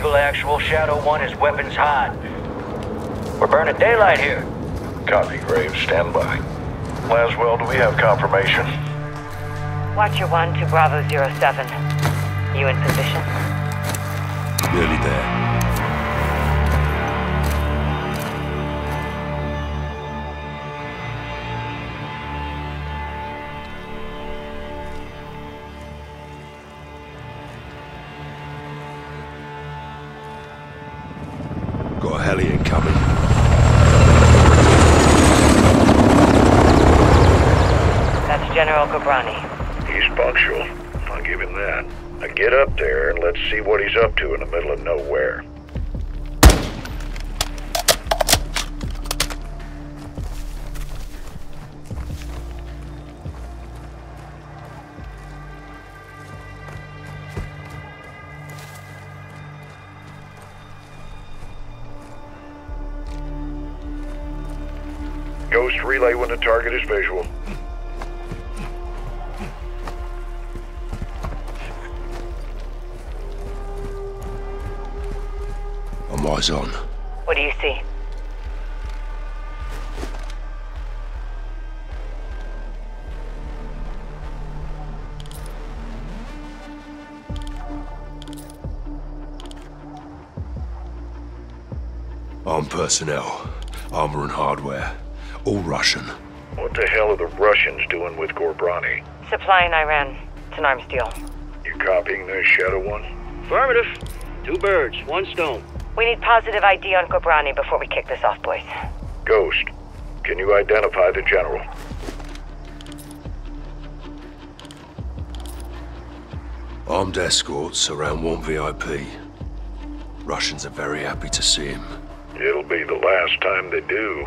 Eagle Actual, Shadow 1 is weapons hot. We're burning daylight here. Copy, Graves. Stand by. Laswell, do we have confirmation? Watcher 1 to Bravo Zero Seven. You in position? Nearly there. General Ghorbrani. He's punctual. I'll give him that. Now get up there and let's see what he's up to in the middle of nowhere. Ghost relay when the target is visual. Eyes on. What do you see? Armed personnel, armor and hardware. All Russian. What the hell are the Russians doing with Ghorbrani? Supplying Iran. It's an arms deal. You copying this, Shadow One? Affirmative. Two birds, one stone. We need positive ID on Ghorbrani before we kick this off, boys. Ghost, can you identify the General? Armed escorts around one VIP. Russians are very happy to see him. It'll be the last time they do.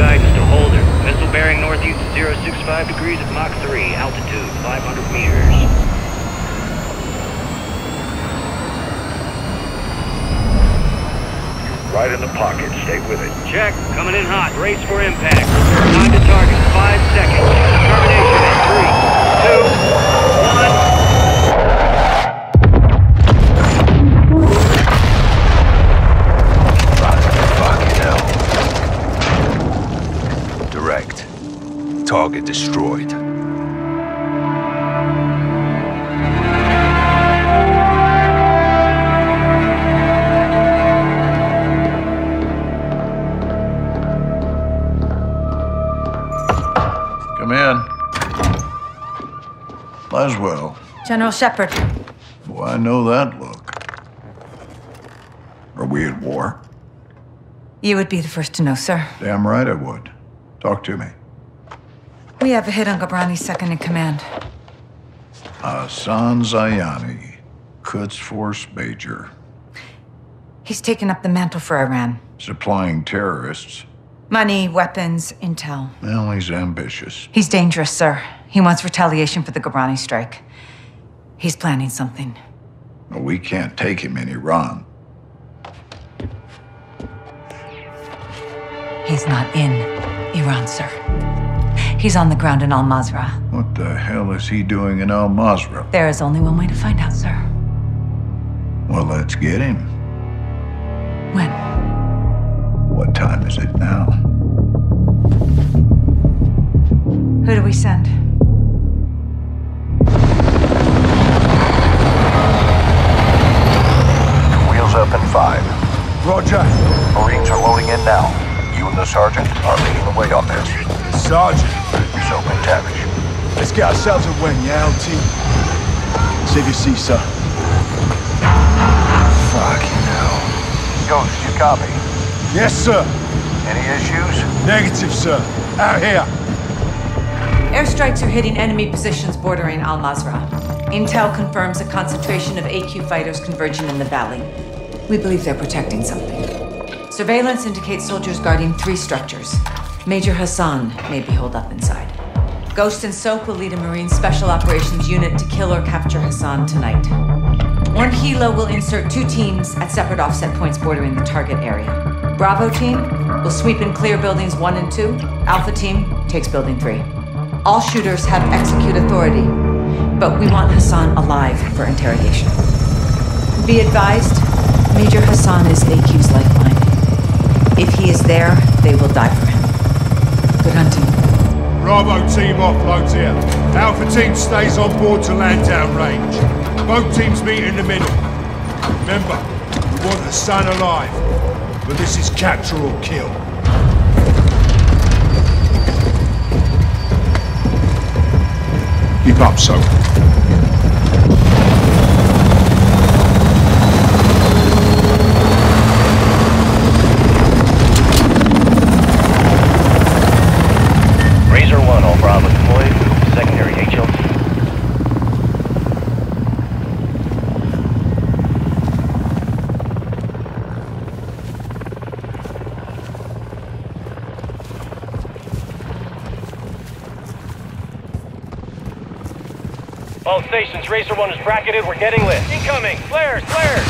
Guidance to hold her. Missile bearing northeast at 065 degrees at Mach 3. Altitude 500 meters. Right in the pocket. Stay with it. Check. Coming in hot. Race for impact. Time to target. Five seconds. Termination in three, two, Target destroyed. Come in. Laswell. General Shepherd. Oh, I know that look. Are we at war? You would be the first to know, sir. Damn right I would. Talk to me. We have a hit on Ghorbrani's second in command. Hassan Zyani, Quds Force Major, He's taken up the mantle for Iran. supplying terrorists. Money, weapons, intel. Well, he's ambitious. He's dangerous, sir. He wants retaliation for the Ghorbrani strike. He's planning something. But we can't take him in Iran. He's not in Iran, sir. He's on the ground in Al Mazrah. What the hell is he doing in Al Mazrah? There is only one way to find out, sir. Well, let's get him. When? What time is it now? Who do we send? Wheels up in five. Roger. Marines are loading in now. You and the sergeant are leading the way on this. Sergeant. So, MacTavish, Let's get ourselves a win, yeah, old team? Save your seat, sir. Fucking hell. Ghost, you copy? Yes, sir. Any issues? Negative, sir. Out here. Airstrikes are hitting enemy positions bordering Al Mazrah. Intel confirms a concentration of AQ fighters converging in the valley. We believe they're protecting something. Surveillance indicates soldiers guarding three structures. Major Hassan may be holed up inside. Ghost and Soap will lead a Marine Special Operations unit to kill or capture Hassan tonight. One Hilo will insert two teams at separate offset points bordering the target area. Bravo team will sweep and clear buildings one and two. Alpha team takes building three. All shooters have execute authority, but we want Hassan alive for interrogation. Be advised, Major Hassan is AQ's lifeline. If he is there, they will die for him. Good hunting. Bravo team offloads here. Alpha team stays on board to land down range. Both teams meet in the middle. Remember, we want Hassan alive. But this is capture or kill. Keep up, so. Racer 1 is bracketed. We're getting lit. Incoming! Flares! Flares!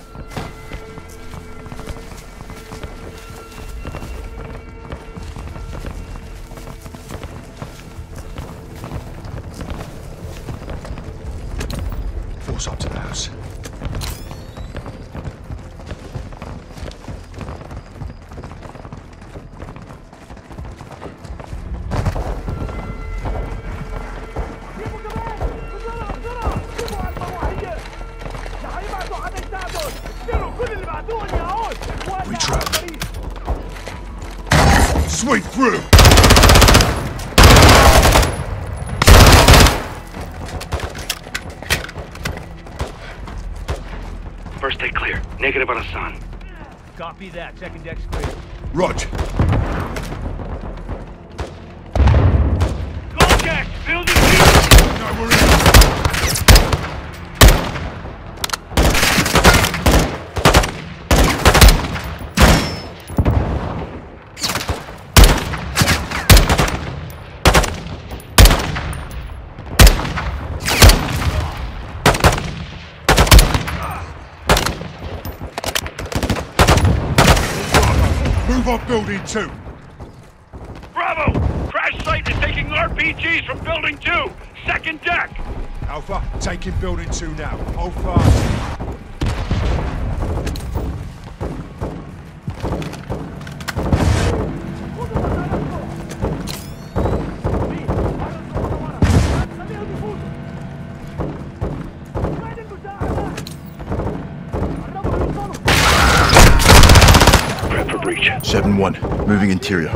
Breach. 7-1, moving interior.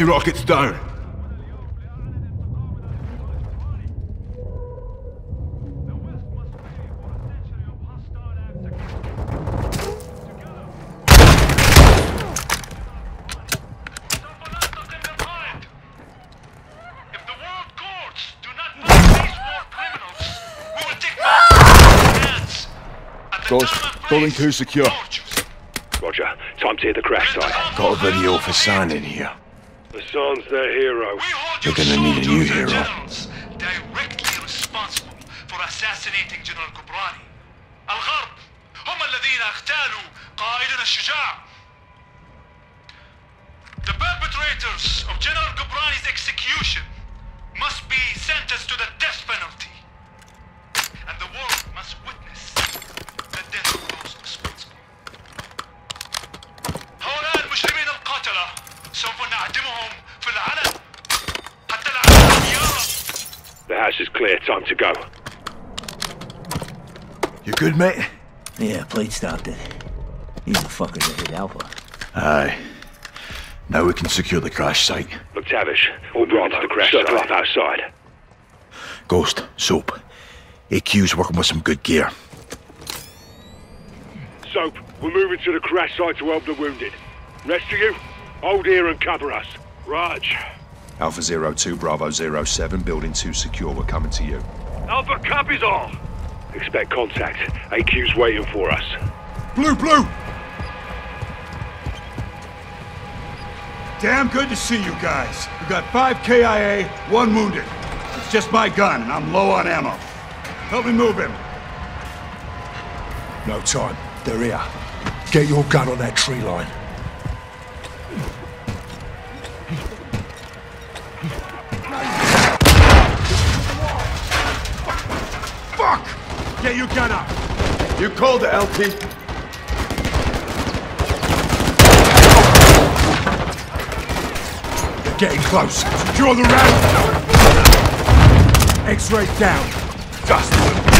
Ah! the Ghost. time and Building two secure. Roger. Time to hit the crash site. Got a video for San in here. Hassan's their hero. They're gonna need a new hero. To go. You good, mate? Yeah, plate stopped it. These the fuckers that hit Alpha. Aye. Now we can secure the crash site. MacTavish, all branch to the crash site. Circle up outside. Ghost, Soap. AQ's working with some good gear. Soap, we're moving to the crash site to help the wounded. Rest of you, hold here and cover us. Raj. Alpha Zero Two Bravo Zero Seven, Building 2 secure. We're coming to you. Alpha copies all. Expect contact. AQ's waiting for us. Blue, blue! Damn good to see you guys. We got five KIA, one wounded. It's just my gun, and I'm low on ammo. Help me move him. No time. They're here. Get your gun on that tree line. Fuck! Get your gun! You called it, LT. They're getting close. Secure the ramp! X-ray down. Dust them.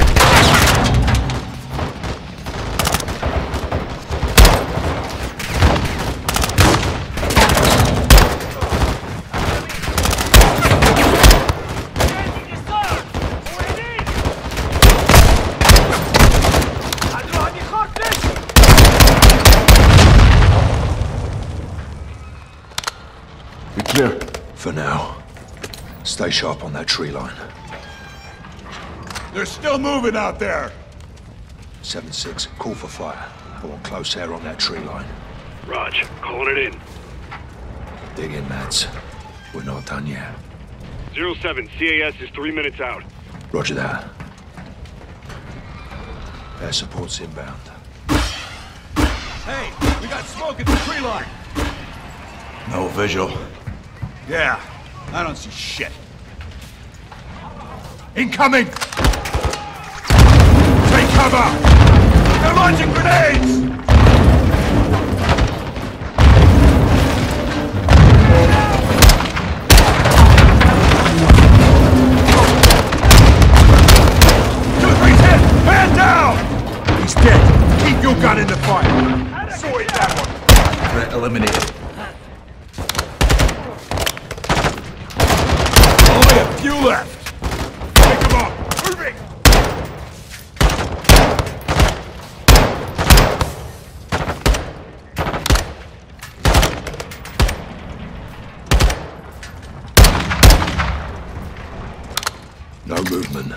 We clear. For now. Stay sharp on that tree line. They're still moving out there. 7-6, call for fire. I want close air on that tree line. Raj, calling it in. Dig in, lads. We're not done yet. 07, CAS is three minutes out. Roger that. Air support's inbound. Hey, we got smoke at the tree line. No visual. Yeah, I don't see shit. Incoming! Take cover! They're launching grenades! Two, three's hit! Man down! He's dead. Keep your gun in the fire. Eliminated. Only a few left. Pick them up. Moving. No movement.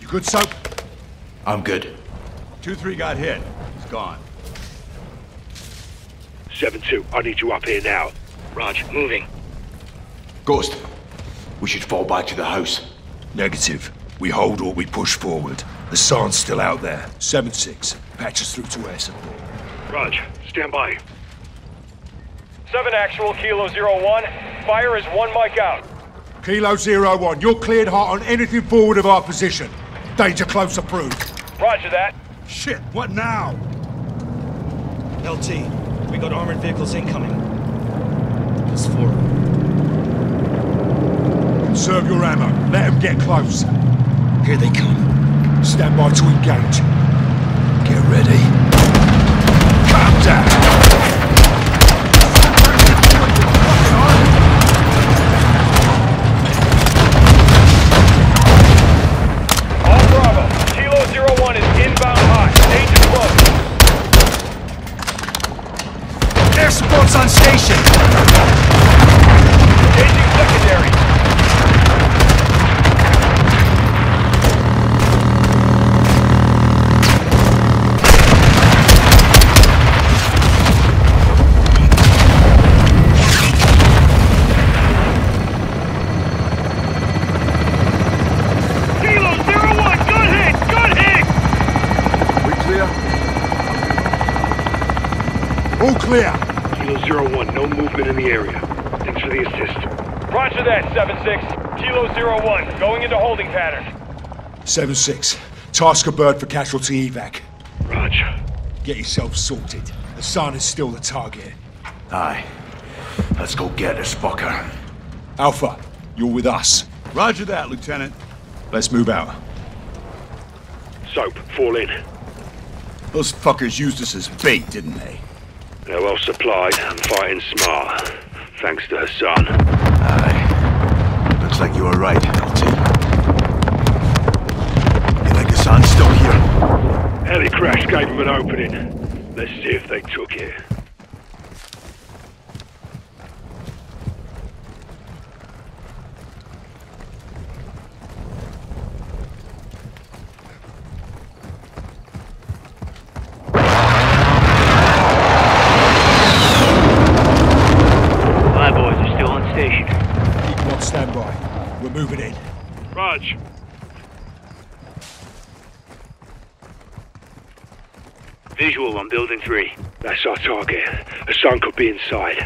You good, Soap? I'm good. 2-3 got hit. He's gone. 7-2, I need you up here now. Raj, moving. Ghost, we should fall back to the house. Negative. We hold or we push forward. Hassan's still out there. 7-6. Patch us through to air support. Raj, stand by. 7 actual, Kilo Zero One. Fire is one mic out. Kilo Zero One, you're cleared hot on anything forward of our position. Danger close approved. Roger that. Shit, what now? LT, we got armored vehicles incoming. There's four. Conserve your ammo. Let them get close. Here they come. Stand by to engage. Get ready. Calm down! All Bravo. Kilo Zero One is inbound hot. Stage is close. Air support's on station! Engaging secondary. Kilo Zero One, good hit! Good hit! We clear? All clear. Kilo Zero One, no movement in the area. Thanks for the assist. Roger that, 7-6. Kilo Zero One, going into holding pattern. 7-6. Task a bird for casualty evac. Roger. Get yourself sorted. Hassan is still the target. Aye. Let's go get this fucker. Alpha, you're with us. Roger that, Lieutenant. Let's move out. Soap, fall in. Those fuckers used us as bait, didn't they? They're well supplied and fighting smart. Thanks to Hassan. Aye. Looks like you were right, here? Heli crash gave them an opening. Let's see if they took it. My boys are still on station. Keep them on standby. We're moving in. Raj, Visual on building three. that's our target. Hassan could be inside.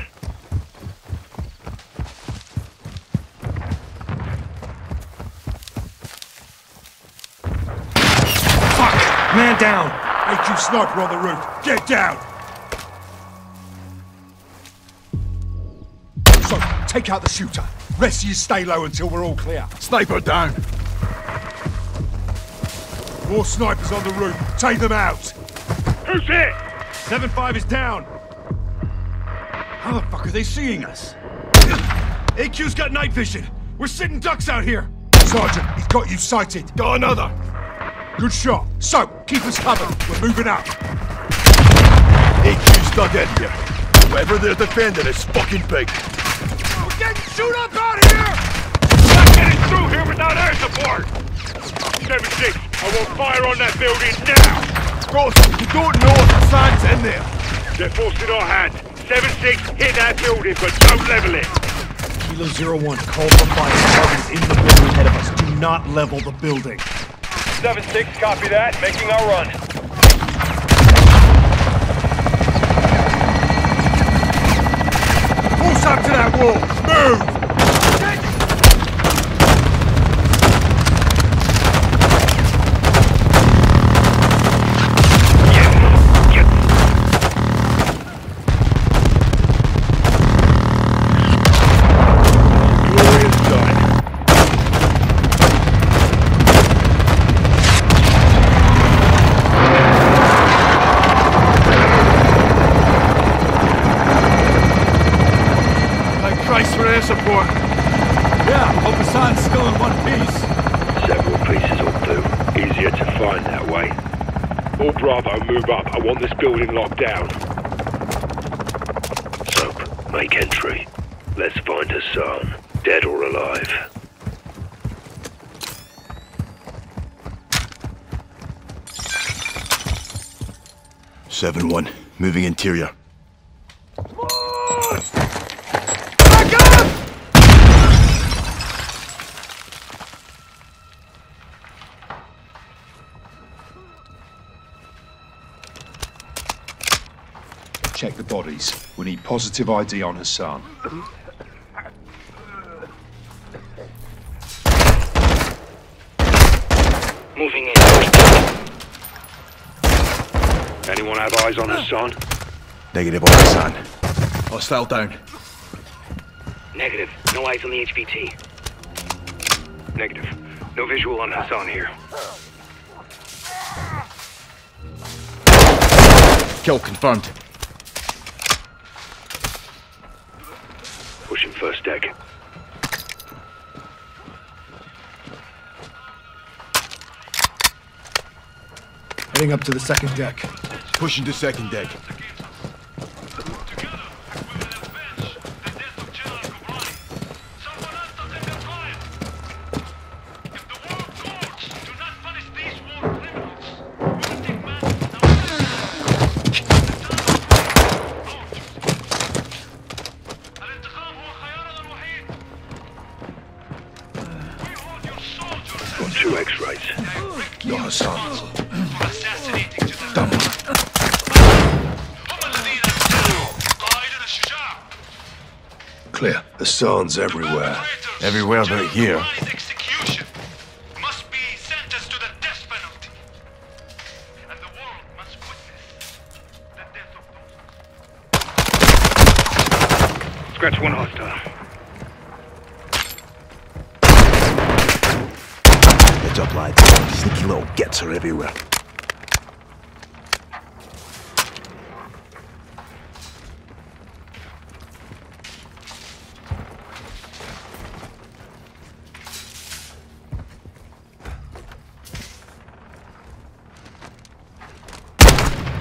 Fuck! Man down! AQ sniper on the roof. Get down! So, take out the shooter. Rest of you stay low until we're all clear. Sniper down! More snipers on the roof. Take them out. Who's hit? 7-5 is down! How the fuck are they seeing us? AQ's got night vision! We're sitting ducks out here! Sergeant, he's got you sighted. Got another! Good shot. So, keep us covered. We're moving out. AQ's not dead here. Whoever they're defending is fucking big. We're getting shoot up out here! Not getting through here without air support! 7-6, I will fire on that building now! Ghost, you don't know if Hassan's in there. They're forcing our hand. 7-6, hit that building, but don't level it! Kilo Zero One, call for fire. Target is in the building ahead of us. Do not level the building. 7-6, copy that. Making our run. Force up to that wall. Move! Support. Yeah, hope Hassan's still in one piece. Several pieces will do. Easier to find that way. All Bravo, move up. I want this building locked down. Soap, make entry. Let's find Hassan, dead or alive. Seven one, moving interior. Bodies. We need positive ID on Hassan. Moving in. Anyone have eyes on Hassan? Negative on Hassan. Hostile down. Negative. No eyes on the HVT. Negative. No visual on Hassan here. Kill confirmed. Pushing first deck. Heading up to the second deck. Pushing to second deck. Hassan's everywhere. Everywhere but here.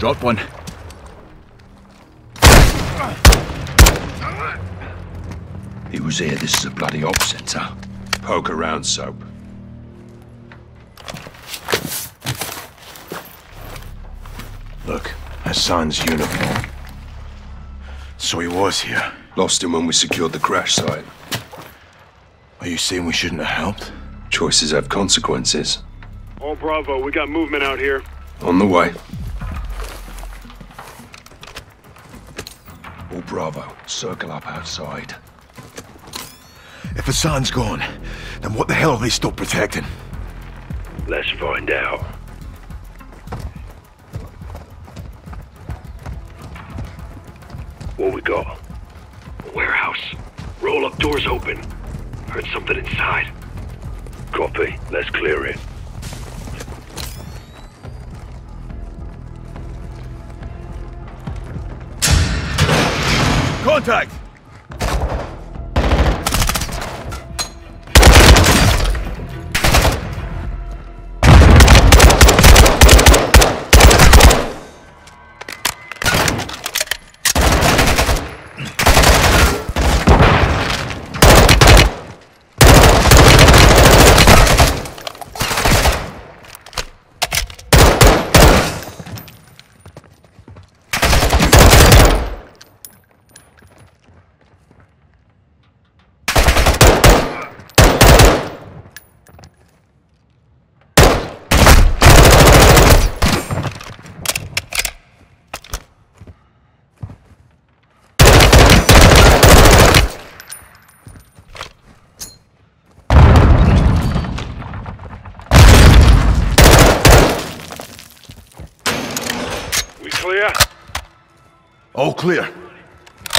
Drop one. He was here. This is a bloody op center. Poke around, Soap. Look, Hassan's uniform. So he was here. Lost him when we secured the crash site. Are you saying we shouldn't have helped? Choices have consequences. All Bravo, we got movement out here. On the way. Circle up outside. If Hassan's gone, then what the hell are they still protecting? Let's find out. What we got? A warehouse. Roll up doors open. Heard something inside. Copy. Let's clear it. Contact! We clear? All clear.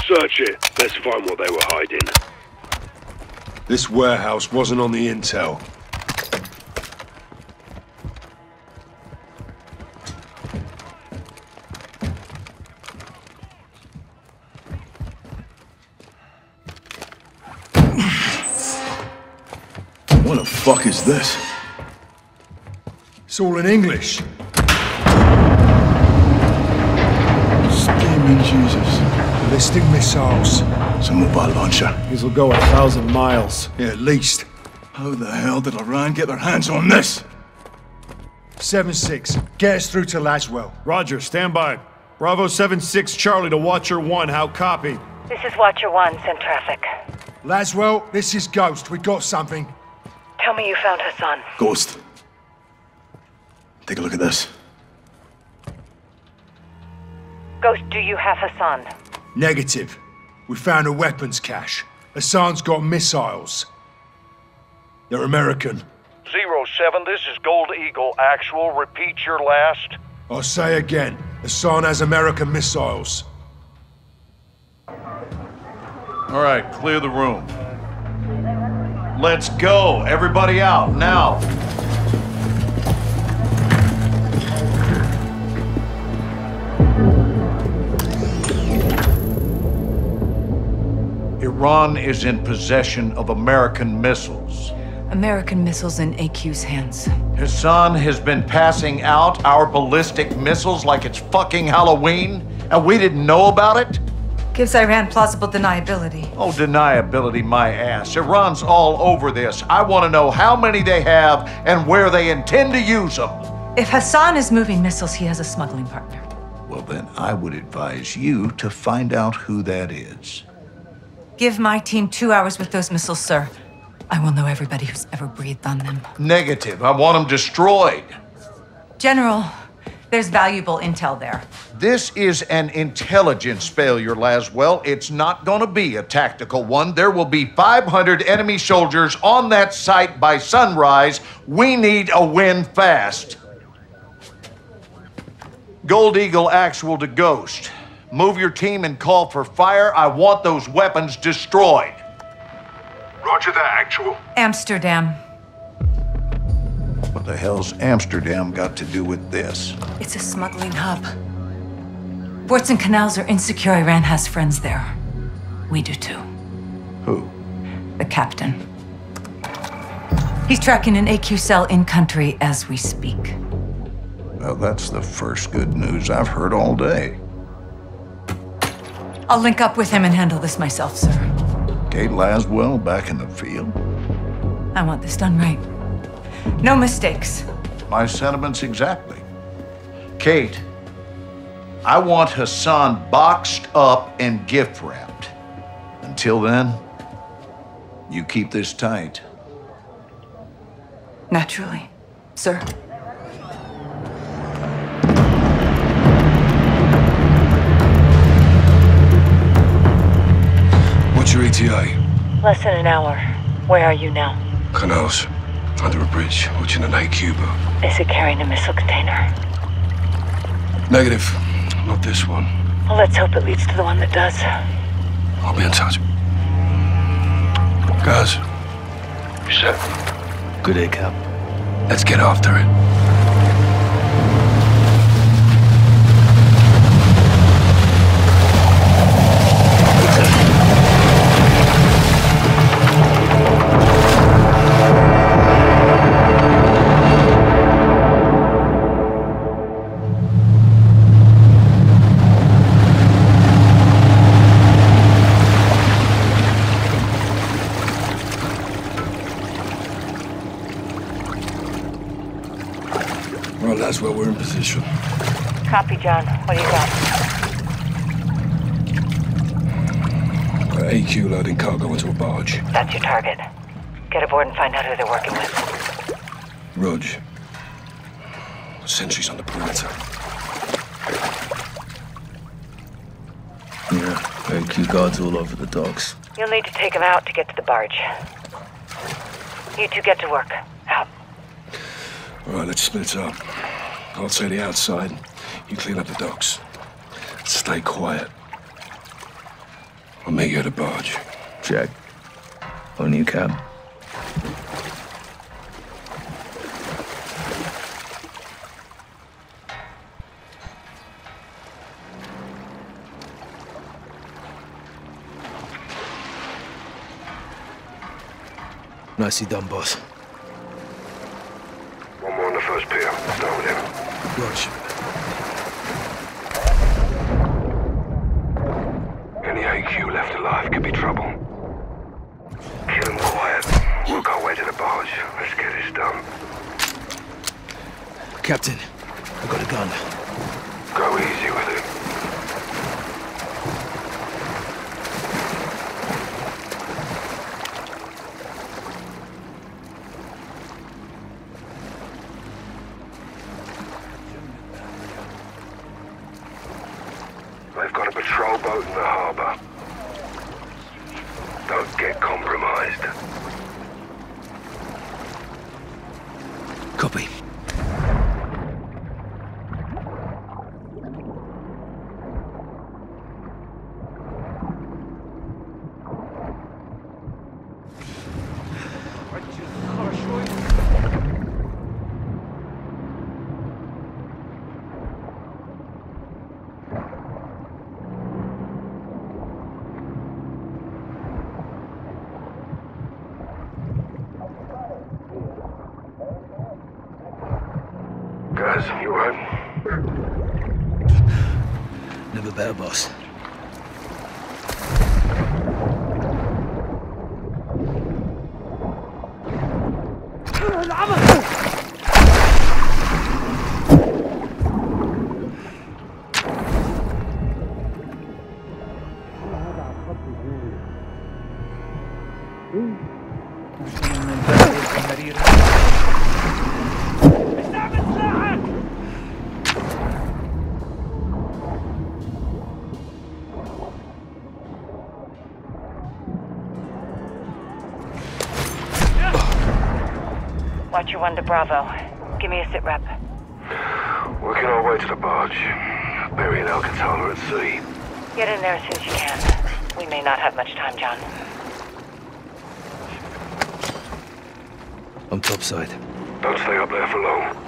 Search it. Let's find what they were hiding. This warehouse wasn't on the intel. What the fuck is this? It's all in English. Steaming Jesus. Ballistic missiles. It's a mobile launcher. These will go a thousand miles. Yeah, at least. How the hell did Iran get their hands on this? 7-6. Get us through to Laswell. Roger, stand by. Bravo 7-6 Charlie to Watcher 1. How copy? This is Watcher 1, send traffic. Laswell, this is Ghost. We got something. Tell me you found Hassan. Ghost. Take a look at this. Ghost, do you have Hassan? Negative. We found a weapons cache. Hassan's got missiles. They're American. Zero 07, this is Gold Eagle. Actual, repeat your last. I'll say again. Hassan has American missiles. All right, clear the room. Let's go. Everybody out, now. Iran is in possession of American missiles. American missiles in AQ's hands. Hassan has been passing out our ballistic missiles like it's fucking Halloween, and we didn't know about it? Gives Iran plausible deniability. Oh, deniability, my ass. Iran's all over this. I want to know how many they have and where they intend to use them. If Hassan is moving missiles, he has a smuggling partner. Well, then I would advise you to find out who that is. Give my team two hours with those missiles, sir. I will know everybody who's ever breathed on them. Negative. I want them destroyed. General, there's valuable intel there. This is an intelligence failure, Laswell. It's not going to be a tactical one. There will be 500 enemy soldiers on that site by sunrise. We need a win fast. Gold Eagle actual to Ghost. Move your team and call for fire. I want those weapons destroyed. Roger that, actual. Amsterdam. What the hell's Amsterdam got to do with this? It's a smuggling hub. Ports and canals are insecure. Iran has friends there. We do too. Who? The captain. He's tracking an AQ cell in country as we speak. Well, that's the first good news I've heard all day. I'll link up with him and handle this myself, sir. Kate Laswell back in the field? I want this done right. No mistakes. My sentiments exactly. Kate, I want Hassan boxed up and gift wrapped. Until then, you keep this tight. Naturally, sir. ETA? Less than an hour. Where are you now? Canals. Under a bridge, watching an AQ boat. Is it carrying a missile container? Negative. Not this one. Well, let's hope it leads to the one that does. I'll be in touch. Guys. You set? Good day, Cap. Let's get after it. Copy, John. What do you got? AQ loading cargo into a barge. That's your target. Get aboard and find out who they're working with. Rog. Sentries on the perimeter. Yeah, AQ guards all over the docks. You'll need to take them out to get to the barge. You two get to work. Out. All right, let's split up. I'll say the outside. You clean up the docks. Stay quiet. I'll meet you at the barge. Check. On you, Cap. Nicely done, boss. One more on the first pier. Start with him. Any AQ left alive could be trouble. Kill him quiet. Work our way to the barge. Let's get this done. Captain, I got a gun. Watcher 1 to Bravo. Give me a sit rep. Working our way to the barge. Burying Al-Qatala at sea. Get in there as soon as you can. We may not have much time, John. I'm topside. Don't stay up there for long.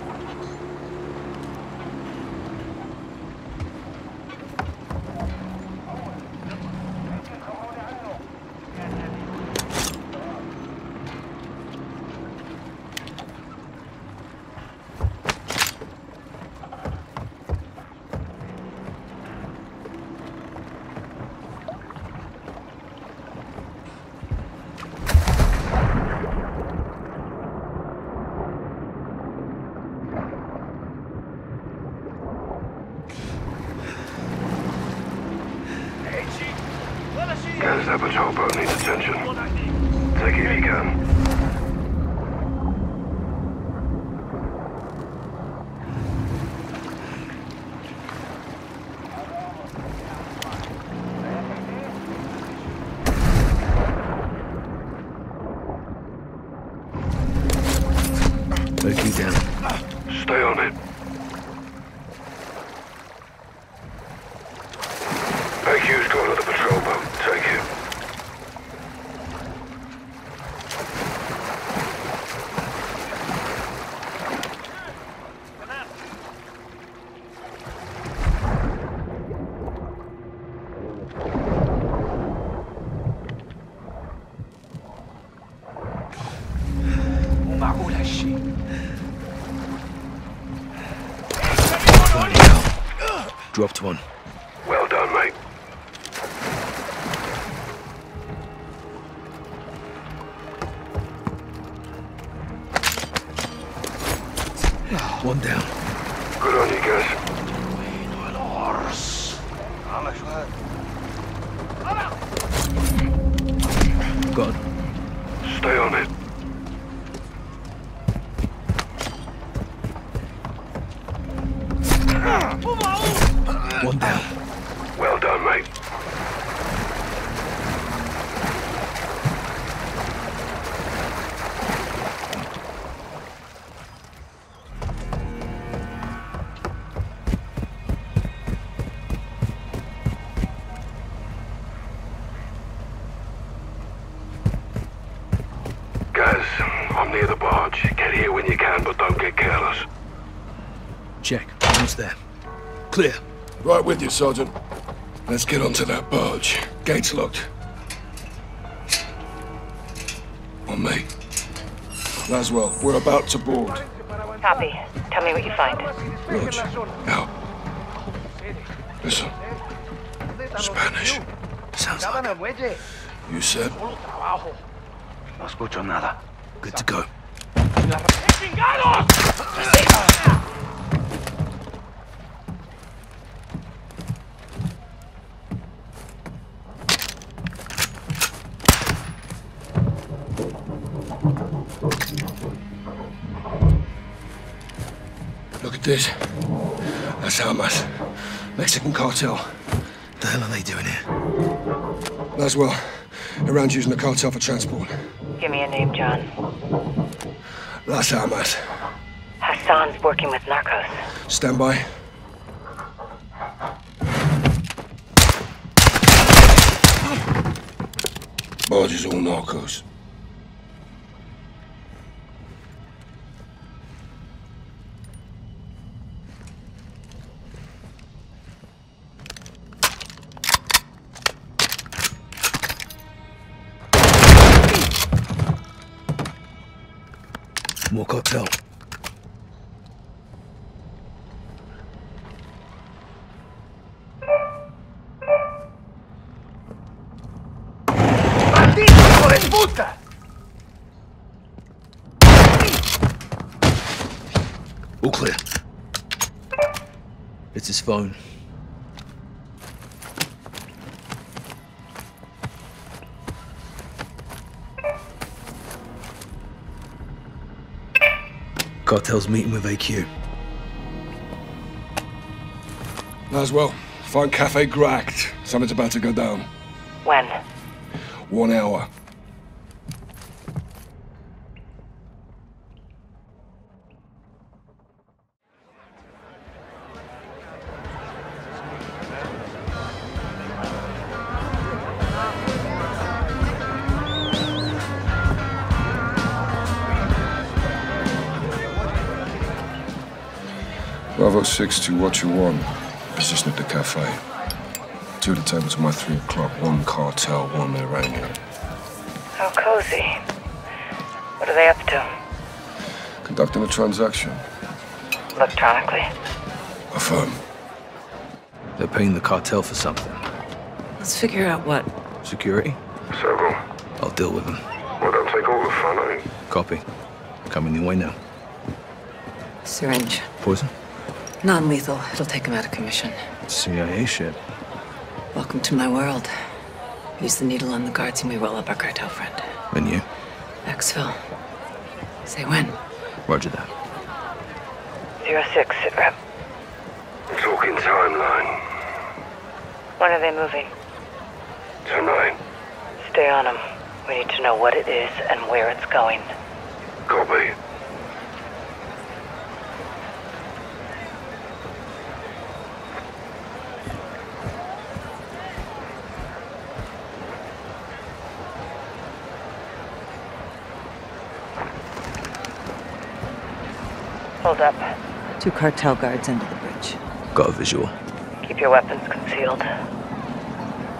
With you, Sergeant. Let's get onto that barge. Gates locked. On me. Laswell, we're about to board. Copy. Tell me what you find. Roach, out. Listen. Spanish. Sounds like You said? No escucho nada. This. That's Almas. Mexican cartel. The hell are they doing here? That's Laswell, around using the cartel for transport. Give me a name, John. Las Almas. Hassan's working with narcos. Stand by. Barge is all narcos. Cartel's meeting with AQ. As well, find Cafe Gracht. Something's about to go down. When? One hour. Bravo 6 to what you want. Position at the cafe. Two of the tables at my three o'clock. One cartel, one Iranian. How cozy. What are they up to? Conducting a transaction. Electronically. A Affirm. They're paying the cartel for something. Let's figure out what. Security? Several. I'll deal with them. Well, don't take all the fun, eh? Copy. Coming your way now. Syringe. Poison? Non lethal. It'll take him out of commission. CIA shit. Welcome to my world. Use the needle on the guards and we roll up our cartel friend. And you? Exfil. Say when. Roger that. Zero six, sit rep. Talking timeline. When are they moving? Tonight. Stay on them. We need to know what it is and where it's going. Copy. Hold up. Two cartel guards under the bridge. Got a visual. Keep your weapons concealed.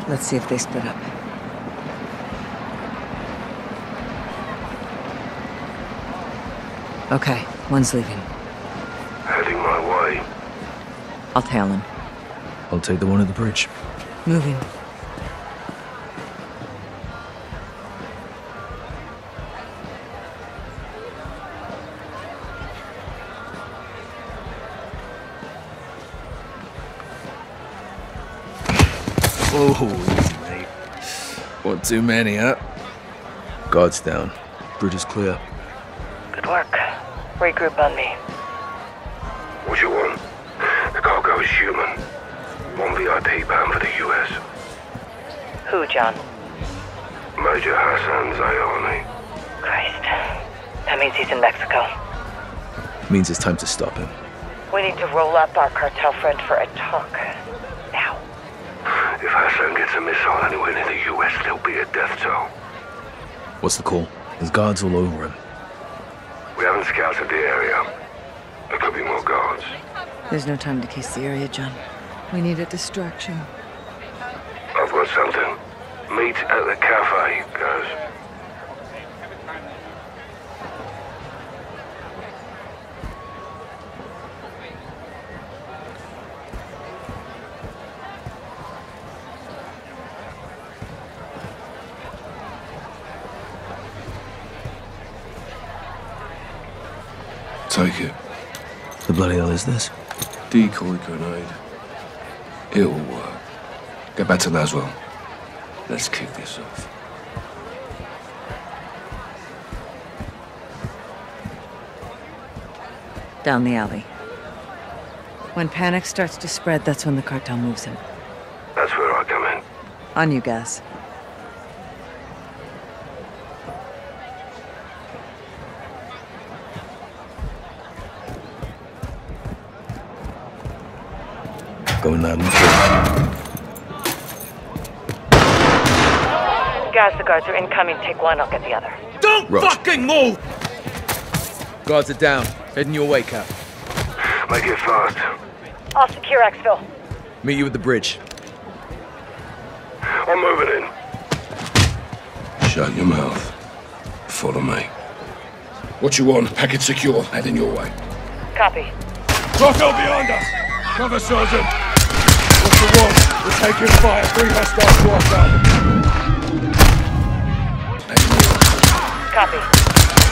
Let's see if they split up. Okay, one's leaving. Heading my way. I'll tail him. I'll take the one at the bridge. Moving. Too many, huh? Guards down. Bridge is clear. Good work. Regroup on me. What you want? The cargo is human. One VIP bound for the US. Who, John? Major Hassan Zyani. Christ. That means he's in Mexico. Means it's time to stop him. We need to roll up our cartel friend for a talk. Now. If Hassan gets a missile anywhere near the US, there'll be a death toll. What's the call? There's guards all over him. We haven't scouted the area. There could be more guards. There's no time to case the area, John. We need a distraction. I've got something. Meet at the cafe, guys. Take it. The bloody hell is this? Decoy grenade. It'll work. Get back to Laswell. Let's kick this off. Down the alley. When panic starts to spread, that's when the cartel moves in. That's where I come in. On you, Gaz. Going loud and clear. The guards are incoming. Take one, I'll get the other. Don't Right. fucking move! Guards are down. Heading your way, Cap. Make it fast. I'll secure Exfil. Meet you at the bridge. I'm moving in. Shut your mouth. Follow me. What you want? Package secure. Heading your way. Copy. Rocco behind us! Cover, Sergeant! The want? We're taking fire. Three hostiles to our south. Copy.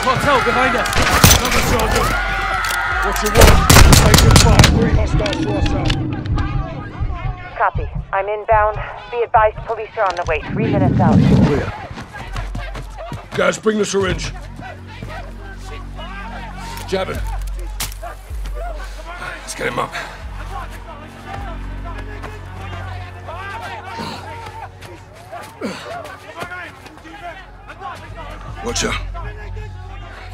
Cartel behind us. Another soldier. What you want? Taking fire. Three hostiles to our south. Copy. I'm inbound. Be advised, police are on the way. Three minutes out. Clear. Guys, bring the syringe. Jab. Let's get him up. Watch out.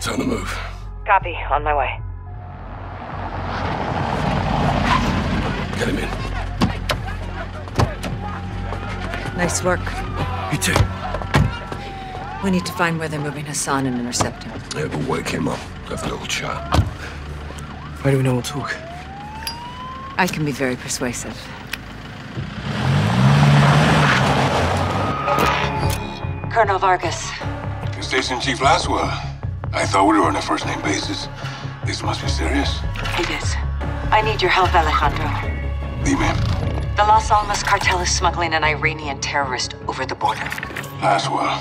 Time to move. Copy. On my way. Get him in. Nice work. You too. We need to find where they're moving Hassan and intercept him. Yeah, but wake him up. Have a little chat. Why do we know we'll talk? I can be very persuasive. Colonel Vargas, Station Chief Laswell. I thought we were on a first name basis. This must be serious. it is. I need your help, Alejandro. Dime, The Las Almas cartel is smuggling an Iranian terrorist over the border. Laswell.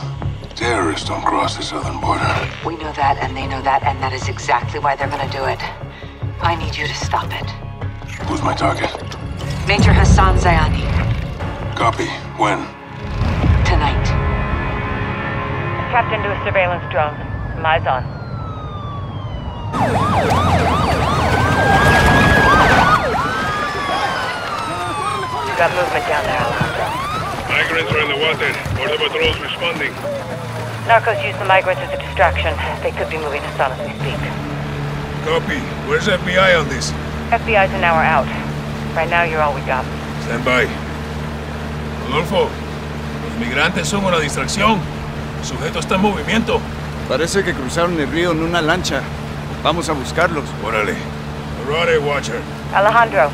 Terrorists don't cross the southern border. We know that, and they know that, and that is exactly why they're gonna do it. I need you to stop it. Who's my target? Major Hassan Zyani, Copy. When? Tonight. Tapped into a surveillance drone. Eyes on. Got movement down there, Alejandro. Migrants are in the water. Border patrol's responding. Narcos use the migrants as a distraction. They could be moving Hassan as we speak. Copy. Where's FBI on this? FBI's an hour out. Right now, you're all we got. Stand by. Rodolfo, los migrantes son una distracción. El sujeto está en movimiento. Parece que cruzaron el río en una lancha. Vamos a buscarlos. Órale. Alright, Watcher. Alejandro,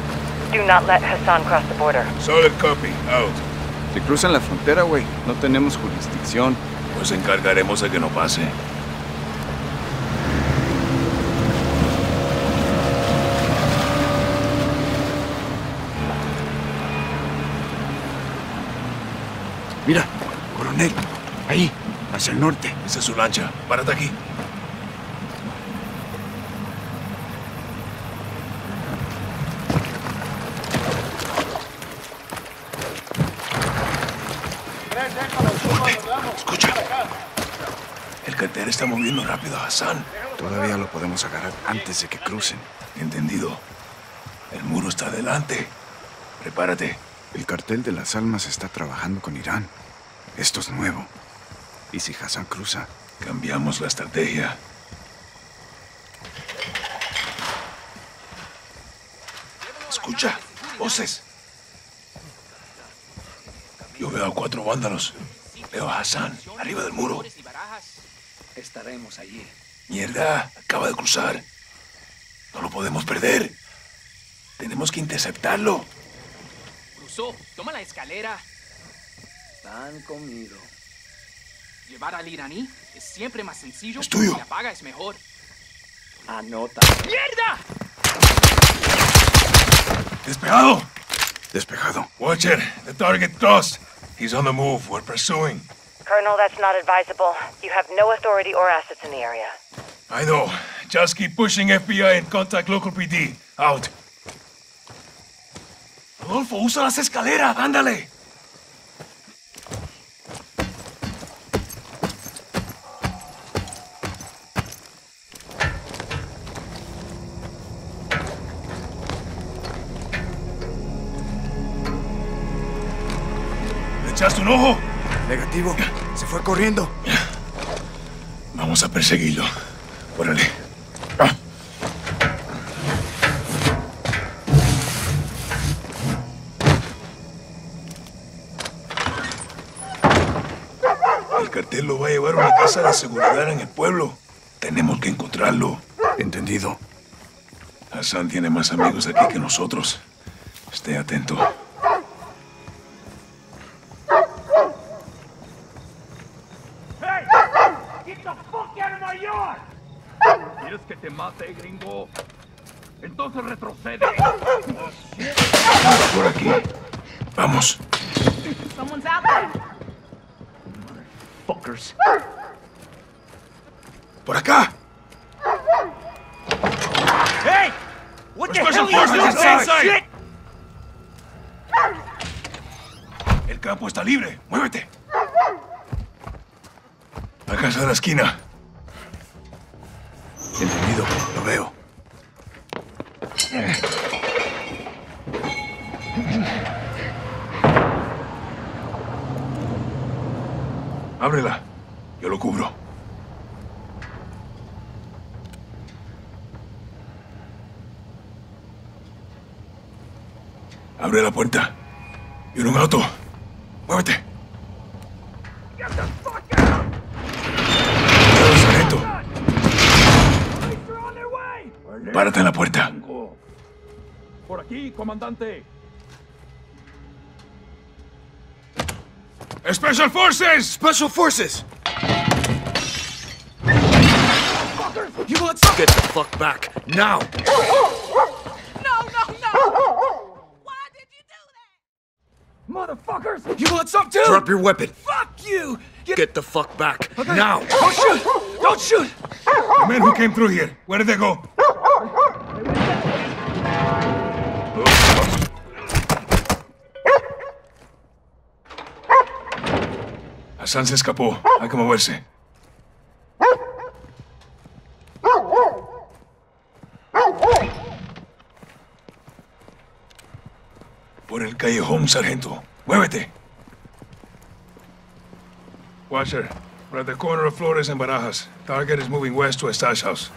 do not let Hassan cross the border. Solid copy. Out. Si cruzan la frontera, güey, no tenemos jurisdicción. Nos encargaremos de que no pase. Mira, coronel. Ahí, hacia el norte. Esa es su lancha. Párate aquí. Escucha. El cartel está moviendo rápido a Hassan. Todavía lo podemos agarrar antes de que crucen. Entendido. El muro está adelante. Prepárate. El cartel de las almas está trabajando con Irán. Esto es nuevo. ¿Y si Hassan cruza? Cambiamos la estrategia. Escucha, voces. Yo veo a cuatro vándalos. Veo a Hassan, arriba del muro. Estaremos allí. Mierda, acaba de cruzar. No lo podemos perder. Tenemos que interceptarlo. Cruzó. Toma la escalera. Están conmigo. Llevar al iraní es siempre más sencillo. Es tuyo. Si la paga es mejor. Anota. ¡Mierda! Despejado. Despejado. Watcher, the target crossed. He's on the move. We're pursuing. Colonel, that's not advisable. You have no authority or assets in the area. I know. Just keep pushing FBI and contact local PD. Out. Rodolfo, usa las escaleras. Ándale. ¿Le echaste un ojo? Negativo. Se fue corriendo. Vamos a perseguirlo. Órale. El cartel lo va a llevar a una casa de seguridad en el pueblo. Tenemos que encontrarlo. Entendido. Hassan tiene más amigos aquí que nosotros. Esté atento. Mate, gringo? Entonces retrocede. Por aquí. Vamos. Someone's out there. Fuckers. ¡Por acá! Hey! What the hell are you doing? El campo está libre. ¡Muévete! Casa de la esquina. Entendido, lo veo. Ábrela. Yo lo cubro. Abre la puerta. Viene un auto. Muévete. Párate en la puerta. Por aquí, comandante. Special Forces! Special Forces! You want some? Get the fuck back, now! No, no, no! Why did you do that? Motherfuckers! You want some too? Drop your weapon. Fuck you! Get, the fuck back, now! Don't shoot! Don't shoot! The men who came through here, where did they go? Hassan se escapó. Hay que moverse. Por el callejón, sargento. Muévete. Watcher, we're at the corner of Flores and Barajas. Target is moving west to a stash house.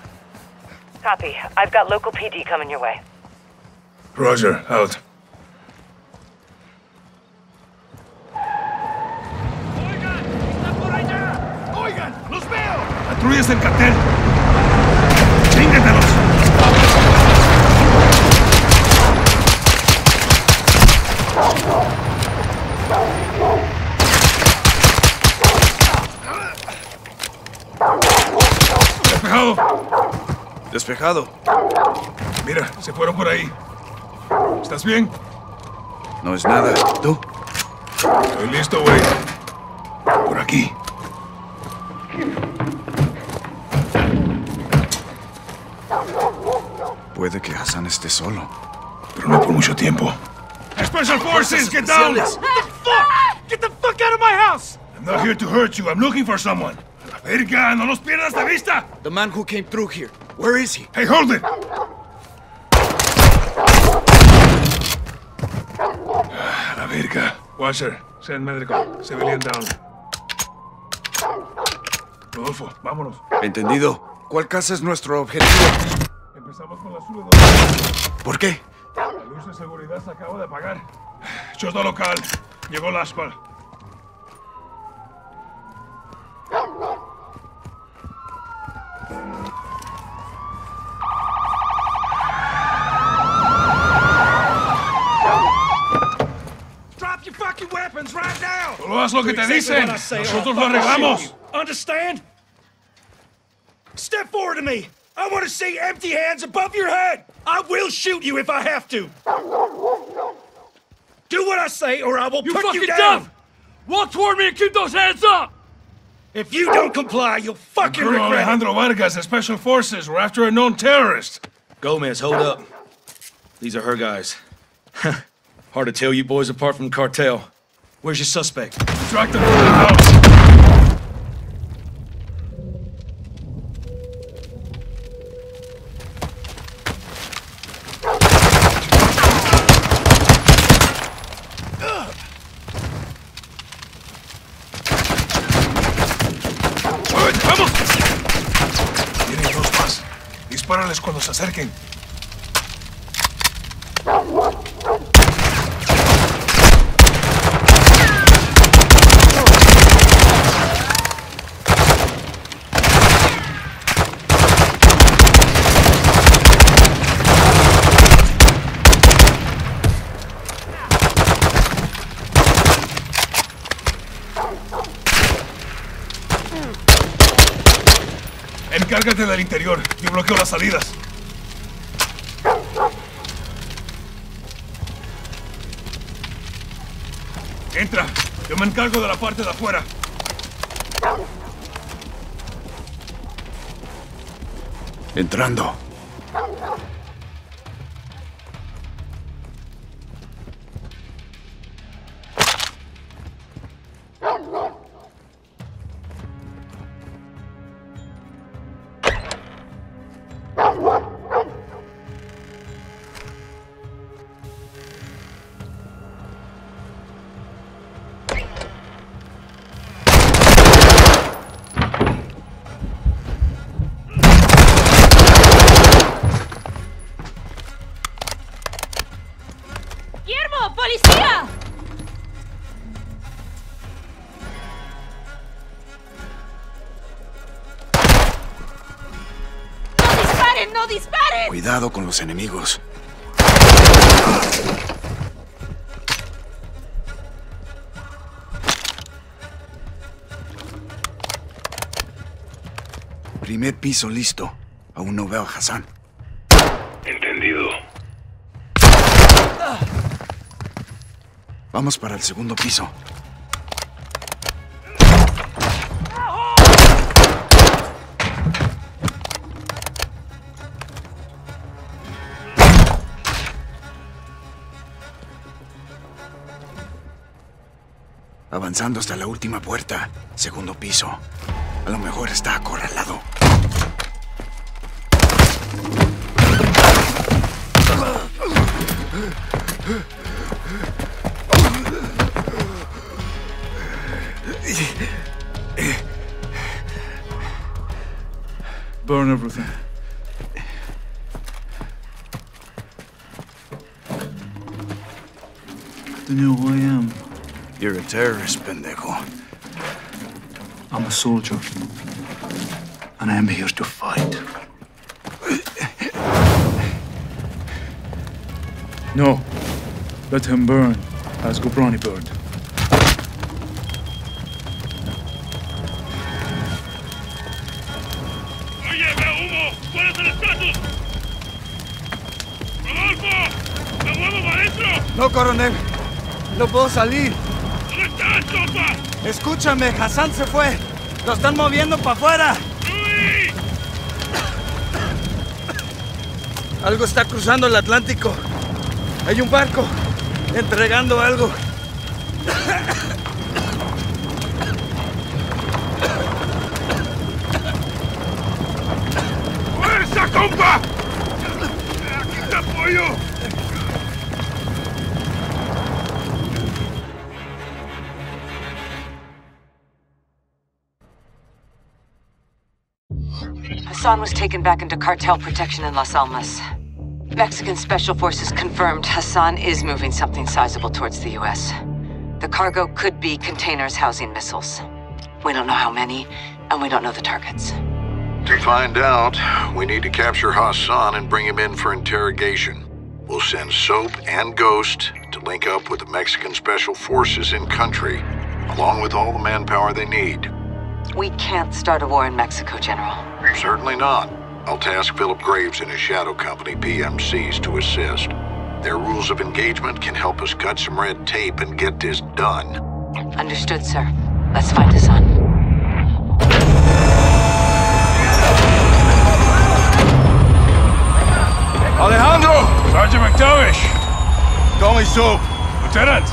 Copy. I've got local PD coming your way. Roger, out. ¡Oigan! ¡Los veo! ¡Patrullas del cartel! ¡Despejado! Despejado. Mira, se fueron por ahí. ¿Estás bien? No es nada. ¿Tú? Estoy listo, güey. Por aquí. Puede que Hassan esté solo. Pero no por mucho tiempo. Special Forces, get down! What the fuck? Get the fuck out of my house! I'm not here to hurt you. I'm looking for someone. Verga, no los pierdas de vista. The man who came through here. Where is he? Hey, hold it! La verga. Washer, send medical. Civilian down. Rodolfo, vámonos. Entendido. ¿Cuál casa es nuestro objetivo? Empezamos con la sube ¿Por qué? La luz de seguridad se acaba de apagar. Chosta local. Llegó el now! Solo haz lo que te Do exactly dicen. I say or Nosotros I'll lo arreglamos. Understand? Step forward to me. I want to see empty hands above your head. I will shoot you if I have to. Do what I say, or I will You put you fucking down. dumb! Walk toward me and keep those hands up! If you don't comply, you'll fucking Colonel regret it. Alejandro Vargas and Special Forces We're after a known terrorist. Gomez, hold up. These are her guys. Hard to tell you boys apart from cartel. Where's your suspect? Track them to the house. Salidas. Entra. Yo me encargo de la parte de afuera. Entrando. Cuidado con los enemigos. Primer piso listo. Aún no veo a Hassan. Entendido. Vamos para el segundo piso. Avanzando hasta la última puerta. Segundo piso. A lo mejor está acorralado. You're a terrorist, pendejo. I'm a soldier. And I am here to fight. No. Let him burn, as Ghorbrani burned. Oye, veo humo. ¿Cuál es el estatus? ¡Rodolfo! ¡Me muevo para adentro! No, coronel. No puedo salir. Escúchame, Hassan se fue. Lo están moviendo para afuera. Algo está cruzando el Atlántico. Hay un barco entregando algo. Hassan was taken back into cartel protection in Las Almas. Mexican Special Forces confirmed Hassan is moving something sizable towards the U.S. The cargo could be containers housing missiles. We don't know how many, and we don't know the targets. To find out, we need to capture Hassan and bring him in for interrogation. We'll send Soap and Ghost to link up with the Mexican Special Forces in country, along with all the manpower they need. We can't start a war in Mexico, General. Certainly not. I'll task Philip Graves and his shadow company, PMCs, to assist. Their rules of engagement can help us cut some red tape and get this done. Understood, sir. Let's find Hassan. Alejandro! Sergeant MacTavish! Call me Soap. Lieutenant!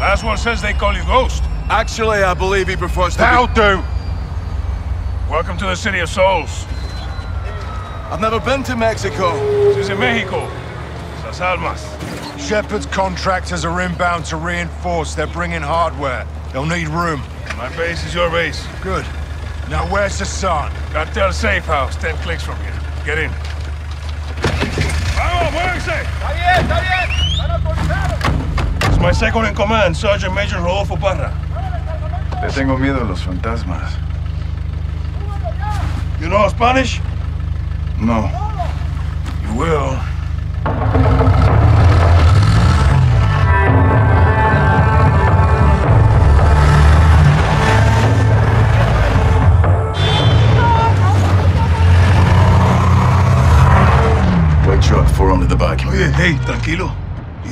Last one says they call you Ghost. Actually, I believe he prefers to That'll be... do! Welcome to the City of Souls. I've never been to Mexico. This is in Mexico. Las Almas. Shepherd's contractors are inbound to reinforce. They're bringing hardware. They'll need room. My base is your base. Good. Now where's Hassan? Cartel safe house, 10 clicks from here. Get in. ¡Vamos, muévense! ¡Está bien, está bien! ¡Están autorizados! It's my second in command, Sergeant Major Rodolfo Parra. Le tengo miedo a los fantasmas. You know Spanish? No. You will. White truck, four under the back. Oye, hey, tranquilo.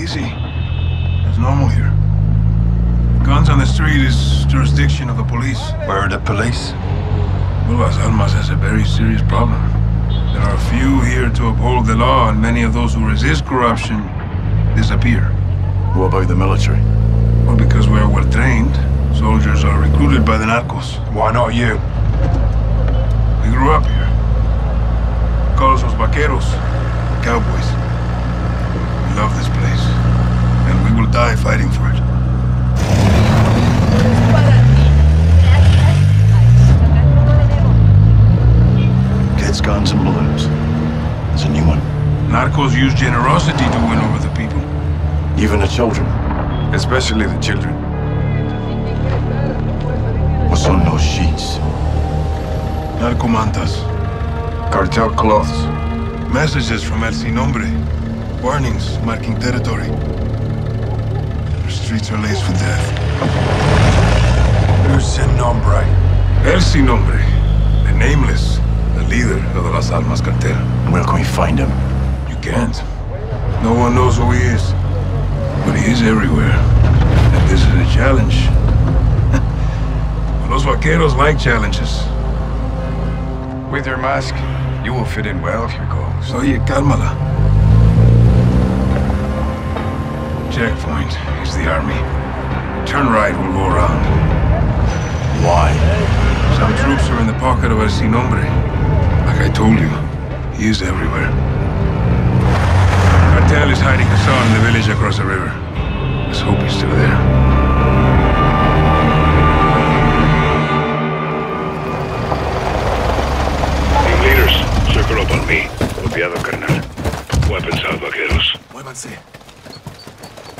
Easy. It's normal here. Guns on the street is jurisdiction of the police. Where are the police? Well, Las Almas has a very serious problem. There are few here to uphold the law, and many of those who resist corruption disappear. What about the military? Well, because we're well trained, soldiers are recruited by the narcos. Why not you? We grew up here. Call us los vaqueros, cowboys. We love this place, and we will die fighting for it. Kids, guns, and balloons. It's a new one. Narcos use generosity to win over the people. Even the children. Especially the children. What's on those sheets? Narcomantas. Cartel cloths. Messages from El Sin Nombre. Warnings marking territory. Our streets are laced with death. Who's Sin Nombre? El Sin Nombre. The nameless. The leader of the Las Almas cartel. Where can we find him? You can't. No one knows who he is. But he is everywhere. And this is a challenge. Los vaqueros like challenges. With your mask, you will fit in well if you go. So, Oye, cálmala. Checkpoint is the army. Turn right, we'll go around. Why? Some troops are in the pocket of El Sin Nombre. Like I told you, he is everywhere. Cartel is hiding Hassan in the village across the river. Let's hope he's still there. Team leaders, circle up on me. Copiado, carnal. Weapons out, vaqueros. Muévanse.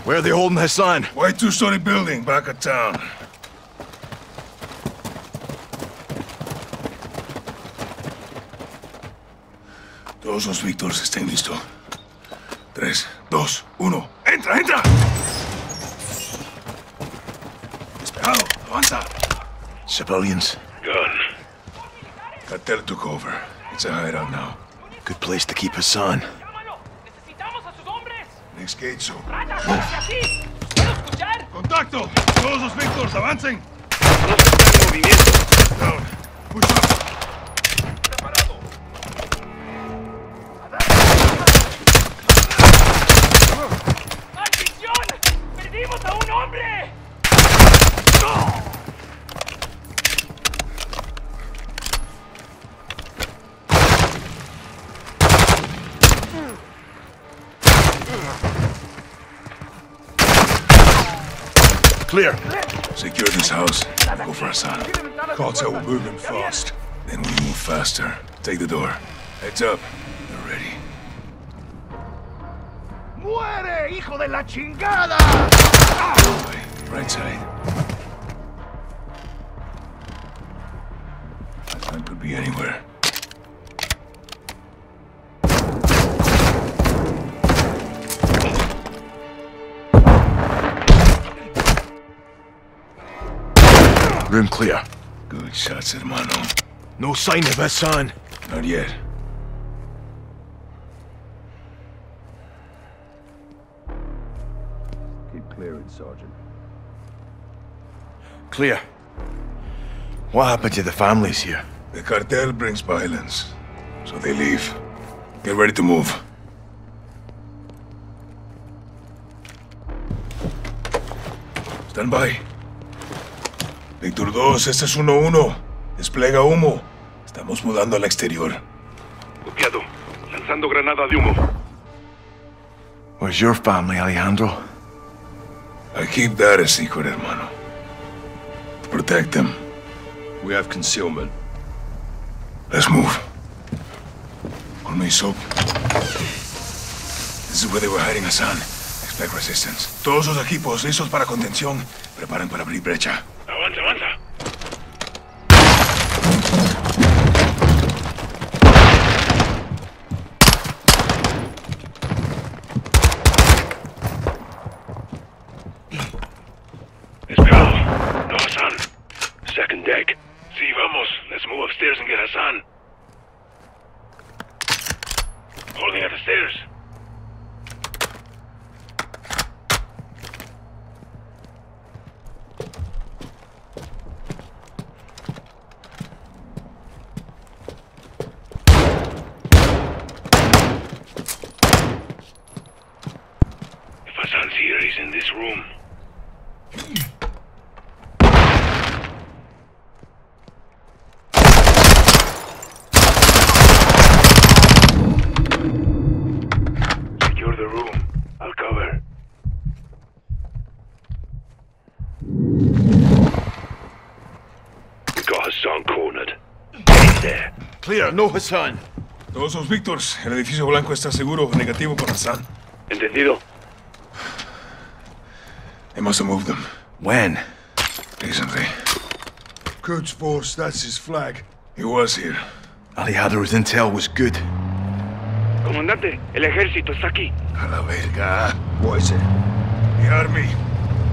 Where are they holding Hassan? White two-story building back of town. Todos los Víctors estén listos. Tres, dos, uno. ¡Entra, entra! Despejado, avanza. Civilians. Gun. Cartel took over. It's a hideout now. Good place to keep Hassan. Next gate, so. ¡Contacto! ¡Todos los Víctors, avancen! Down. Push up. Clear. Secure this house. Go for Hassan. Cartel will move him fast. Then we move faster. Take the door. Heads up. They're ready. ¡Muere, hijo de la chingada! Right side. No sign of Hassan. Not yet. Keep clearing, Sergeant. Clear. What happened to the families here? The cartel brings violence, so they leave. Get ready to move. Stand by. Víctor 2, este es 1-1. Desplega humo. Estamos mudando al exterior. Copiado. Lanzando granada de humo. Where's your family, Alejandro? I keep that a secret, hermano. Protect them. We have concealment. Let's move. On me, Soap. This is where they were hiding Hassan. Expect resistance. Todos los equipos listos para contención. Preparen para abrir brecha. No Hassan. Todos los Víctors. El edificio blanco está seguro negativo con Hassan. Entendido. They must have moved them. When? Recently. Quds Force, that's his flag. He was here. Alejandro's intel was good. Comandante, el ejército está aquí. A la verga. What is it? The army.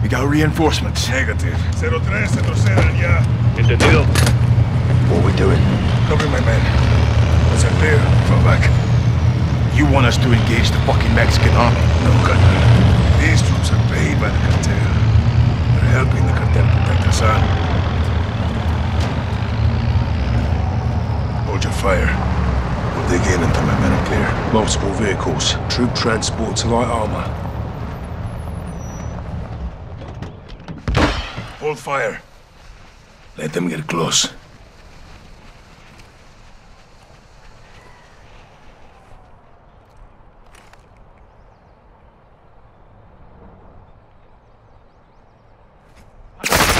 We got reinforcements. Negative. 03 se trocedan ya. Entendido. What we doing? Cover my men. Once I'm clear, fall back. You want us to engage the fucking Mexican army? No, Colonel. These troops are paid by the cartel. They're helping the cartel protect Hassan. Hold your fire. We'll dig in until my men are clear. Multiple vehicles, troop transports, light armor. Hold fire. Let them get close.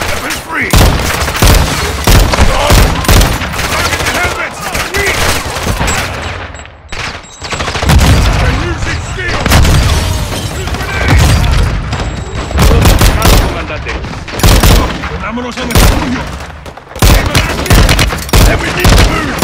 Weapons free! Comandante. Vámonos al refugio. Everything move!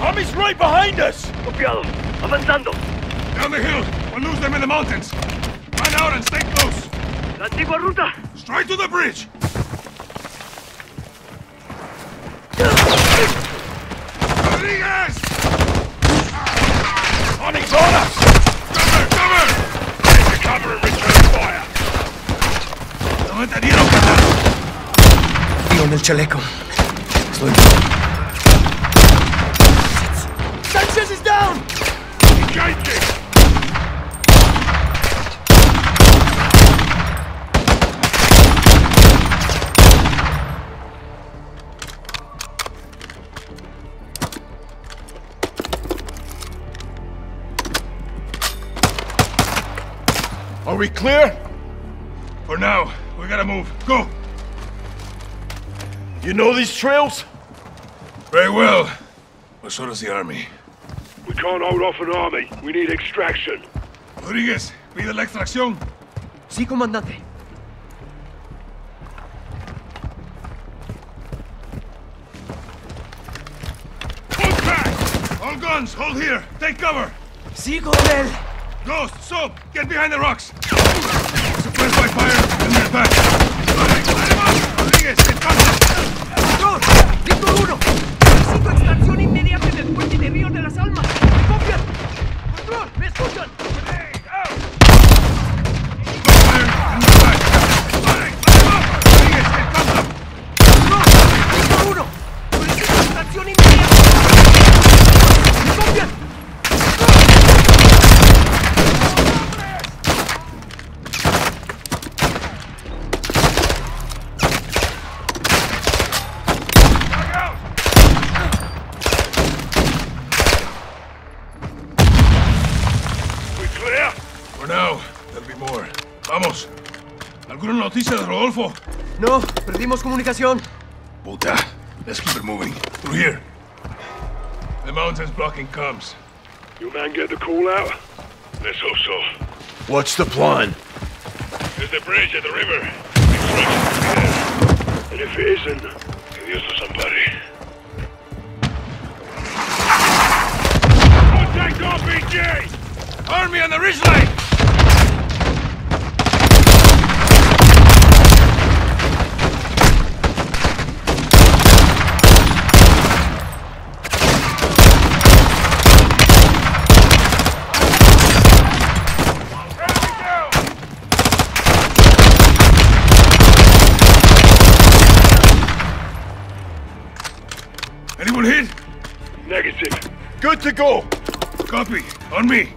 Army's right behind us! Copiado. Avanzando. Down the hill. We'll lose them in the mountains. Run out and stay close. La antigua ruta. Straight to the bridge. Rodriguez! Onyx on us! Cover! Cover! Take the cover and return fire. No te dieron, Tío en el chaleco. Estoy... Sanchez is down! Are we clear? You know these trails? Very well. But so does the army. We can't hold off an army. We need extraction. Rodriguez, pide la extracción. Sí, comandante. Contact! All guns, hold here. Take cover. Sí, coronel. Ghost, Soap, get behind the rocks. Perdimos comunicación. Puta. Let's keep it moving. Through here. The mountain's blocking comms. Your man get the call out? Let's hope so. What's the plan? There's the bridge at the river. Extraction will there. And if it isn't, go. Copy. On me.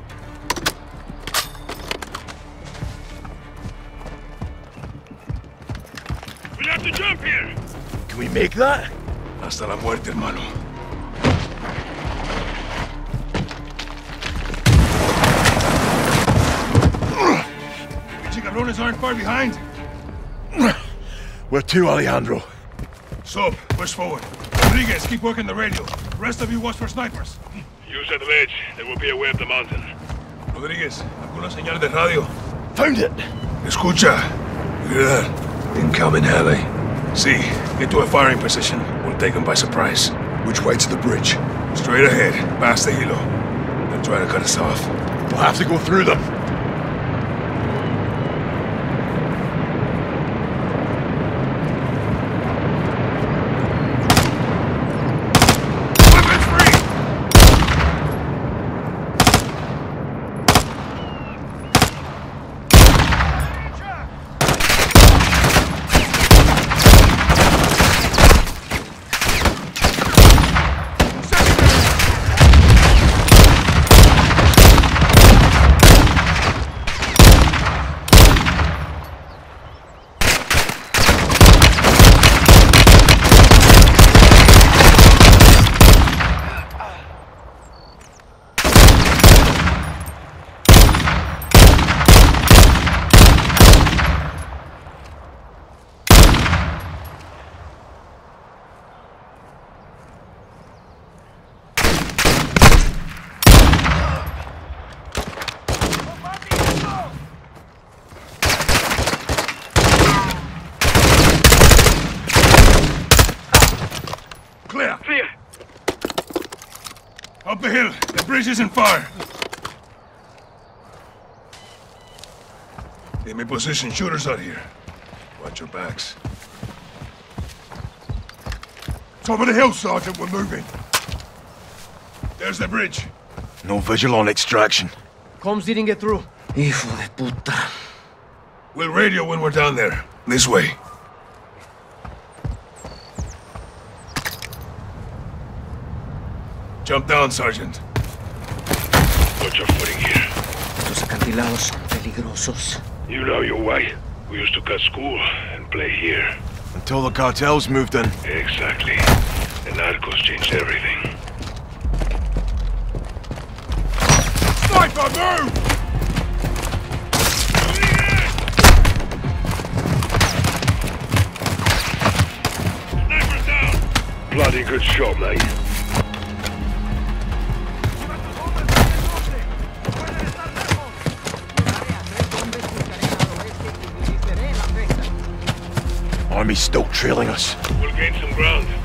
We'll have to jump here. Can we make that? Hasta la muerte, hermano. Cabrones aren't far behind. Where to, Alejandro? Soap, push forward. Rodriguez, keep working the radio. The rest of you watch for snipers. Use the ledge. They will be aware of the mountain. Rodriguez, ¿alguna señal de radio? Found it. Escucha. You hear that? Incoming heli. See, get to a firing position. We'll take them by surprise. Which way to the bridge? Straight ahead, past the hilo. They'll try to cut us off. We'll have to go through them. Clear. Clear. Up the hill. The bridge is in fire. They may position shooters out here. Watch your backs. Top of the hill, Sergeant. We're moving. There's the bridge. No visual on extraction. Comms didn't get through. Hijo de puta. We'll radio when we're down there. This way. Jump down, Sergeant. Watch your footing here. Los acantilados son peligrosos. You know your way. We used to cut school and play here. Until the cartels moved in. Exactly. The narcos changed everything. Sniper, move! Sniper's down! Bloody good shot, mate. Army's still trailing us. We'll gain some ground.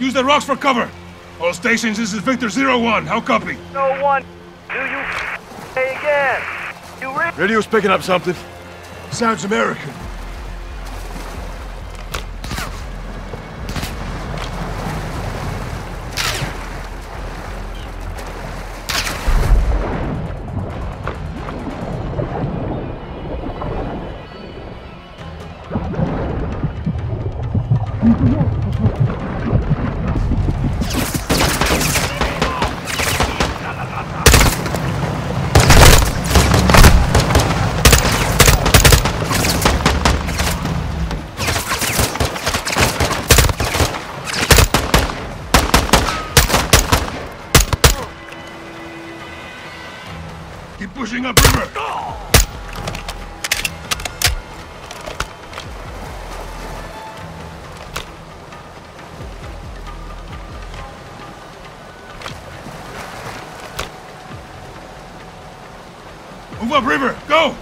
Use the rocks for cover. All stations, this is Victor Zero One. How copy? No one. Do you say again? You re- Radio's picking up something. Sounds American. Move up river! Go!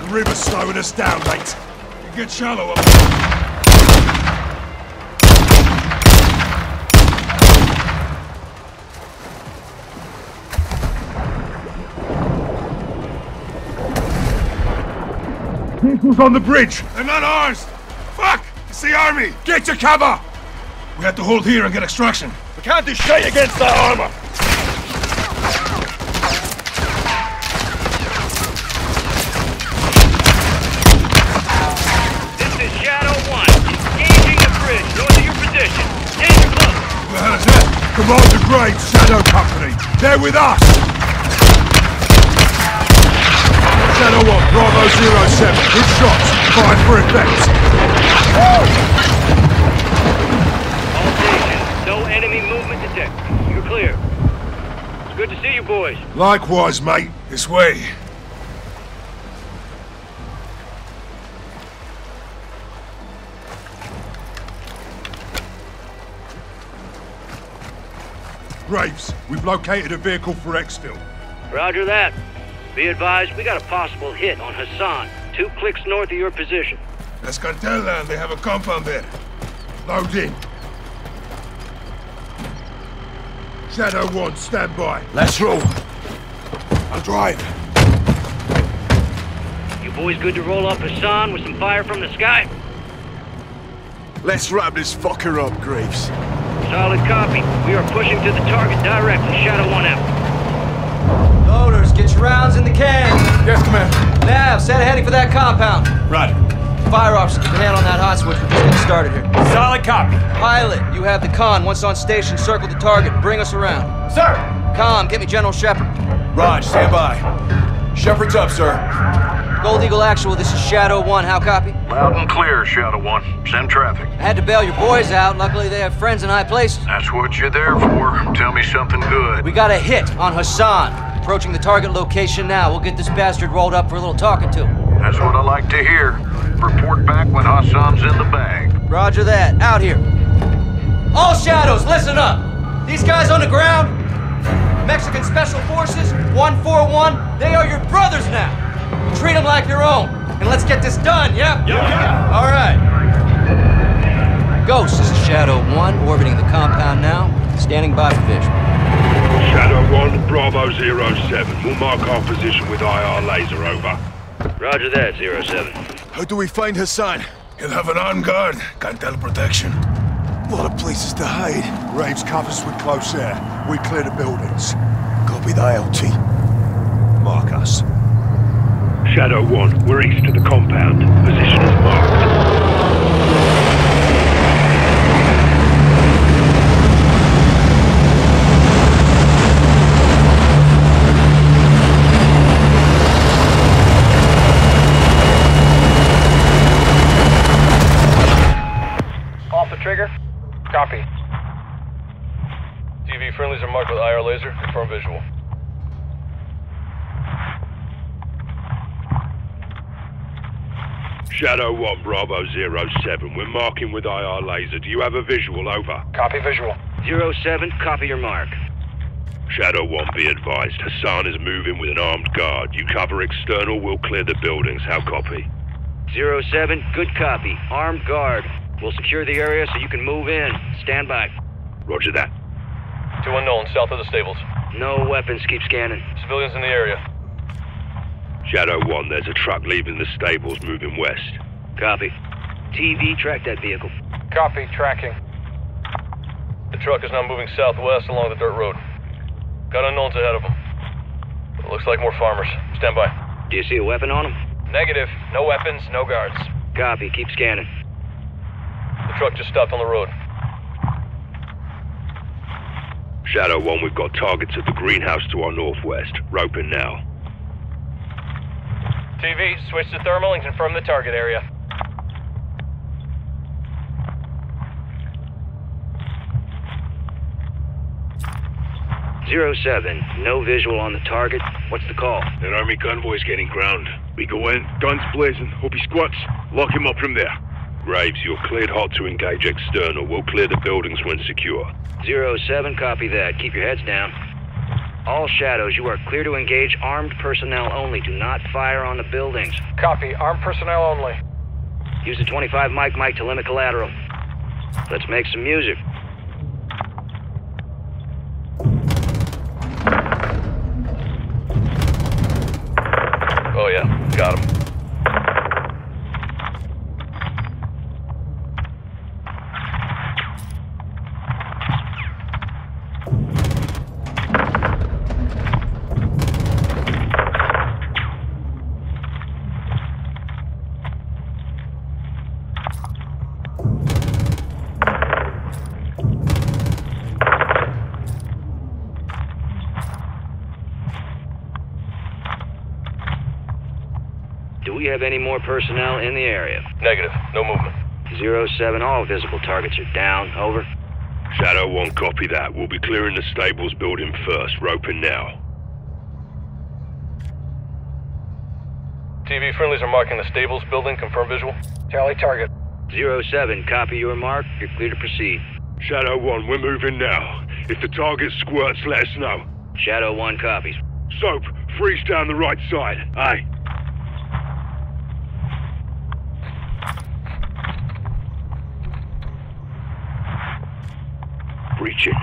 The river's slowing us down, mate. It gets shallow up Vehicles on the bridge! They're not ours! Fuck! It's the army! Get to cover! We have to hold here and get extraction. We can't do shit against that armor! This is Shadow 1. Engaging the bridge north of your position. Danger close. Who the hell is that? Commander Graves, Shadow Company. They're with us! Shadow 1, Bravo 07. Good shots. Fire for effect. All stations, no enemy movement detected. You're clear. It's good to see you boys. Likewise, mate. This way. Graves, we've located a vehicle for exfil. Roger that. Be advised, we got a possible hit on Hassan, two clicks north of your position. That's Cartel land. They have a compound there. Logged in. Shadow 1, stand by. Let's roll. I'll drive. You boys good to roll up Hassan with some fire from the sky? Let's wrap this fucker up, Graves. Solid copy. We are pushing to the target directly. Shadow 1 out. Loaders, get your rounds in the can. Yes, Commander. Nav, set heading for that compound. Roger. Fire officer, keep a hand on that hot switch. We're just getting started here. Solid copy. Pilot, you have the con. Once on station, circle the target. Bring us around. Sir! Com, get me General Shepherd. Raj, stand by. Shepherd's up, sir. Gold Eagle Actual, this is Shadow 1. How copy? Loud and clear, Shadow One. Send traffic. I had to bail your boys out. Luckily, they have friends in high places. That's what you're there for. Tell me something good. We got a hit on Hassan. Approaching the target location now. We'll get this bastard rolled up for a little talking to. That's what I like to hear. Report back when Hassan's in the bag. Roger that. Out here. All shadows, listen up. These guys on the ground, Mexican Special Forces, 141, they are your brothers now. Treat them like your own. And let's get this done, yeah? Yeah. All right. Ghost, this is Shadow 1, orbiting the compound now. Standing by for visual. Shadow 1, Bravo 07. We'll mark our position with IR laser over. Roger that, 07. How do we find Hassan? He'll have an armed guard. Cartel protection. Lot of places to hide. Graves covers with close air. We clear the buildings. Copy the LT. Mark us. Shadow 1, we're east of the compound. Position is marked. TV friendlies are marked with IR laser. Confirm visual. Shadow 1, Bravo zero 07. We're marking with IR laser. Do you have a visual? Over. Copy visual. Zero 07, copy your mark. Shadow 1, be advised. Hassan is moving with an armed guard. You cover external, we'll clear the buildings. How copy? Zero 07, good copy. Armed guard. We'll secure the area so you can move in. Stand by. Roger that. Two unknown south of the stables. No weapons, keep scanning. Civilians in the area. Shadow 1, there's a truck leaving the stables moving west. Copy. TV, track that vehicle. Copy. Tracking. The truck is now moving southwest along the dirt road. Got unknowns ahead of them. It looks like more farmers. Stand by. Do you see a weapon on them? Negative. No weapons, no guards. Copy, keep scanning. The truck just stopped on the road. Shadow 1, we've got targets at the greenhouse to our northwest. Roping now. TV, switch to thermal and confirm the target area. Zero 07, no visual on the target. What's the call? An army convoy's getting ground. We go in, guns blazing, hope he squats, lock him up from there. Graves, you're cleared hot to engage external. We'll clear the buildings when secure. Zero 07, copy that. Keep your heads down. All shadows, you are clear to engage armed personnel only. Do not fire on the buildings. Copy. Armed personnel only. Use the 25 mic mic to limit collateral. Let's make some music. Oh yeah, got him. Have any more personnel in the area? Negative. No movement. Zero 07, all visible targets are down. Over. Shadow 1, copy that. We'll be clearing the stables building first. Roping now. TV friendlies are marking the stables building. Confirm visual. Tally target. Zero 07, copy your mark. You're clear to proceed. Shadow 1, we're moving now. If the target squirts, let us know. Shadow 1 copies. Soap, freeze down the right side. Aye. Breach it.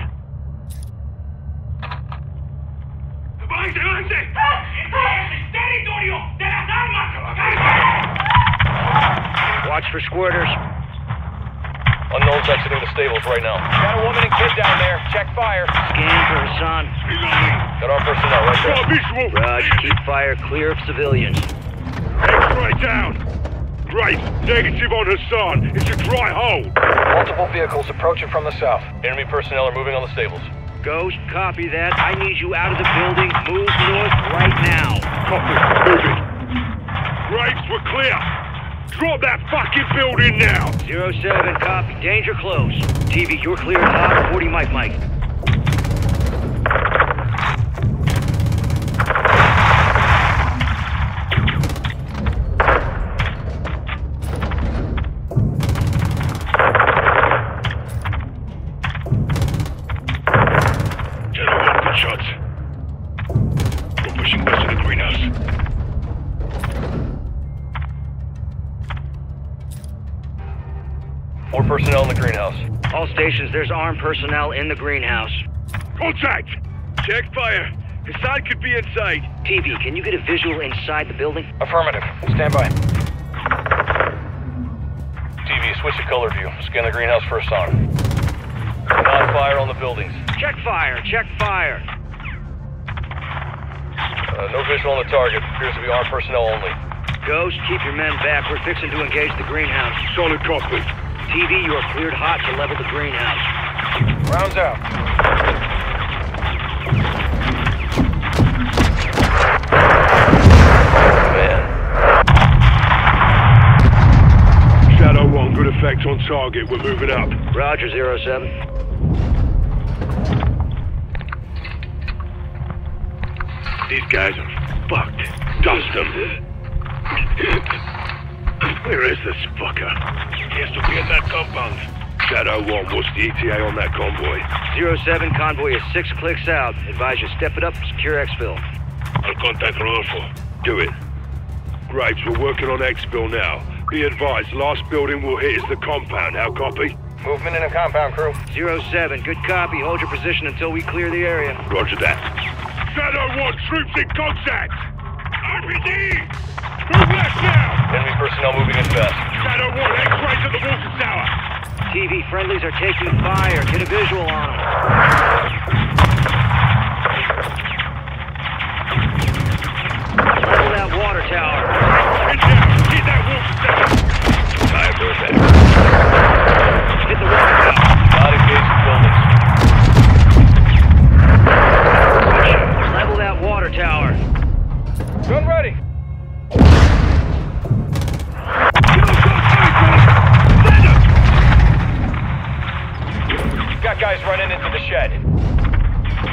¡Avance, avance! ¡Territorio de las armas! Watch for squirters. Unknown's exiting the stables right now. Got a woman and kid down there. Check fire. Scan for Hassan. Got our personnel right there. visual! Raj, keep fire clear of civilians. X-ray down! Great! Negative on Hassan. It's a dry hole. Multiple vehicles approaching from the south. Enemy personnel are moving on the stables. Ghost, copy that. I need you out of the building. Move north right now. Copy. Moving. Graves, we're clear. Drop that fucking building now. Zero 07, copy. Danger close. TV, you're clear at top. 40 mic mic. There's armed personnel in the greenhouse. Contact! Check fire. Hassan could be inside. TV, can you get a visual inside the building? Affirmative. Stand by. TV, switch to color view. Scan the greenhouse for Hassan. Do not fire on the buildings. Check fire, check fire. Uh, no visual on the target. Appears to be armed personnel only. Ghost, keep your men back. We're fixing to engage the greenhouse. Solid copy. TV, you are cleared hot to level the greenhouse. Rounds out. Shadow 1, good effect on target. We're moving up. Roger, Zero 07. These guys are fucked. Dust them. Where is this fucker? He has to be in that compound. Shadow 1, what's the ETA on that convoy? Zero 07, convoy is six clicks out. Advise you step it up, secure exfil. I'll contact Rodolfo. Do it. Graves, we're working on exfil now. Be advised, last building we'll hit is the compound. How copy? Movement in a compound, crew. Zero 07, good copy. Hold your position until we clear the area. Roger that. Shadow 1, troops in contact! RPG! Move left now! Enemy personnel moving in fast. Shadow 1, X-ray to the water tower! TV, friendlies are taking fire. Get a visual on them. Level that water tower. Get down! Get that water tower! Time for that. Hit the water tower. Not engage the buildings. Level that water tower. Gun ready. Got guys running into the shed.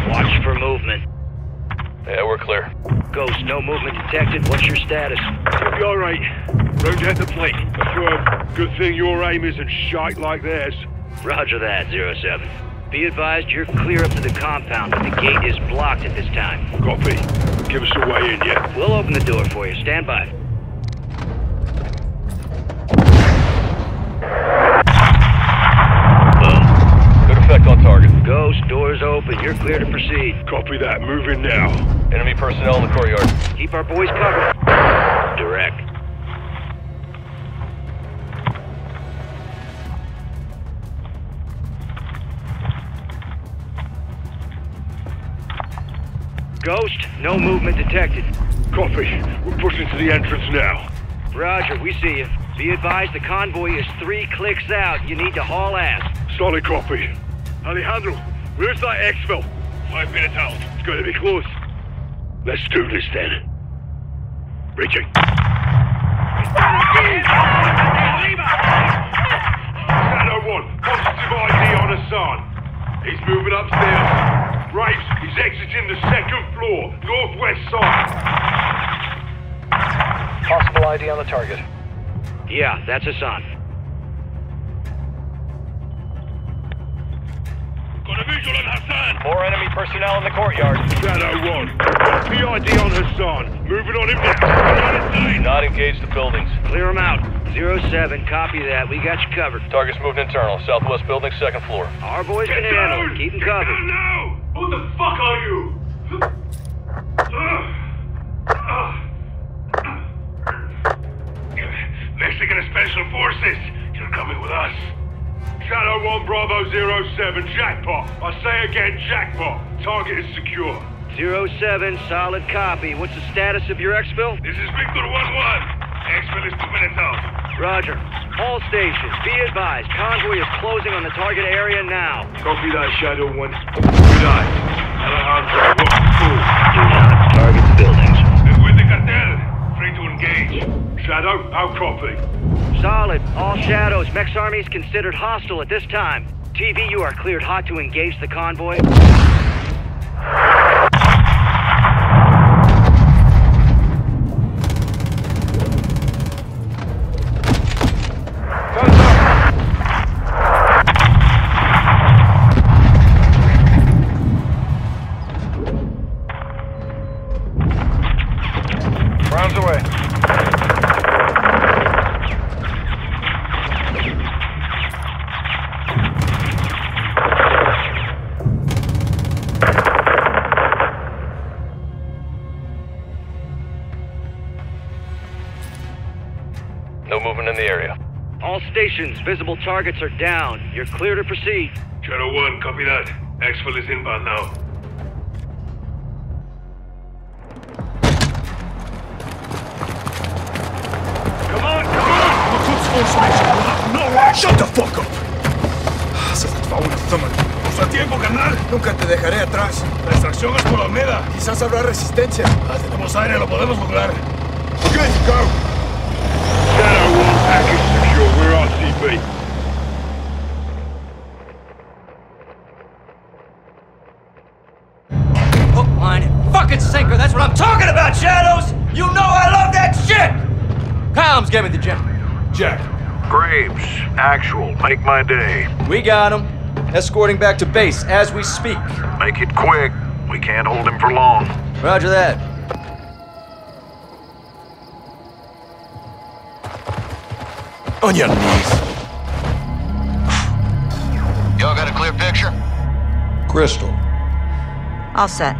Watch for movement. movement. Yeah, we're clear. Ghost, no movement detected. What's your status? You'll be alright. Round at the plate. Affirm. Good thing your aim isn't shite like theirs. Roger that, Zero 07. Be advised, you're clear up to the compound, but the gate is blocked at this time. Copy. Give us a way in, yeah? We'll open the door for you. Stand by. Doors open. You're clear to proceed. Copy that. Moving now. Enemy personnel in the courtyard. Keep our boys covered. Direct. Ghost, no movement detected. Copy. We're pushing to the entrance now. Roger, we see you. Be advised the convoy is three clicks out. You need to haul ass. Solid copy. Alejandro, where's that exfil? Five minutes out. It's going to be close. Let's do this then. Reaching. Shadow 1, positive ID on Hassan. He's moving upstairs. Graves, he's exiting the second floor, northwest side. Possible ID on the target. Yeah, that's Hassan. More enemy personnel in the courtyard. Shadow 1, got PID on Hassan. Moving on him now. Not engage the buildings. Clear them out. Zero 07, copy that. We got you covered. Target's moved internal. Southwest building, second floor. Our boys Get can handle down! it. Keep them Get covered. down now! Who the fuck are you? Mexican Special Forces, you're coming with us. Shadow 1 Bravo 07, jackpot. I say again, jackpot. Target is secure. Zero 07, solid copy. What's the status of your exfil? This is Victor 1-1. Exfil is two minutes out. Roger. All stations, be advised. Convoy is closing on the target area now. Copy that, Shadow 1. Good eye. Alejandro, look, cool. Do not target the buildings. With the cartel. Free to engage. Shadow, I'll copy. Solid. All shadows. Mex Army is considered hostile at this time. TV, you are cleared hot to engage the convoy. Visible targets are down. You're clear to proceed. Shadow 1, copy that. Exfil is inbound now. Come on, come on! Quds Force Mission. No way! Shut the fuck up! Haces el favor, estómago. Usa tiempo, carnal. Nunca te dejaré atrás. La extracción es por Almeda. Quizás habrá resistencia. Ah, tenemos aire, lo podemos lograr. Okay, go! Shadow 1, package secure. We're RCB. Hook, line, and fucking sinker. That's what I'm talking about, Shadows! You know I love that shit! Comms, give me the gem. Jack. Graves, actual, make my day. We got him. Escorting back to base as we speak. Make it quick. We can't hold him for long. Roger that. On your knees. Y'all got a clear picture? Crystal. All set.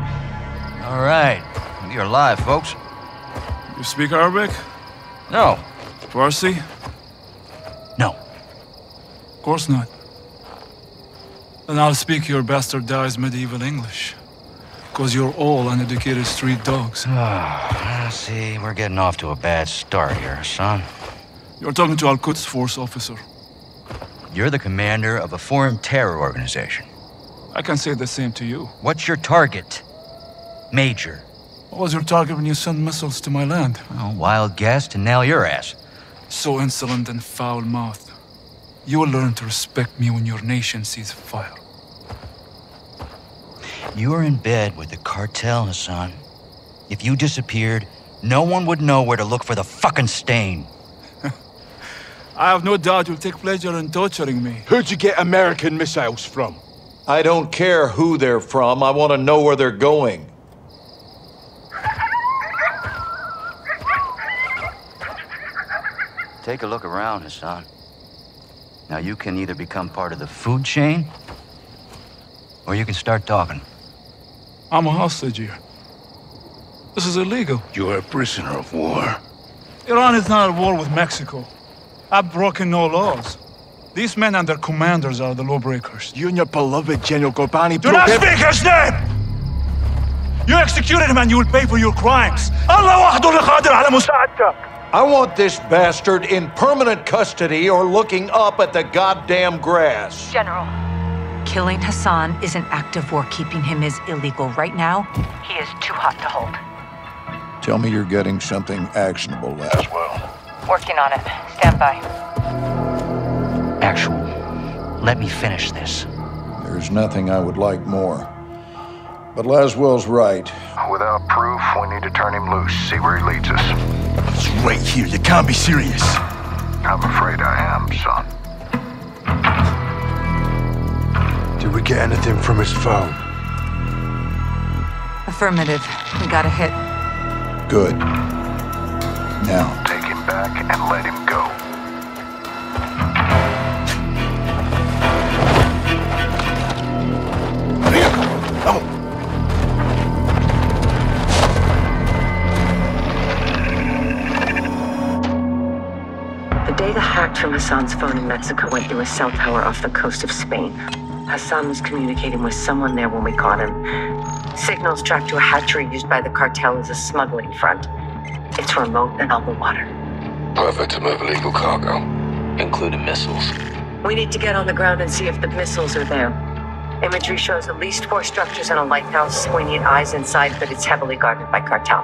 All right. You're alive, folks. You speak Arabic? No. Farsi? Course not. Then I'll speak your bastardized medieval English. Because you're all uneducated street dogs. Ah, see, we're getting off to a bad start here, son. You're talking to Al Quds Force officer. You're the commander of a foreign terror organization. I can say the same to you. What's your target? Major. What was your target when you sent missiles to my land? Oh, wild guess to nail your ass. So insolent and foul-mouthed. You will learn to respect me when your nation sees fire. You are in bed with the cartel, Hassan. If you disappeared, no one would know where to look for the fucking stain. I have no doubt you'll take pleasure in torturing me. Who'd you get American missiles from? I don't care who they're from. I want to know where they're going. Take a look around, Hassan. Now, you can either become part of the food chain, or you can start talking. I'm a hostage here. This is illegal. You're a prisoner of war. Iran is not at war with Mexico. I've broken no laws. These men and their commanders are the lawbreakers. You and your beloved General Ghorbrani. Do not speak his name! You executed him and you will pay for your crimes. Allah wahdu al-Qadir ala! I want this bastard in permanent custody or looking up at the goddamn grass. General, killing Hassan is an act of war. Keeping him is illegal. Right now, he is too hot to hold. Tell me you're getting something actionable, Laswell. Working on it. Stand by. Actual. Let me finish this. There's nothing I would like more. But Laswell's right. Without proof, we need to turn him loose, see where he leads us. It's right here. You can't be serious. I'm afraid I am, son. Did we get anything from his phone? Affirmative. We got a hit. Good. Now, Take him back and let him go. From Hassan's phone in Mexico went through a cell tower off the coast of Spain. Hassan was communicating with someone there when we caught him. Signals tracked to a hatchery used by the cartel as a smuggling front. It's remote and on the water. Perfect to move illegal cargo, including missiles. We need to get on the ground and see if the missiles are there. Imagery shows at least four structures and a lighthouse. We need eyes inside, but it's heavily guarded by cartel.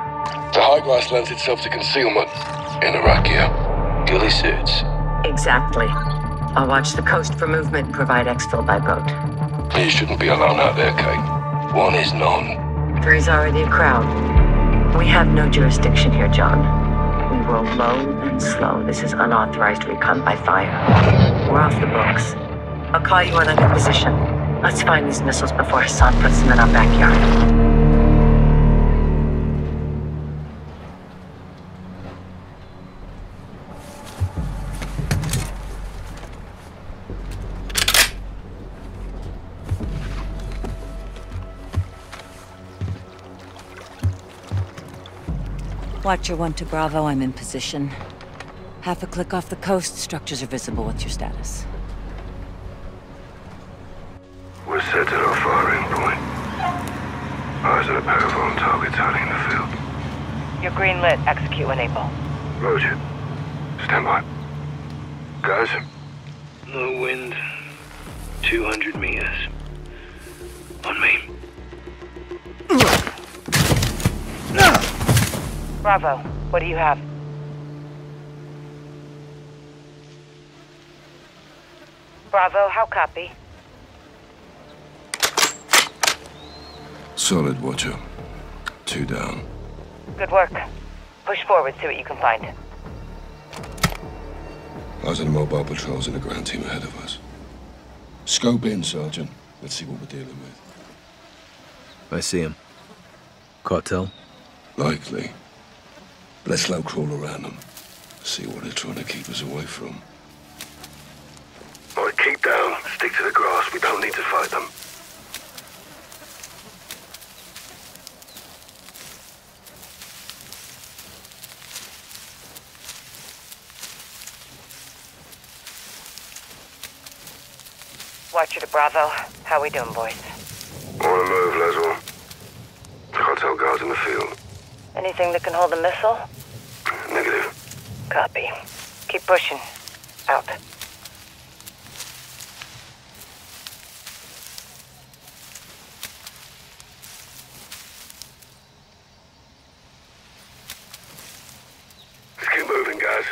The high glass lends itself to concealment. In Iraqia. Ghillie suits. Exactly. I'll watch the coast for movement and provide exfil by boat. You shouldn't be alone out there, Kate. One is none. Three's already a crowd. We have no jurisdiction here, John. We roll low and slow. This is unauthorized recon by fire. We're off the books. I'll call you when I'm position. Let's find these missiles before Hassan puts them in our backyard. Watcher 1 to Bravo, I'm in position. Half a click off the coast, structures are visible. What's your status? We're set at our firing point. Eyes on a pair of armed targets hiding in the field. You're green lit. Execute when able. Roger. Stand by. Guys, Low wind, 200 meters. On me. Bravo. What do you have? Bravo, how copy? solid, Watcher. Two down. Good work. Push forward, see what you can find. Eyes on the mobile patrols and the ground team ahead of us. Scope in, Sergeant. Let's see what we're dealing with. I see him. Cartel? Likely. Let's slow crawl around them. See what they're trying to keep us away from. All right, keep down. Stick to the grass. We don't need to fight them. Watcher to Bravo. How we doing, boys? On the move, Laswell. Cartel guards in the field. Anything that can hold a missile? Negative. Copy. Keep pushing. Out. Let's keep moving, guys.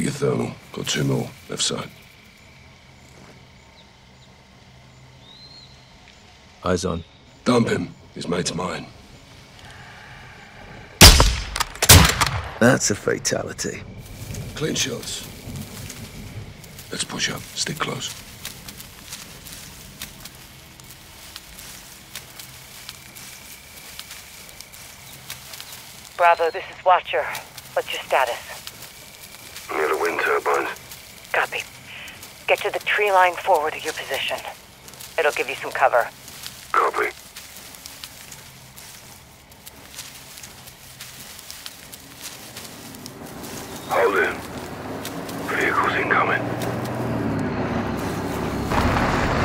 Check your thermal. Got two more, left side. Eyes on. Dump him. His mate's mine. That's a fatality. Clean shots. Let's push up. Stick close. Bravo, this is Watcher. What's your status? Near the wind turbines. Copy. Get to the tree line forward of your position. It'll give you some cover. Copy. Hold it. Vehicles incoming.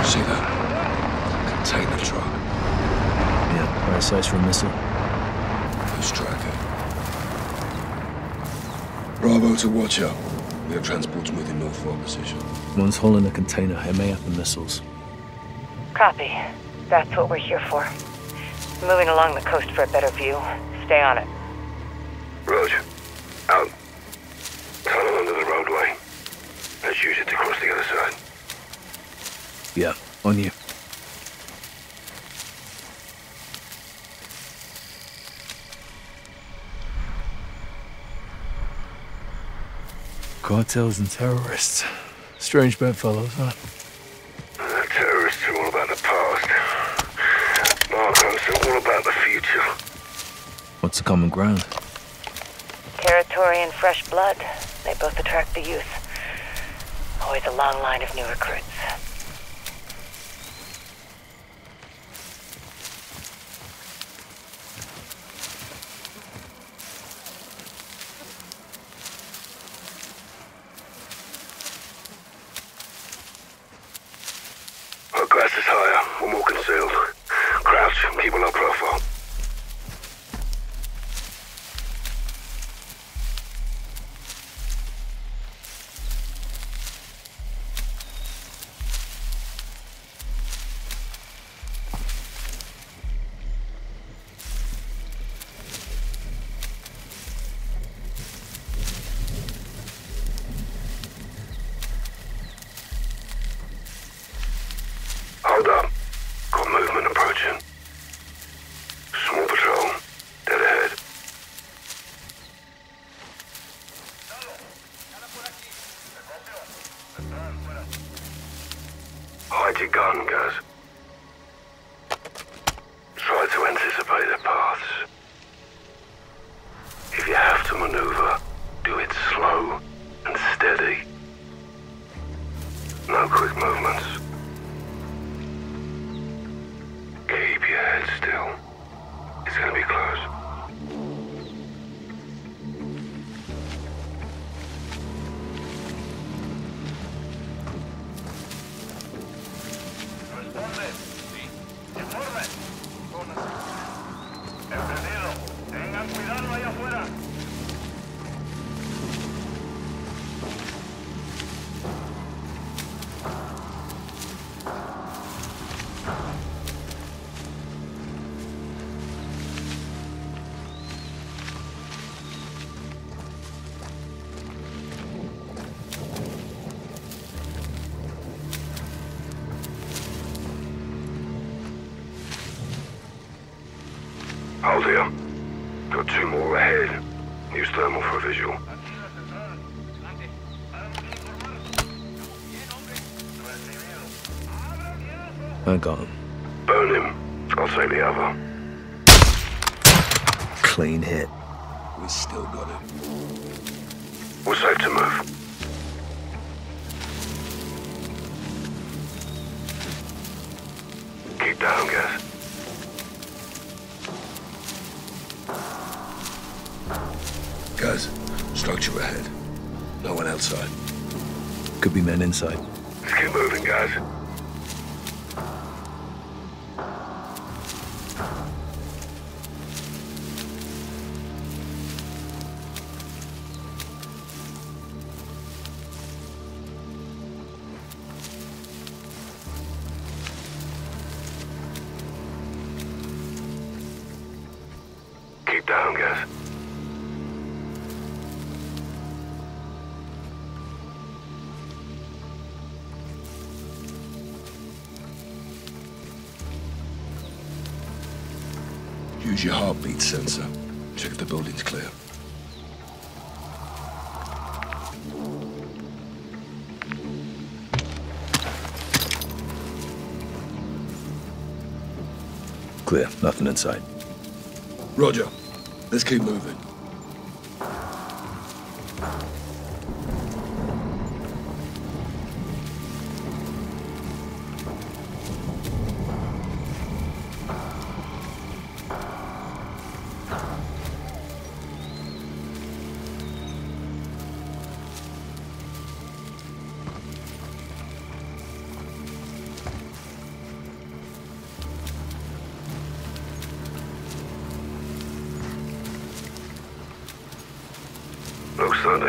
See that? Container truck. Yeah, right size for a missile. Who's tracker? Bravo to Watcher. We have transports moving north for our position. One's hauling a container. It may have the missiles. Copy. That's what we're here for. Moving along the coast for a better view. Stay on it. Roger. Out. Tunnel under the roadway. Let's use it to cross the other side. Yeah, on you. Cartels and terrorists. Strange bedfellows, huh? The terrorists are all about the past. Narcos are all about the future. What's the common ground? Territory and fresh blood. They both attract the youth. Always a long line of new recruits. Inside. Use your heartbeat sensor. Check if the building's clear. Clear. Nothing inside. Roger. Let's keep moving.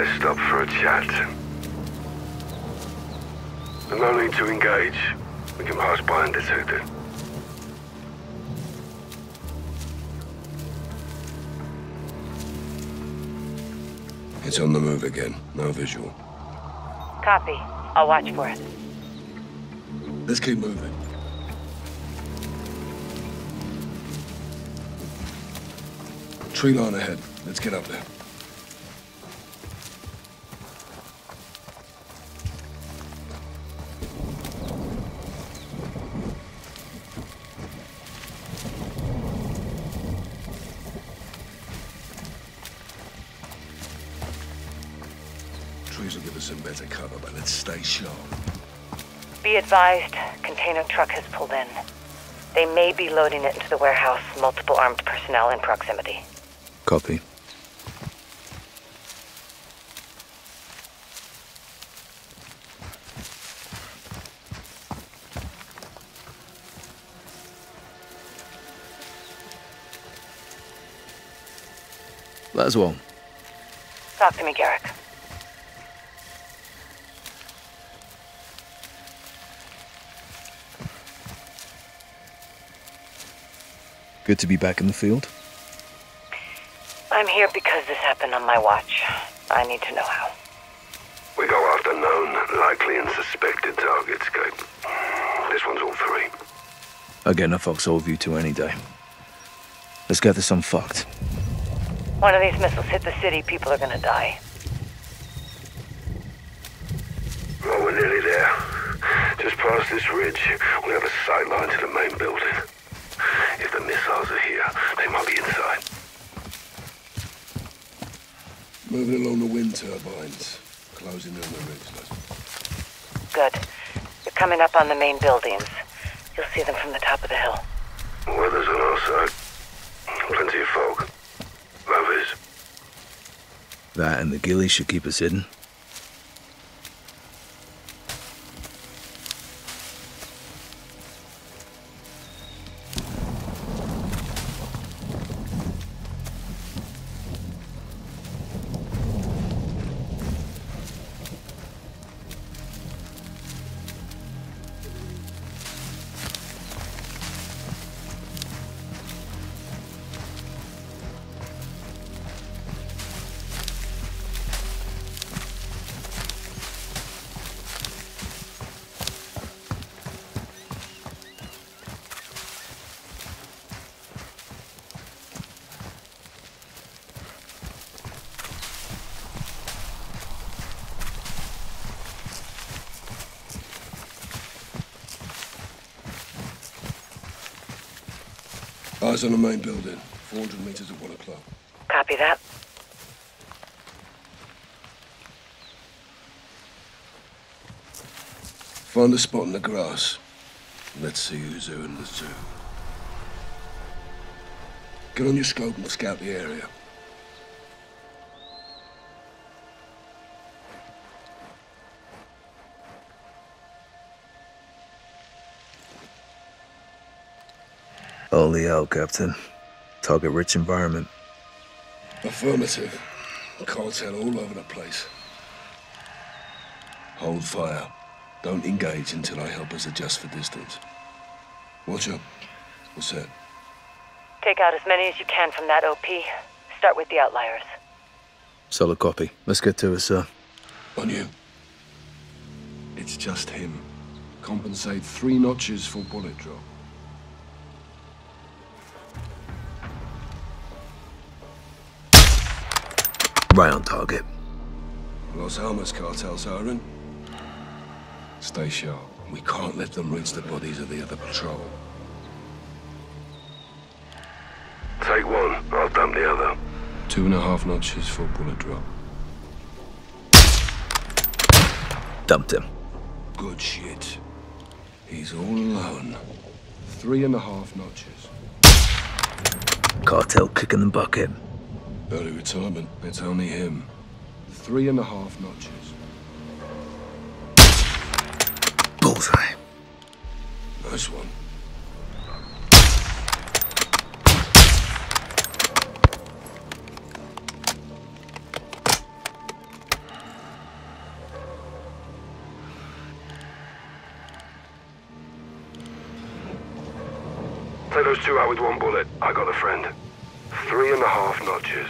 Looks like they for a chat. There's no need to engage. We can pass by undetected. It's on the move again. No visual. Copy. I'll watch for it. Let's keep moving. Tree line ahead. Let's get up there. Advised, container truck has pulled in. They may be loading it into the warehouse. Multiple armed personnel in proximity. Copy. Laswell, Talk to me, Garrick. Good to be back in the field. I'm here because this happened on my watch. I need to know how. We go after known, likely, and suspected targets, Cape. This one's all three. I Again, a foxhole view to any day. Let's get this unfucked. One of these missiles hit the city, people are gonna die. Well, we're nearly there. Just past this ridge, we have a sight line to the main building. If the missiles are here, they might be inside. Moving along the wind turbines. Closing in on the ridge. Let's... Good. You're coming up on the main buildings. You'll see them from the top of the hill. Weather's on our side. Plenty of fog. Love. That and the ghillie should keep us hidden. On the main building. 400 meters at 1 o'clock. Copy that. Find a spot in the grass. Let's see who's who in the zoo. Get on your scope and scout the area. Holy hell, Captain. Target rich environment. Affirmative. Cartel all over the place. Hold fire. Don't engage until I help us adjust for distance. Watch up. What's that? Take out as many as you can from that OP. Start with the outliers. Solid copy. Let's get to it, sir. On you. It's just him. Compensate three notches for bullet drop. Right on target. Las Almas cartel siren. Stay sharp. We can't let them reach the bodies of the other patrol. Take one, I'll dump the other. Two and a half notches for bullet drop. Dumped him. Good shit. He's all alone. Three and a half notches. Cartel kicking the bucket. Early retirement. It's only him. Three and a half notches. Bullseye. Nice one. Take those two out with one bullet. I got a friend. Three and a half notches.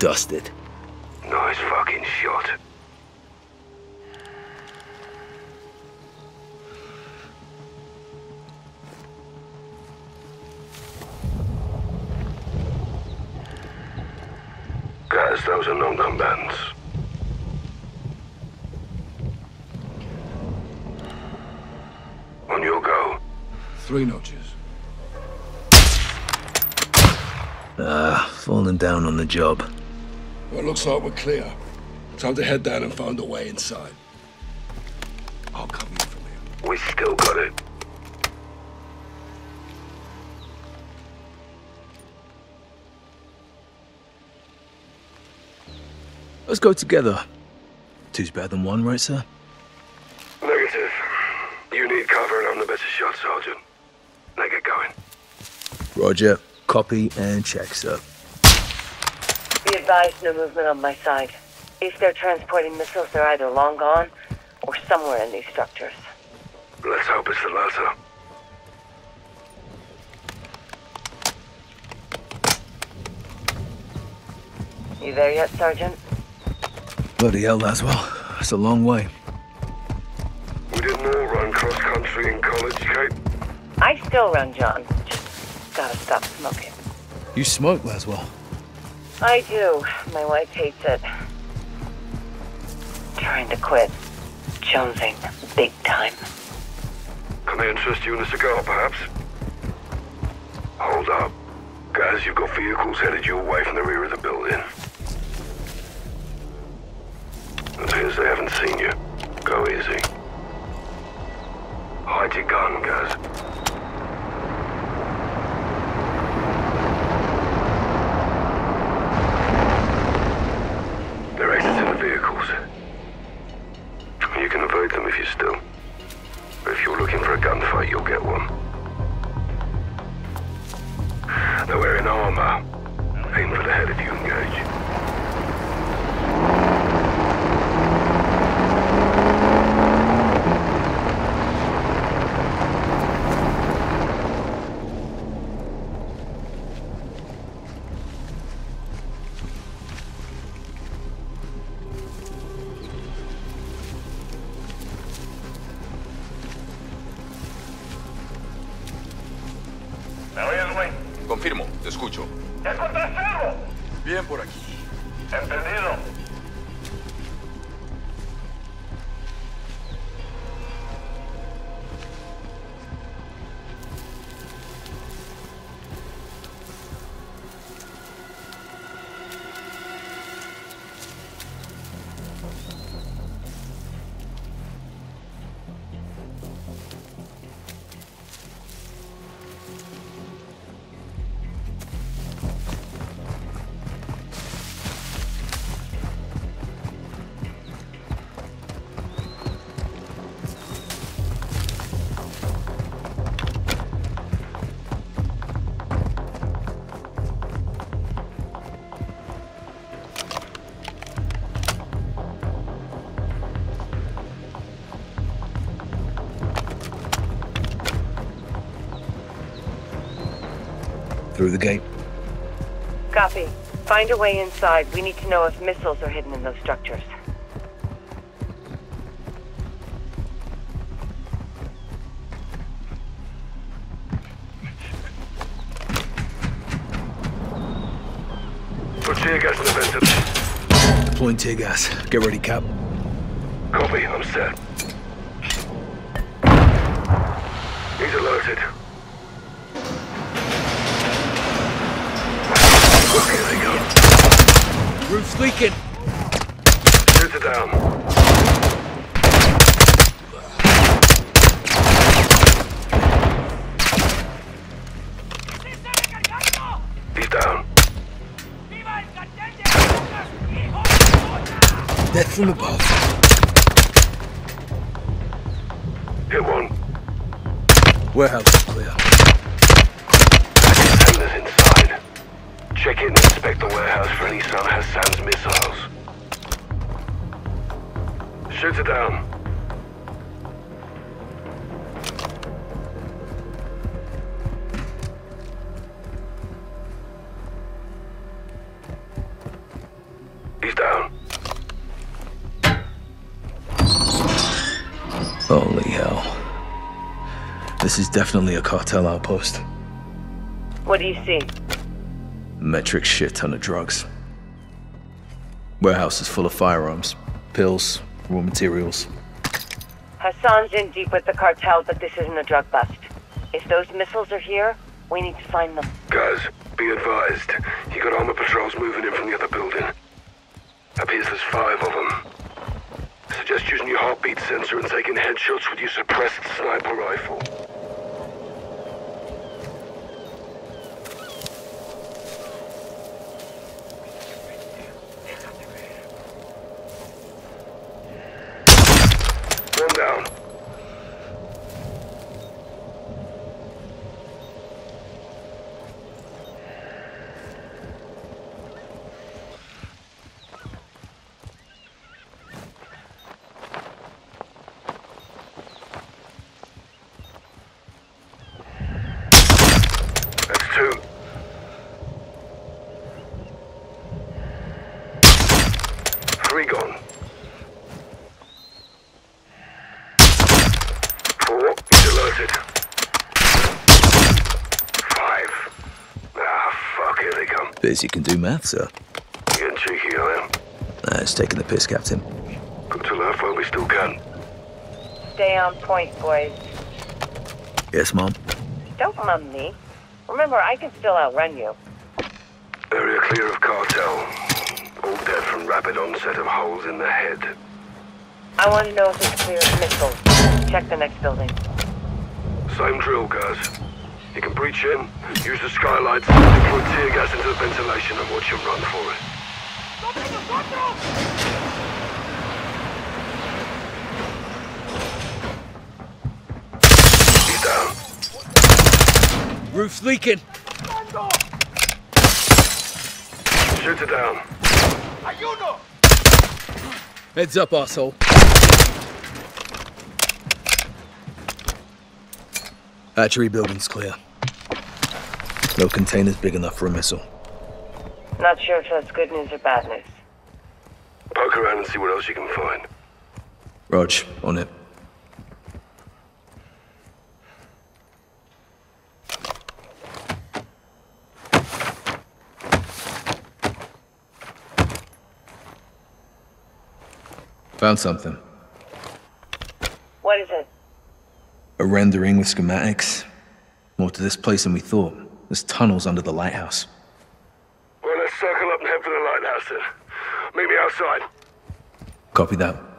Dusted. Nice fucking shot. Guys, those are non-combatants. On your go. Three notches. Falling down on the job. Well, looks like we're clear. Time to head down and find a way inside. I'll cover you from here. We still got it. Let's go together. Two's better than one, right, sir? Negative. You need cover and I'm the better shot, Sergeant. Now get going. Roger. Copy and check, sir. Be advised, no movement on my side. If they're transporting missiles, they're either long gone or somewhere in these structures. Let's hope it's the latter. You there yet, Sergeant? Bloody hell, Laswell. That's a long way. We didn't all run cross-country in college, Kate. I still run, John. Just gotta stop smoking. You smoke, Laswell. I do. My wife hates it. Trying to quit. Jonesing. Big time. Can they interest you in a cigar, perhaps? Hold up. Guys, you've got vehicles headed your way from the rear of the building. It appears they haven't seen you. Go easy. Hide your gun, Through the gate. Copy. Find a way inside. We need to know if missiles are hidden in those structures. tear gas in the ventilation. Deploying tear gas. Get ready, Cap. Copy, I'm set. Here they go. Roof's leaking. Shoot it down. He's down. Death from above. Hit one. Warehouse the warehouse for any Hassan's missiles. Shoot it down. He's down. Holy hell. This is definitely a cartel outpost. What do you see? Metric shit ton of drugs. Warehouse is full of firearms, pills, raw materials. Hassan's in deep with the cartel, but this isn't a drug bust. If those missiles are here, we need to find them. Guys, be advised. You got armor patrols moving in from the other building. Appears there's five of them. Suggest using your heartbeat sensor and taking headshots with your suppressed sniper rifle. They you can do math, sir. Getting cheeky, I am. Nah, it's taking the piss, Captain. Good to laugh while we still can. Stay on point, boys. Yes, Mom? Don't mum me. Remember, I can still outrun you. Area clear of cartel. All dead from rapid onset of holes in the head. I want to know if it's clear of missiles. Check the next building. Same drill, guys. You can breach in, use the skylights, deploy tear gas into the ventilation and watch him run for it. He's down. Roof's leaking. Shoot it down. Heads up, asshole. Hatchery building's clear. No containers big enough for a missile. Not sure if that's good news or bad news. Poke around and see what else you can find. Rog, on it. Found something. What is it? A rendering with schematics. More to this place than we thought. There's tunnels under the lighthouse. Well, let's circle up and head for the lighthouse then. Meet me outside. Copy that.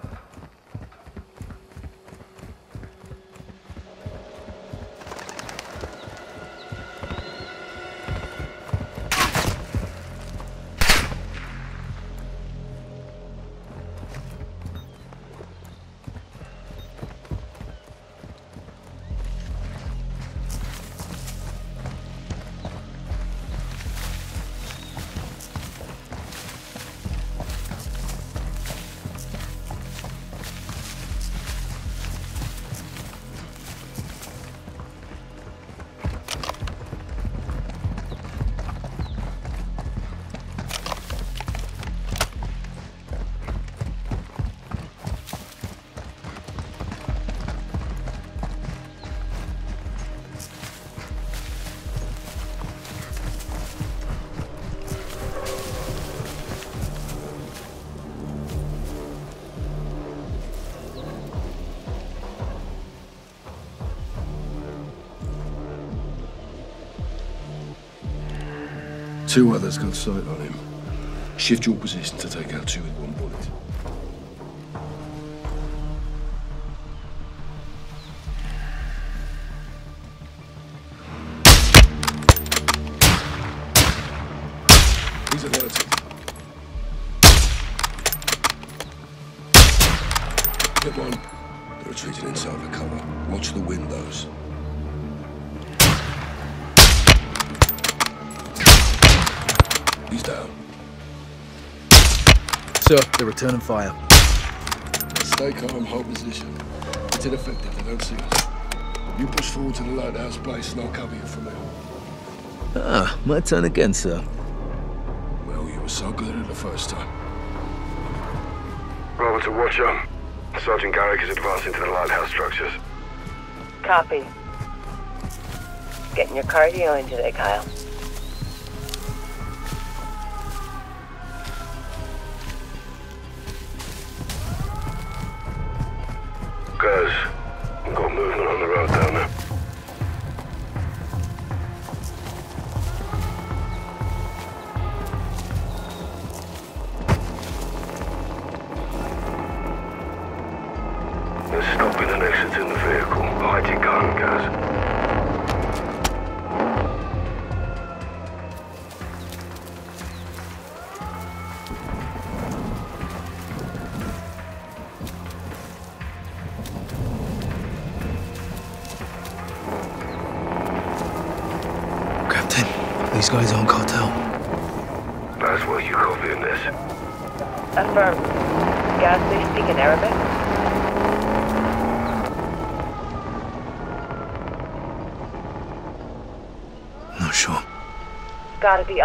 Two others got sight on him. Shift your position to take out two with one bullet. Fire. Stay calm, hold position. It's ineffective, they don't see us. You push forward to the lighthouse place and I'll cover you from there. Ah, my turn again, sir. Well, you were so good at it the first time. Robert to Watcher. Sergeant Garrick is advancing to the lighthouse structures. Copy. Getting your cardio in today, Kyle. Be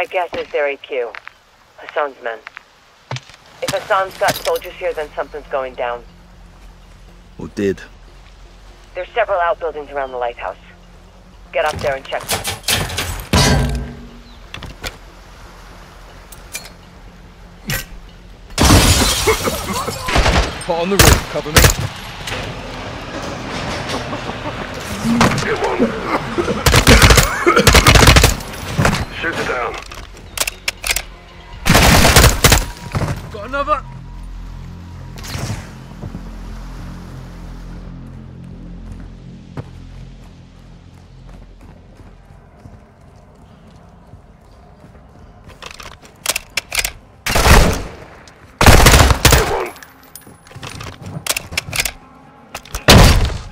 My guess is they're AQ. Hassan's men. If Hassan's got soldiers here, then something's going down. Or did. There's several outbuildings around the lighthouse. Get up there and check them. Pot on the roof, cover me. Get one.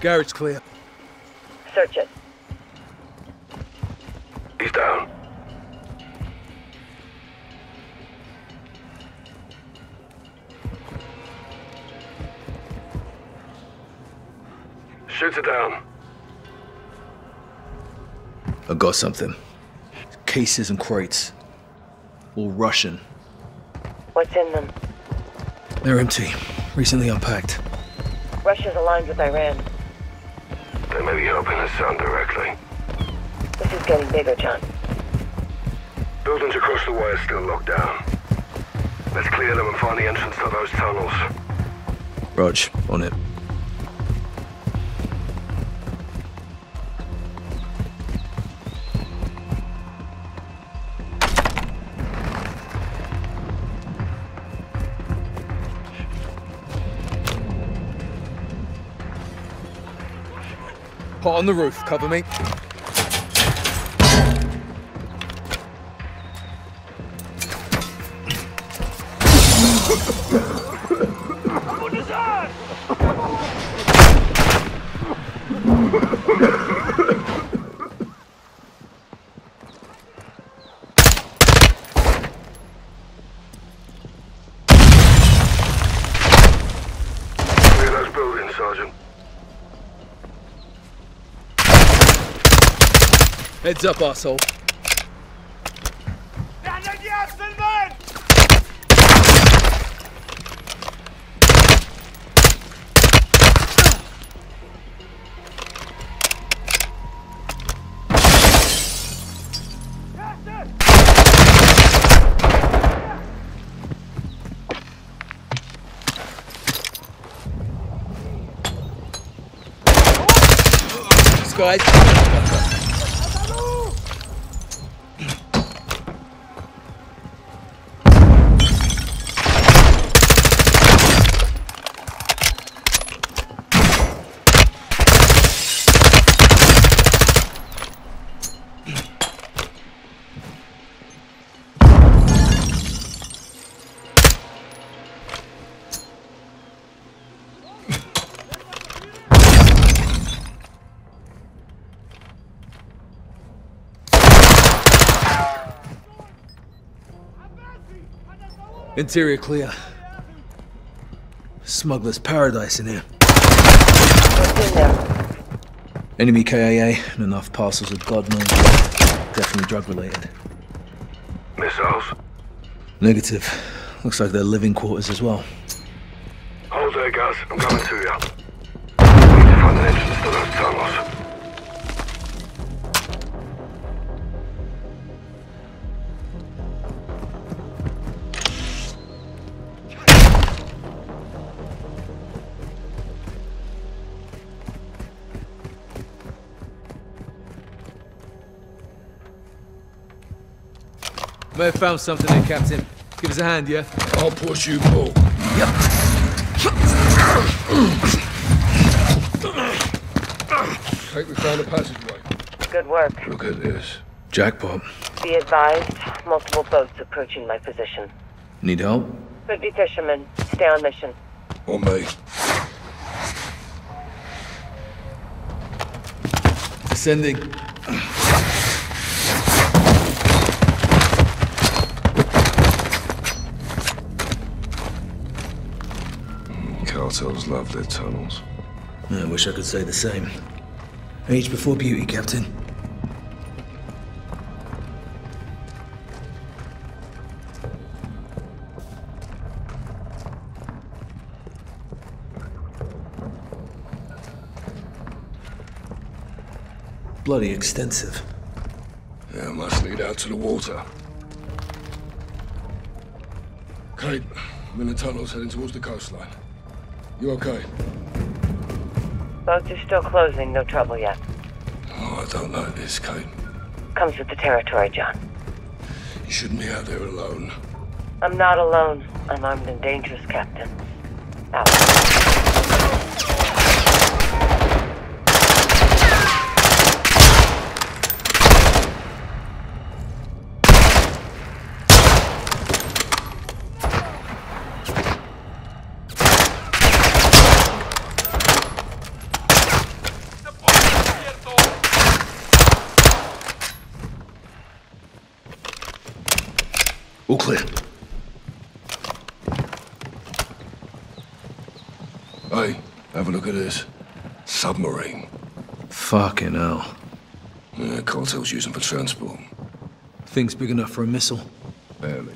Garage clear. Search it. He's down. Shoot it down. I got something. Cases and crates. All Russian. What's in them? They're empty. Recently unpacked. Russia's aligned with Iran. They may be helping directly. This is getting bigger, John. Buildings across the way are still locked down. Let's clear them and find the entrance to those tunnels. Rog, on it. On the roof, cover me. Heads up, asshole. Guys. Interior clear. Smuggler's paradise in here. What's in there? Enemy KIA and enough parcels of God knows. Definitely drug related. Missiles? Negative. Looks like they're living quarters as well. Hold there, guys. I'm coming May have found something there, Captain. Give us a hand, yeah? I'll push you, Paul. Kate, we found a passageway. Good work. Look at this. Jackpot. Be advised, multiple boats approaching my position. Need help? Could be fishermen. Stay on mission. On me. Ascending. Cartels love their tunnels. I wish I could say the same. Age before beauty, Captain. Bloody extensive. Yeah, must lead out to the water. Kate, I'm in the tunnels heading towards the coastline. You okay? Boats are still closing. No trouble yet. Oh, I don't like this, Kate. Comes with the territory, John. You shouldn't be out there alone. I'm not alone. I'm armed and dangerous, Captain. Out. All clear. Hey, have a look at this. Submarine. Fucking hell. Yeah, cartel's using for transport. Thing's big enough for a missile. Barely.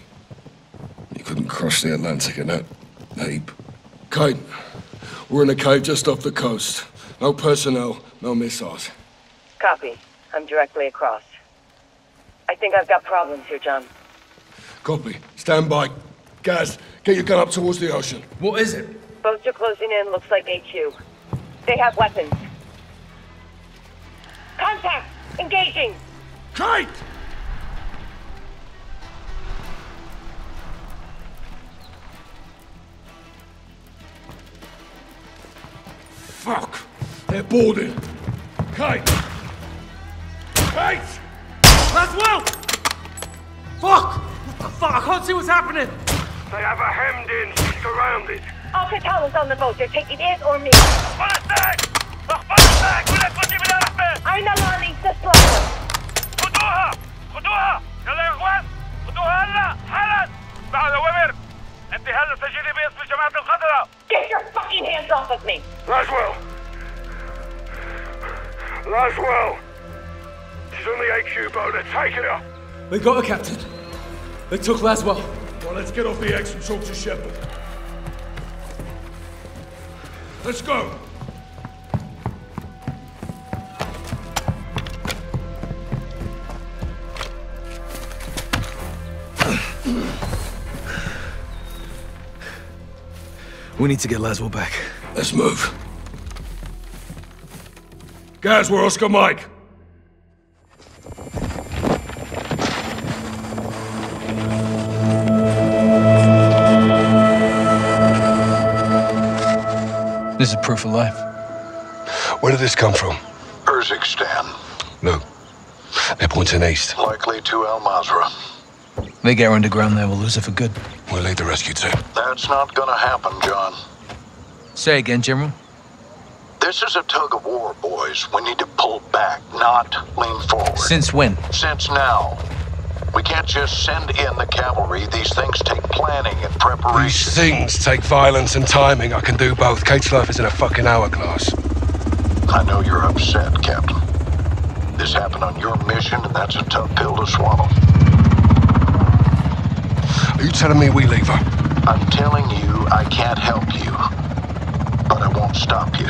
You couldn't cross the Atlantic in that heap. Kate, we're in a cave just off the coast. No personnel, no missiles. Copy. I'm directly across. I think I've got problems here, John. Copy. Stand by. Gaz, get your gun up towards the ocean. What is it? Boats are closing in, looks like AQ. They have weapons. Contact! Engaging! Kate! Fuck! They're boarding. Kate! Kate! That's well! Fuck! Fuck? I can't see what's happening! They have a hemmed in, surrounded. After Towers on the boat, they're taking it or me. Full attack! Full attack! We're not going to give it up! I'm not learning to slaughter! يلا يا اخوان هلا حالا بعد انت هلا سجلي باسم جماعه Get your fucking hands off of me! Laswell! Laswell! She's on the HQ boat, her! They got her, Captain. They took Laswell. Well, let's get off the X and talk to Shepherd. Let's go! We need to get Laswell back. Let's move. Guys, we're Oscar Mike. This is proof of life. Where did this come from? Urzikstan. No. They're pointing east. Likely to Al Mazrah. They get her underground there, we'll lose her for good. We'll lead the rescue team. That's not gonna happen, John. Say again, General. This is a tug of war, boys. We need to pull back, not lean forward. Since when? Since now. We can't just send in the cavalry. These things take planning and preparation. These things take violence and timing. I can do both. Kate's life is in a fucking hourglass. I know you're upset, Captain. This happened on your mission, and that's a tough pill to swallow. Are you telling me we leave her? I'm telling you I can't help you, but I won't stop you.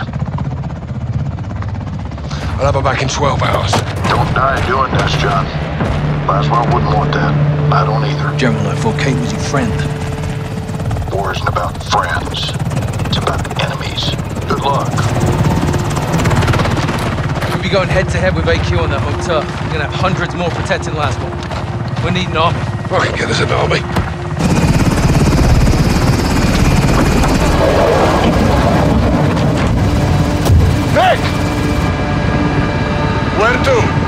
I'll have her back in 12 hours. Don't die doing this, John. Laswell wouldn't want that. I don't either. General, I thought Kate was your friend. War isn't about friends. It's about enemies. Good luck. We'll be going head to head with AQ on that hotel. We're gonna have hundreds more protecting Laswell. We need an army. I can get us an army. Where to?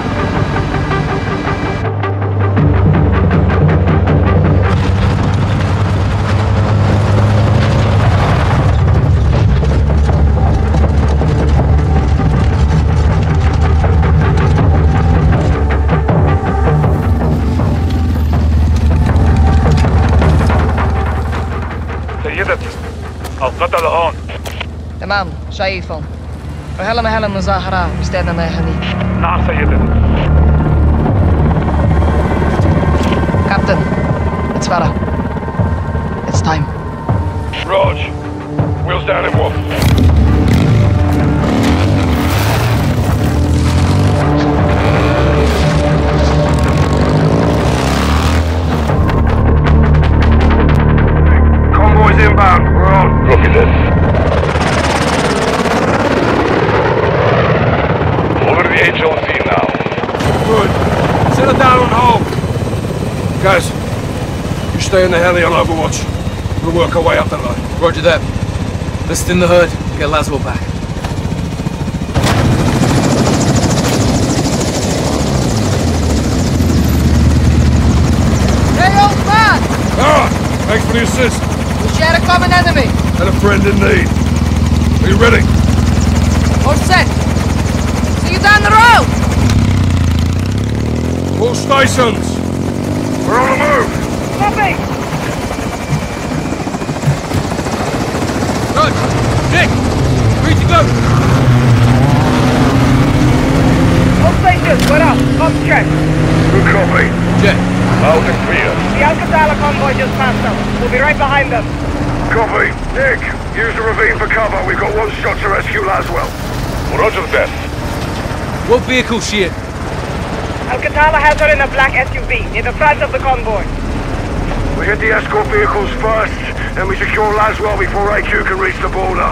القتل هون تمام شايفهم وهلا مهلا مظاهرة مستعدنا هنيك نعم سيدتي Captain, it's Farah. It's time. Raj, wheels down and wolf. Convoy's inbound. We're on. Look at this. Over the HLC now. Good. Settle down on home. Guys, you stay in the heli on Overwatch. We'll work our way up the line. Roger that. List in the hood. Get Laswell back. Hey, old man! Ah, thanks for the assist common enemy! And a friend in need. Are you ready? All set. See you down the road! All stations! We're on the move! Copy! Good! Nick! Ready to go! All stations, we're up! Come check! Good copy. Jet. Out and clear. The Al-Qatala convoy just passed us. We'll be right behind them. Copy. Nick, use the ravine for cover. We've got one shot to rescue Laswell. Roger that. What vehicle she in? Al-Qatala has her in a black SUV near the front of the convoy. We hit the escort vehicles first, then we secure Laswell before AQ can reach the border.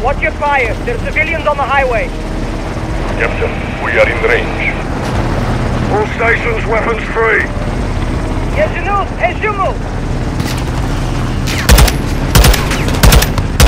Watch your fire. There are civilians on the highway. Captain, we are in range. All stations, weapons free. Yezunu, Ejumu!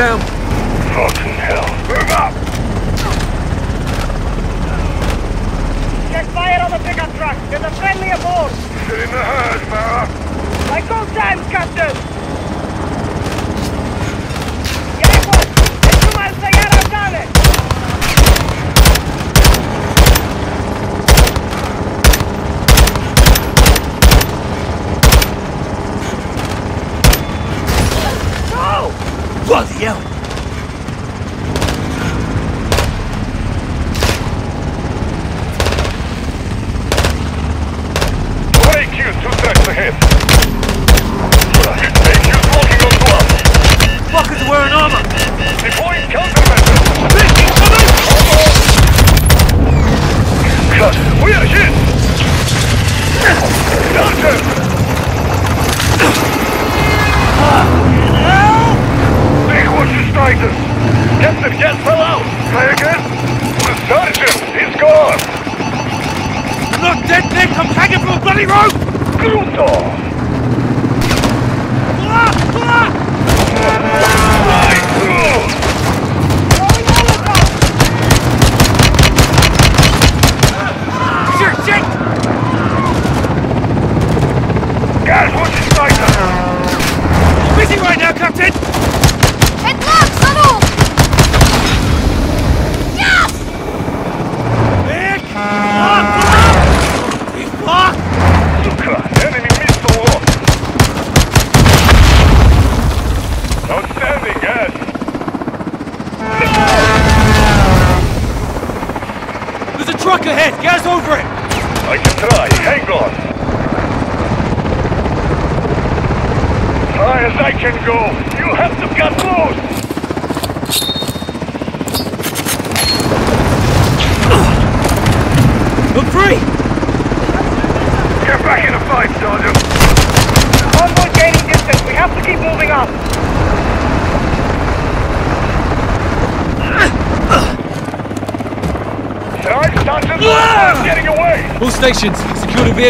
down.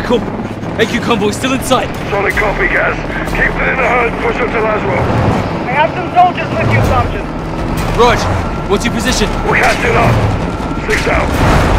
Vehicle. AQ convoy still in sight. Solid copy, Gaz. Keep it in the herd. Push them to Laswell. I have some soldiers with you, Sergeant. Rog, what's your position? We're catching up. Six out.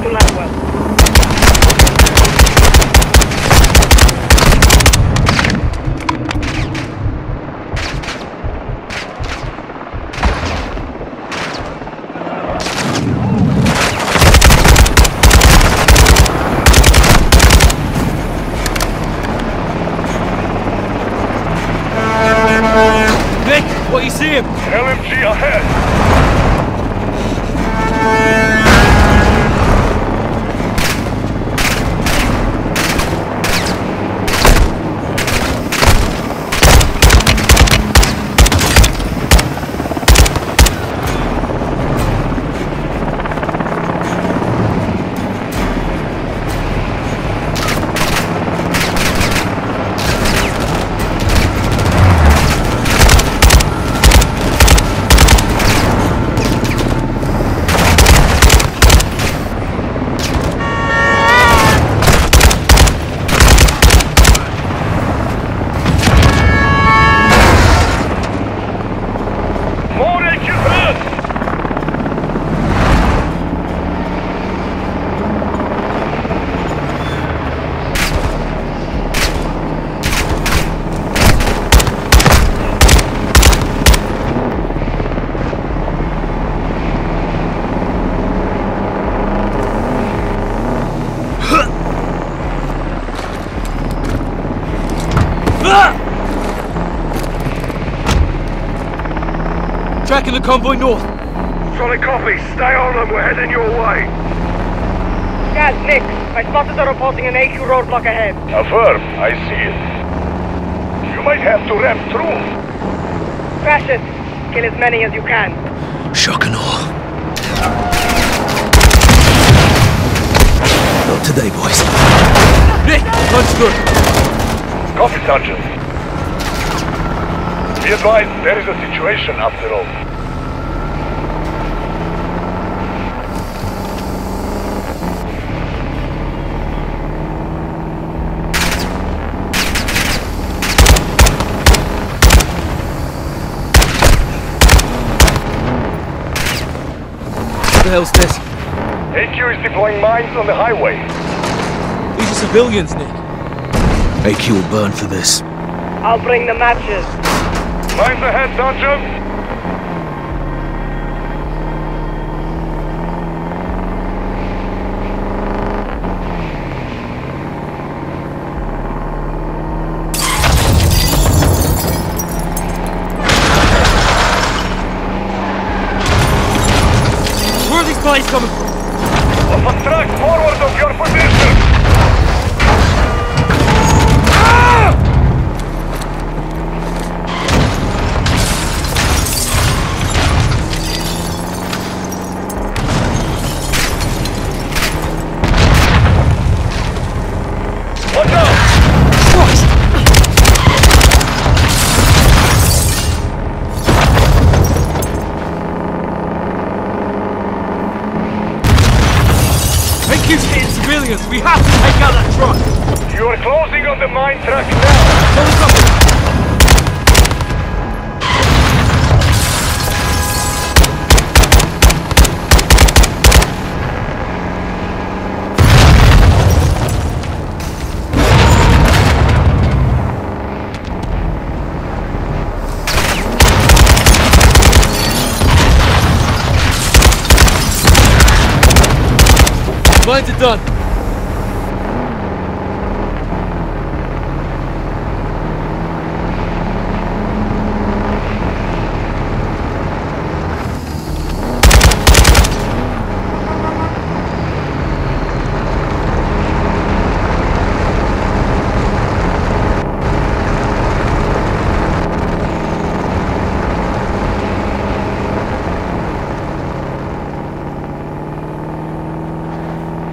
Get convoy north. Solid copy. Stay on them. We're heading your way. Guys, Nick, my spotted the reporting an AQ roadblock ahead. Affirm, I see it. You might have to ramp through. Crash it. Kill as many as you can. Shock and awe. Not today, boys. Nick, punch good. Copy, Sergeant. Be advised, there is a situation after all. Hell's this? AQ is deploying mines on the highway. These are civilians, Nick. AQ will burn for this. I'll bring the matches. Mines ahead, Sergeant! Mines are done.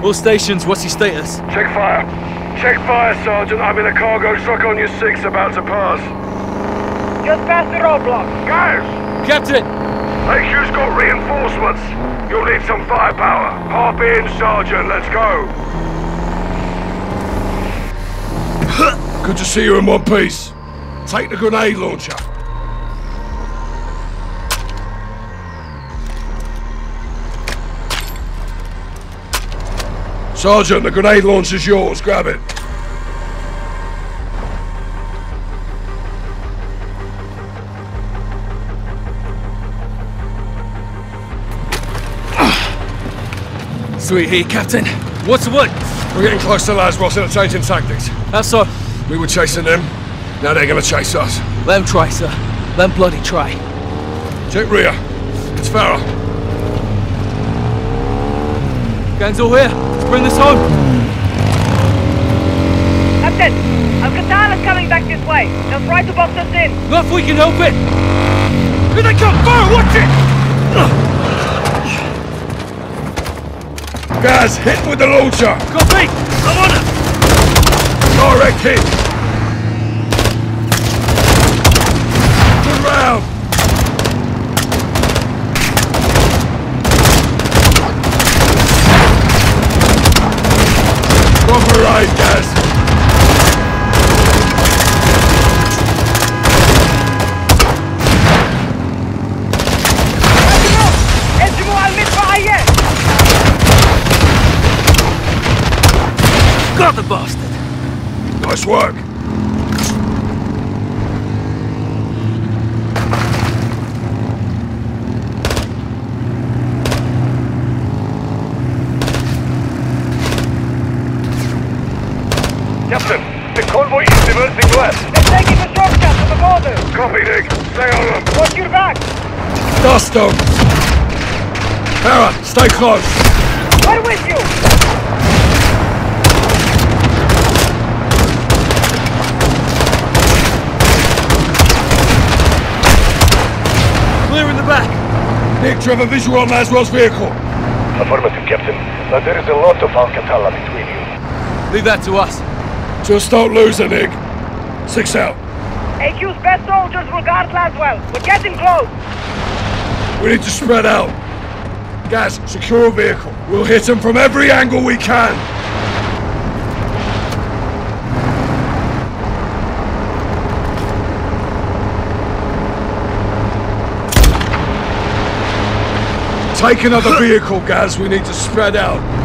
All stations, what's your status? Check fire. Check fire, Sergeant. I'm in a cargo truck on your six about to pass. Just past the roadblock. Guys! Captain! AQ's got reinforcements. You'll need some firepower. Hop in, Sergeant. Let's go. Good to see you in one piece. Take the grenade launcher. Sergeant, the grenade launcher's yours. Grab it. Sweet heat, Captain. What's the word? We're getting close to Laswell's and they're changing tactics. How so? We were chasing them. Now they're gonna chase us. Let them try, sir. Let them bloody try. Check rear. It's Farah. Gang's all here. Let's bring this home. Captain, Al-Qatala's coming back this way. They'll try to box us in. Not if we can help it. Here they come! Fire! Watch it! Guys, hit with the launcher! Copy! I'm on it! Direct hit! Good round! override this! Got the bastard! Nice work! Them! Farah, stay close! We're with you! Clear in the back. Nick, do you have a visual on Laswell's vehicle? Affirmative, Captain. But there is a lot of Al-Qatala between you. Leave that to us. Just don't lose it, Nick. Six out. AQ's best soldiers will guard Laswell. We're getting close. We need to spread out. Guys, secure a vehicle. We'll hit them from every angle we can. Take another vehicle, Gaz. We need to spread out.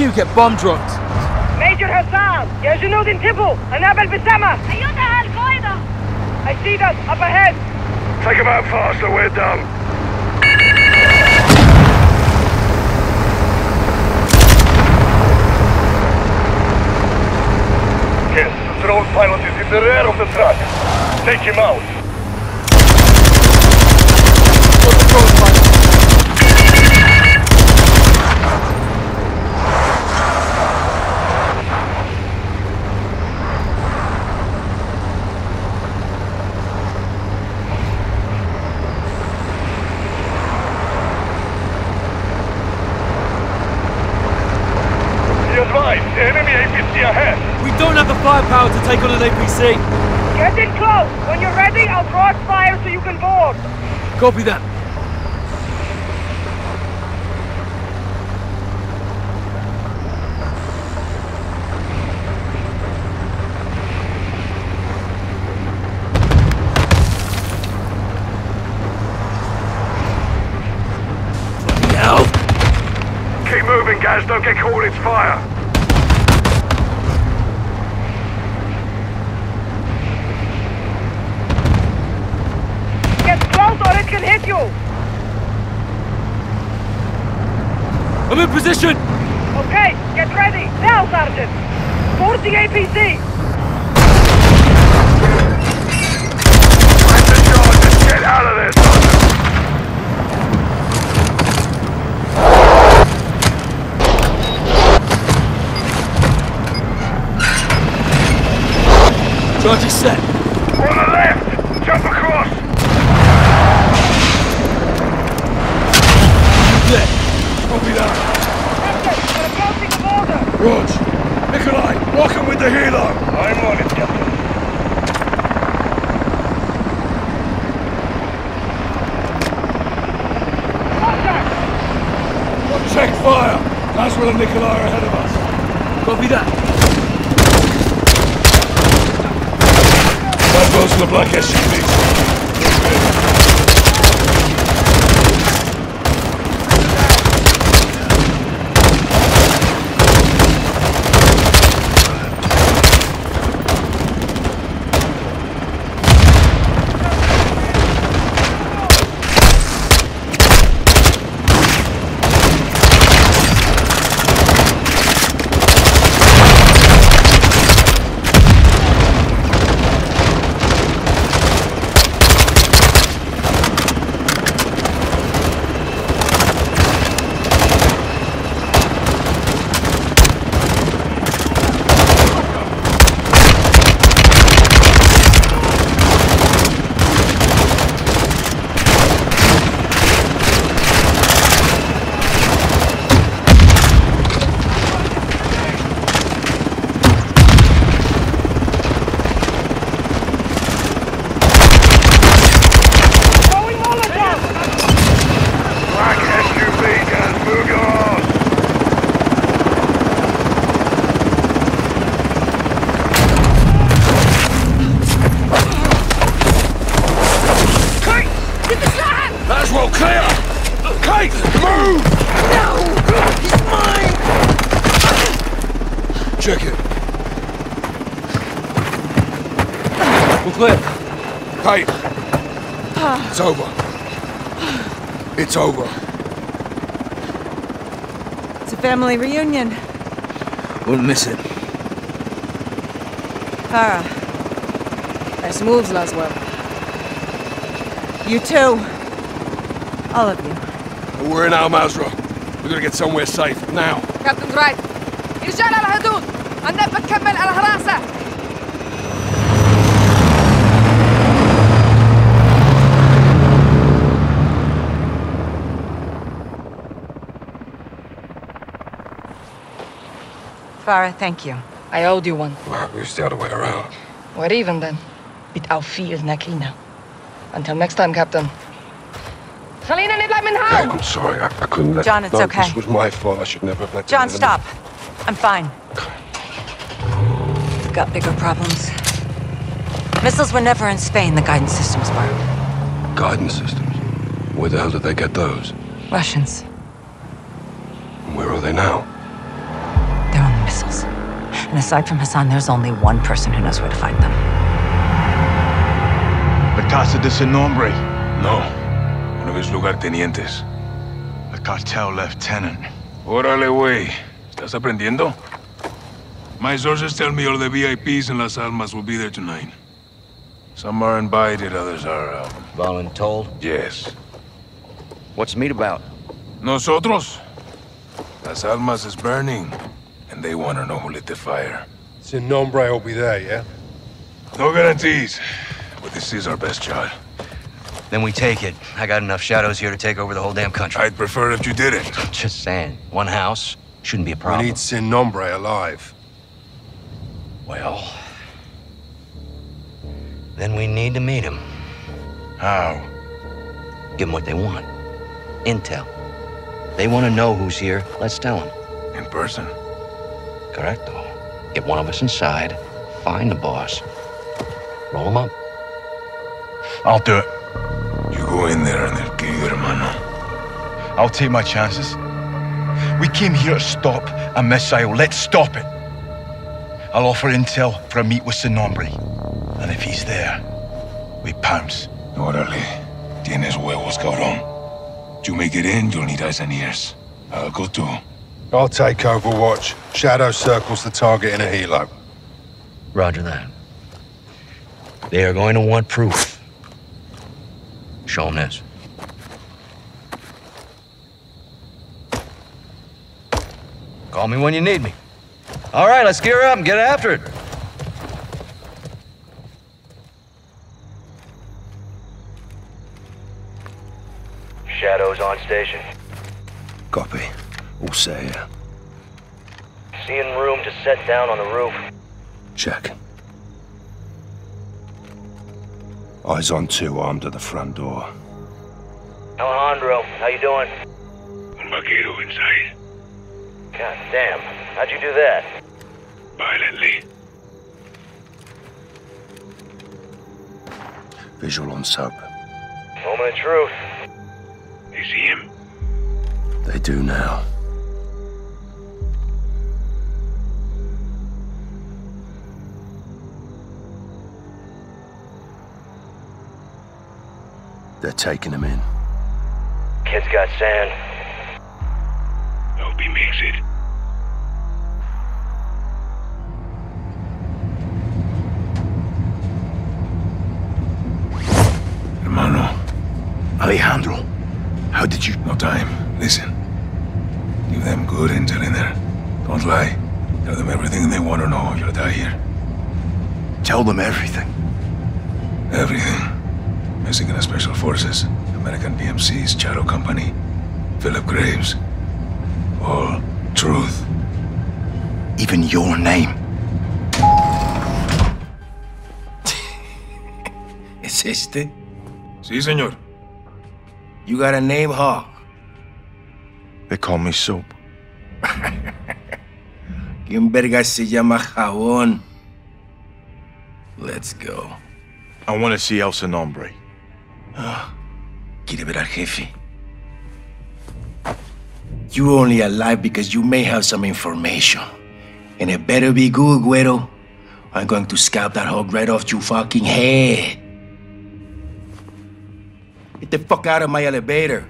did AQ get bomb dropped? Major Hassan يا جنود انتبهوا النابل بالسما أيها القاعدة I see them up ahead Take them out faster, we're done. Yes, the drone pilot is in the rear of the truck. Take him out. Copy that. check it. We're clear. Hey. It's over. It's over. It's a family reunion. Wouldn't miss it. Farah. Nice moves, Laswell. You too. All of you. We're in Al Mazrah. We're gonna get somewhere safe, now. Captain's right. Irshad al-Hadood! الحدود أنا بكمل على الحراسة Farah, thank you. I owed you one. Well, it's the other way around. We're even then. Bitaw fi is nakina. Until next time, Captain. Salina nidlay min Kate, I'm sorry. I, I couldn't let John, it's no, okay. This was my fault. I should never have let John, the enemy- stop. I'm fine. We've got bigger problems. Missiles were never in Spain, the guidance systems were. Guidance systems. Where the hell did they get those? Russians. Where are they now? They're on the missiles. And aside from Hassan, there's only one person who knows where to find them. La Casa de Sin Nombre. No. One of his lugartenientes. A cartel lieutenant. Órale, güey. ¿Estás aprendiendo? My sources tell me all the VIPs in Las Almas will be there tonight. Some are invited, others are, uh... Voluntold? Yes. What's the meet about? Nosotros? Las Almas is burning, and they want to know who lit the fire. Sin Nombre will be there, yeah? No guarantees, but this is our best shot. Then we take it. I got enough shadows here to take over the whole damn country. I'd prefer if you didn't. Just saying. One house shouldn't be a problem. We need Sin Nombre alive. Well... Then we need to meet him. How? Give them what they want. Intel. They want to know who's here. Let's tell them. In person? Correcto. Get one of us inside. Find the boss. Roll him up. I'll do it. You go in there and they'll kill you, hermano. I'll take my chances. We came here to stop a missile. Let's stop it. I'll offer intel for a meet with Sin Nombre. And if he's there, we pounce. Órale. Tienes huevos, cabrón. You make it in, you'll need eyes and ears. I'll go too. I'll take Overwatch. Shadow circles the target in a helo. Roger that. They are going to want proof. Show them this. Call me when you need me. All right, let's gear up and get after it. Shadows on station. Copy. All set here. Seeing room to set down on the roof. Check. Eyes on two armed at the front door. Alejandro, how you doing? Vaquero inside. God damn. How'd you do that? Violently. Visual on sub. Moment of truth. You see him? They do now. They're taking him in. Kid's got sand. Hope he makes it. Hermano. Alejandro, how did you... No time. Listen. Give them good intel in there. Don't lie. Tell them everything they want to know. You'll die here. Tell them everything. Everything. Mexican Special Forces, American PMC's Shadow Company, Philip Graves. All truth. Even your name. ¿Es este? Sí, señor. You got a name, Hawk? They call me Soap. ¿Quién verga se llama Jabón? Let's go. I want to see El Nombre. Ah, quiere ver al jefe. You only alive because you may have some information. And it better be good, Güero. I'm going to scalp that hog right off your fucking head. Get the fuck out of my elevator.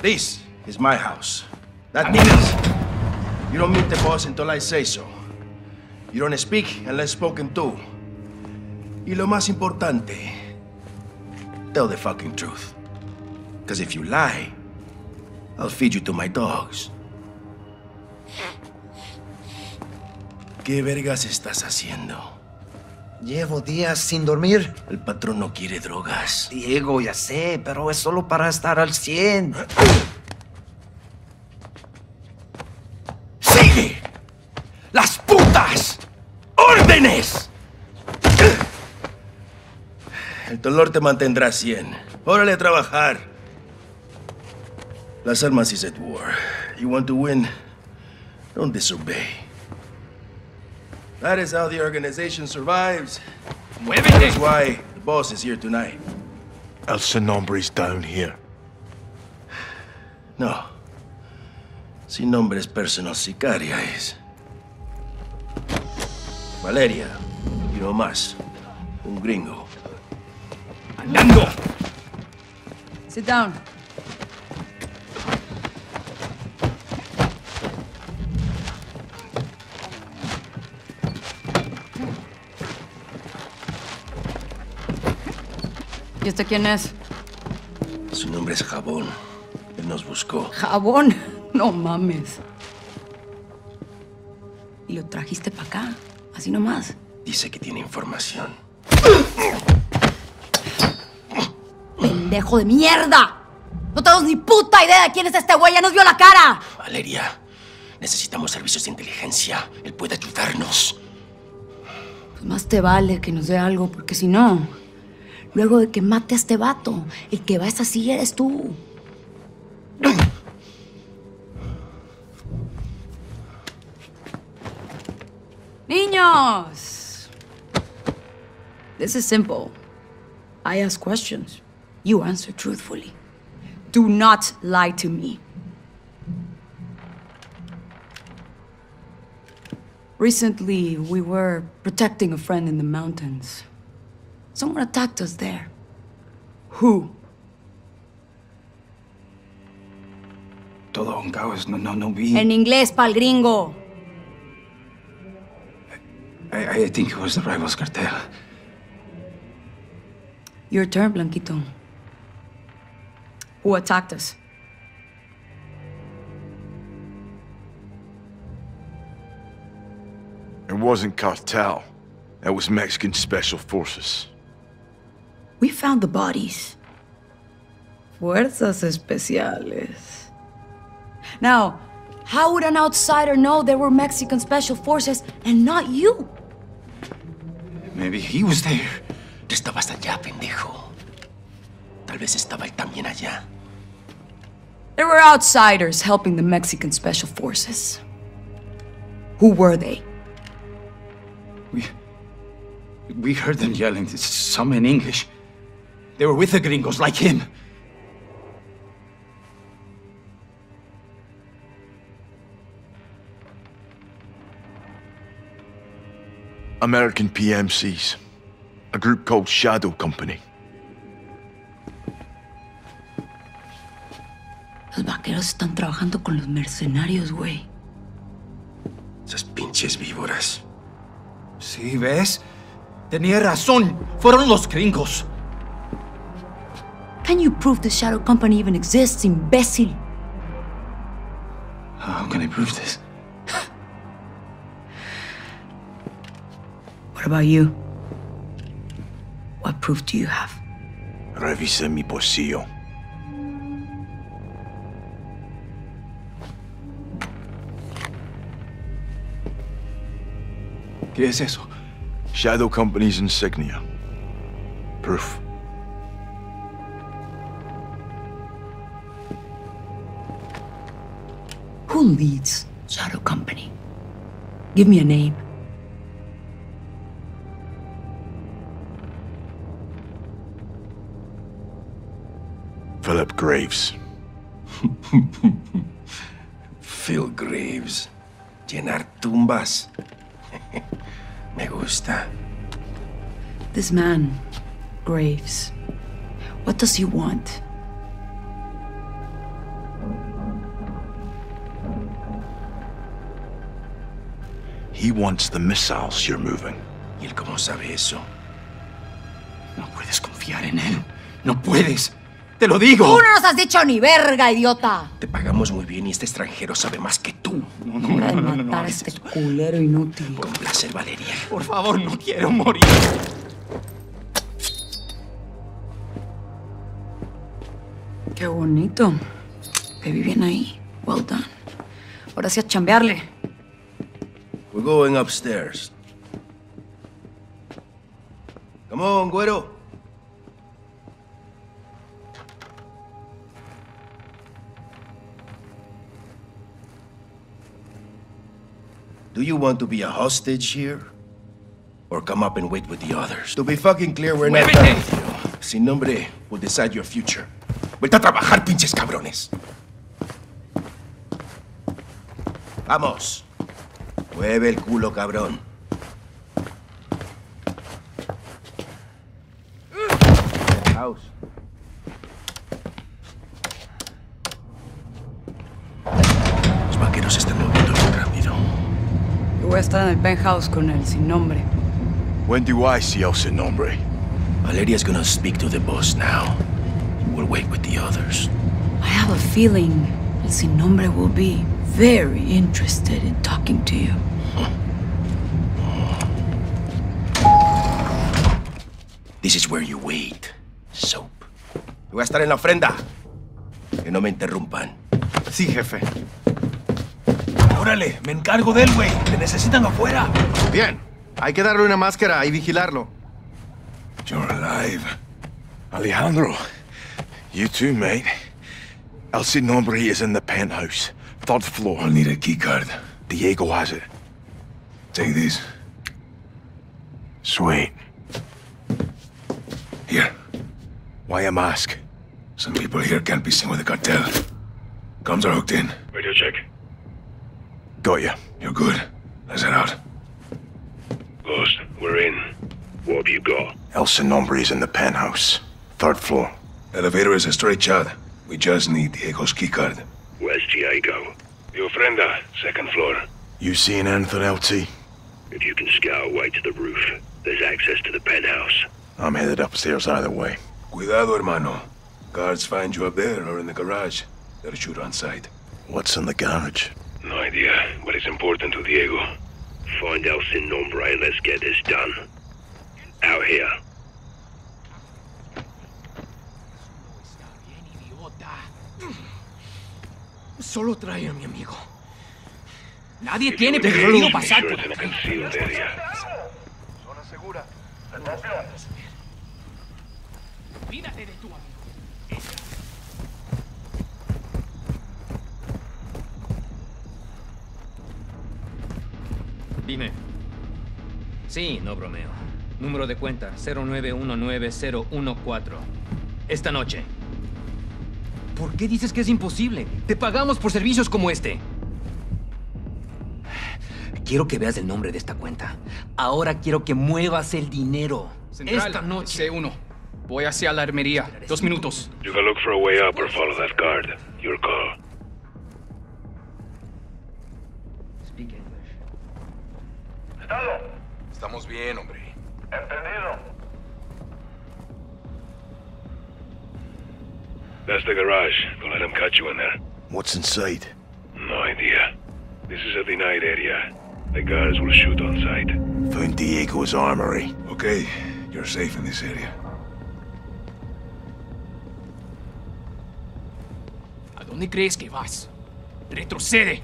This is my house. That means you don't meet the boss until I say so. You don't speak unless spoken to. Y lo más importante, tell the fucking truth. Because if you lie, I'll feed you to my dogs. ¿Qué vergas estás haciendo? Llevo días sin dormir. El patrón no quiere drogas. Diego, ya sé, pero es solo para estar al 100. ¡Sigue! ¡Las putas! ¡Órdenes! El dolor te mantendrá a 100. Órale a trabajar. Las Almas is at war. You want to win? Don't disobey. That is how the organization survives. That is why the boss is here tonight. El Sin is down here. No. Sin nombre es personal sicaria es. Valeria. Y no más. Un gringo. ¡Andando! Sit down. ¿Y este quién es? Su nombre es Jabón. Él nos buscó. Jabón. No mames. Y lo trajiste para acá. Así nomás. Dice que tiene información. ¡Pendejo de mierda! No tenemos ni puta idea de quién es este güey. Ya nos vio la cara. Valeria, necesitamos servicios de inteligencia. Él puede ayudarnos. Pues más te vale que nos dé algo, porque si no, luego de que mate a este vato, el que va eres tú. Niños! This is simple. I ask questions. You answer truthfully. Do not lie to me. Recently, we were protecting a friend in the mountains. Someone attacked us there. Who? Todo un caos. No, no, no vi. En inglés, pal gringo. I, I think it was the Rivals Cartel. Your turn, Blanquito. Who attacked us? It wasn't cartel. That was Mexican Special Forces. We found the bodies. Fuerzas Especiales. Now, how would an outsider know there were Mexican Special Forces and not you? Maybe he was there. Tú estabas allá, pendejo. Tal vez estaba él también allá. There were outsiders helping the Mexican Special Forces. Who were they? We. We heard them yelling, some in English. They were with the gringos, like him. American PMCs. A group called Shadow Company. Los vaqueros están trabajando con los mercenarios, güey. Esas pinches víboras. Sí, ¿ves? Tenía razón. Fueron los gringos. Can you prove the Shadow Company even exists, imbécil? How can I prove this? What about you? What proof do you have? Revise mi bolsillo. ¿Qué es eso? Shadow Company's insignia. Proof. Leads Shadow Company? Give me a name. Philip Graves. Phil Graves. Llenar tumbas. Me gusta. This man, Graves. What does he want? He wants the missiles you're moving. ¿Y él cómo sabe eso? No puedes confiar en él. No puedes. Te lo digo. Tú no nos has dicho ni verga, idiota. Te pagamos muy bien y este extranjero sabe más que tú. No, no, no, no, no, matar no, a este culero inútil. Con placer, Valeria. Por favor, no quiero morir. Qué bonito. Te vi bien ahí. Well done. Ahora sí a chambearle. We're going upstairs. Come on, güero. Do you want to be a hostage here? Or come up and wait with the others? To be fucking clear, we're not done with you. Sin nombre will decide your future. Vuelta a trabajar, pinches cabrones. Vamos. Mueve el culo, cabrón. House. Los vaqueros están moviendo muy rápido. Yo voy a estar en el penthouse con el sin nombre. When do I see el sin nombre? Valeria Valeria's gonna speak to the boss now. We'll wait with the others. I have a feeling el sin nombre will be very interested in talking to you. This is where you wait. Soap. Voy a estar en la ofrenda. Que no me interrumpan. Sí, jefe. Órale, me encargo de él, güey. Te necesitan afuera. Bien. Hay que darle una máscara y vigilarlo. You're alive. Alejandro. You too, mate. El Nombre is in the penthouse. Third floor. I'll need a keycard. Diego has it. Take this. Sweet. Here. Why a mask? Some people here can't be seen with the cartel. Comms are hooked in. Radio check. Got you. You're good. Let's head out. Ghost, we're in. What have you got? El Sin Nombre is in the penthouse. Third floor. Elevator is a straight shot. We just need Diego's keycard. Where's Diego? Your frienda, second floor. You seeing anything, LT? If you can scout way to the roof, there's access to the penthouse. I'm headed upstairs either way. Cuidado, hermano. Guards find you up there or in the garage. They'll shoot on sight. What's in the garage? No idea, but it's important to Diego. Find El Sin Nombre and let's get this done. Out here. Solo trae a mi amigo. Nadie tiene you're permitido pasar por sure it's in a aquí. Zona segura. Atención. Olvídate de tu amigo. Dime. Sí, no bromeo. Número de cuenta 0919014. Esta noche. ¿Por qué dices que es imposible? Te pagamos por servicios como este. Quiero que veas el nombre de esta cuenta. Ahora quiero que muevas el dinero. Central, Esta noche. C1. Voy hacia la armería. Dos minutos. You can look for a way up or follow that guard. Your call. Estado. Estamos bien, hombre. Entendido. That's the garage. Don't let him cut you in there. What's inside? No idea. This is a denied area. The guards will shoot on sight. Found Diego's armory. Okay, you're safe in this area. Dónde crees que vas? Retrocede.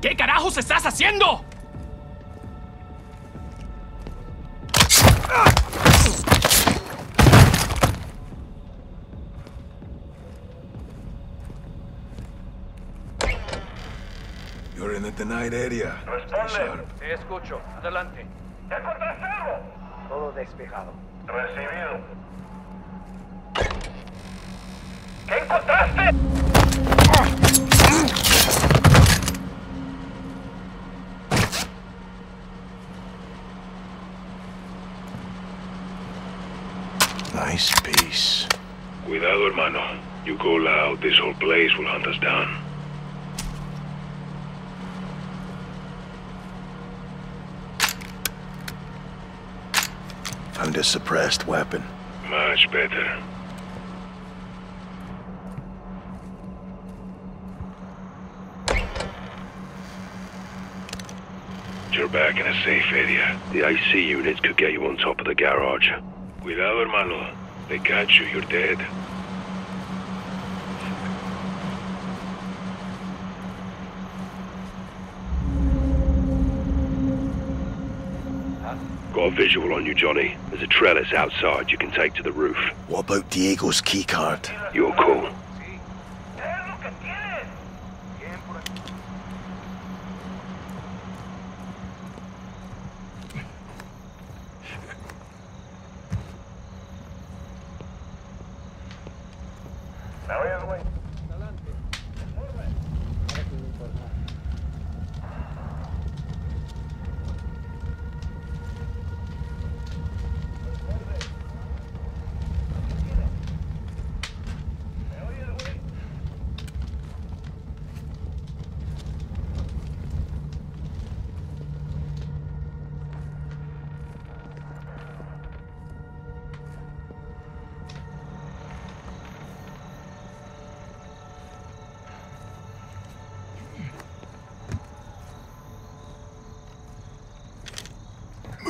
¿Qué carajos estás haciendo? In the denied area. Responde. Te escucho. Adelante. ¿Encontraste algo? Todo despejado. Recibido. ¿Qué encontraste? Nice piece. Cuidado, hermano. You go loud, this whole place will hunt us down. Found a suppressed weapon. Much better. You're back in a safe area. The AC units could get you on top of the garage. Cuidado, hermano. They catch you, you're dead. Got a visual on you, Johnny. There's a trellis outside you can take to the roof. What about Diego's keycard? You're cool.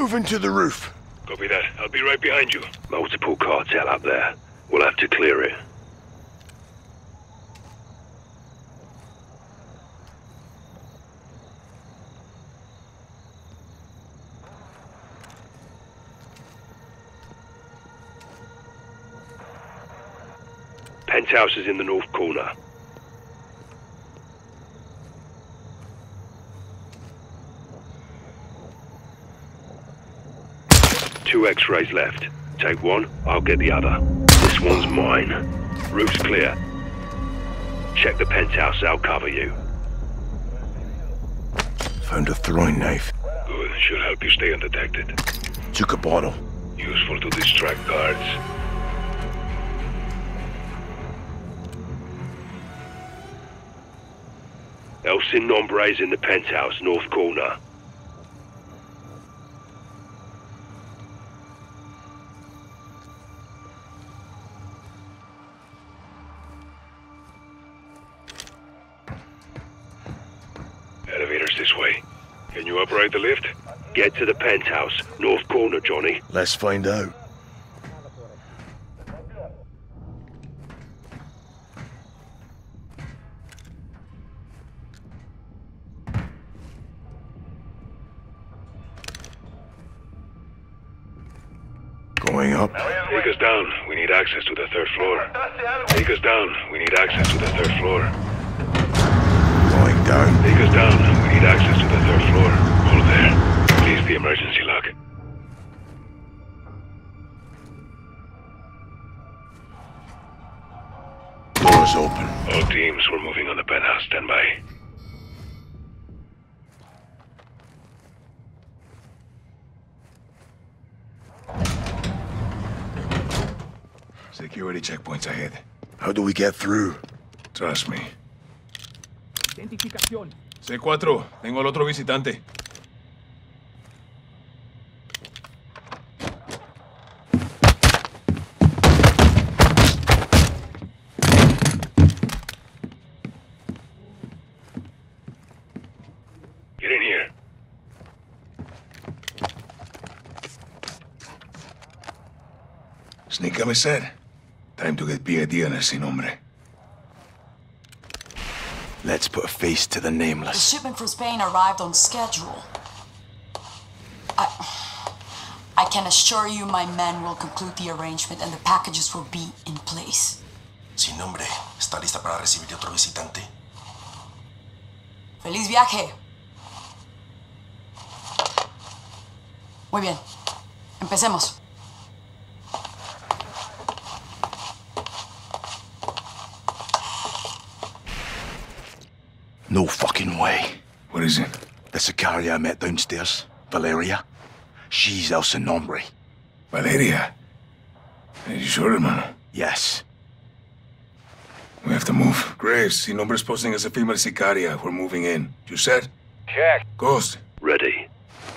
Moving to the roof. Copy that. I'll be right behind you. Multiple cartel up there. We'll have to clear it. Penthouse is in the north corner. Two X-rays left. Take one, I'll get the other. This one's mine. Roof's clear. Check the penthouse, I'll cover you. Found a throwing knife. Good, should help you stay undetected. Took a bottle. Useful to distract guards. El Sin Nombre's in the penthouse, north corner. Penthouse, north corner, Johnny. Let's find out. Going up. Take us down. We need access to the third floor. Take us down. We need access to the third floor. Going down. Take us down. We need access to the third floor. Hold there. Release the emergency lock. Doors open. All teams, we're moving on the penthouse. Stand by. Security checkpoints ahead. How do we get through? Trust me. Identificación. C4, tengo al otro visitante. Get in here. Sneak me said. Time to get PID on ese nombre. Let's put a face to the nameless. The shipment from Spain arrived on schedule. I, I can assure you my men will conclude the arrangement and the packages will be in place. Sin nombre, ¿está lista para recibir otro visitante? ¡Feliz viaje! Muy bien. Empecemos. No fucking way. What is it? The Sicaria I met downstairs, Valeria. She's El Nombre. Valeria. Are you sure, hermano? Yes. We have to move. Graves, Sin Nombre's posting as a female sicaria. We're moving in. You said? Check. Ghost, Ready.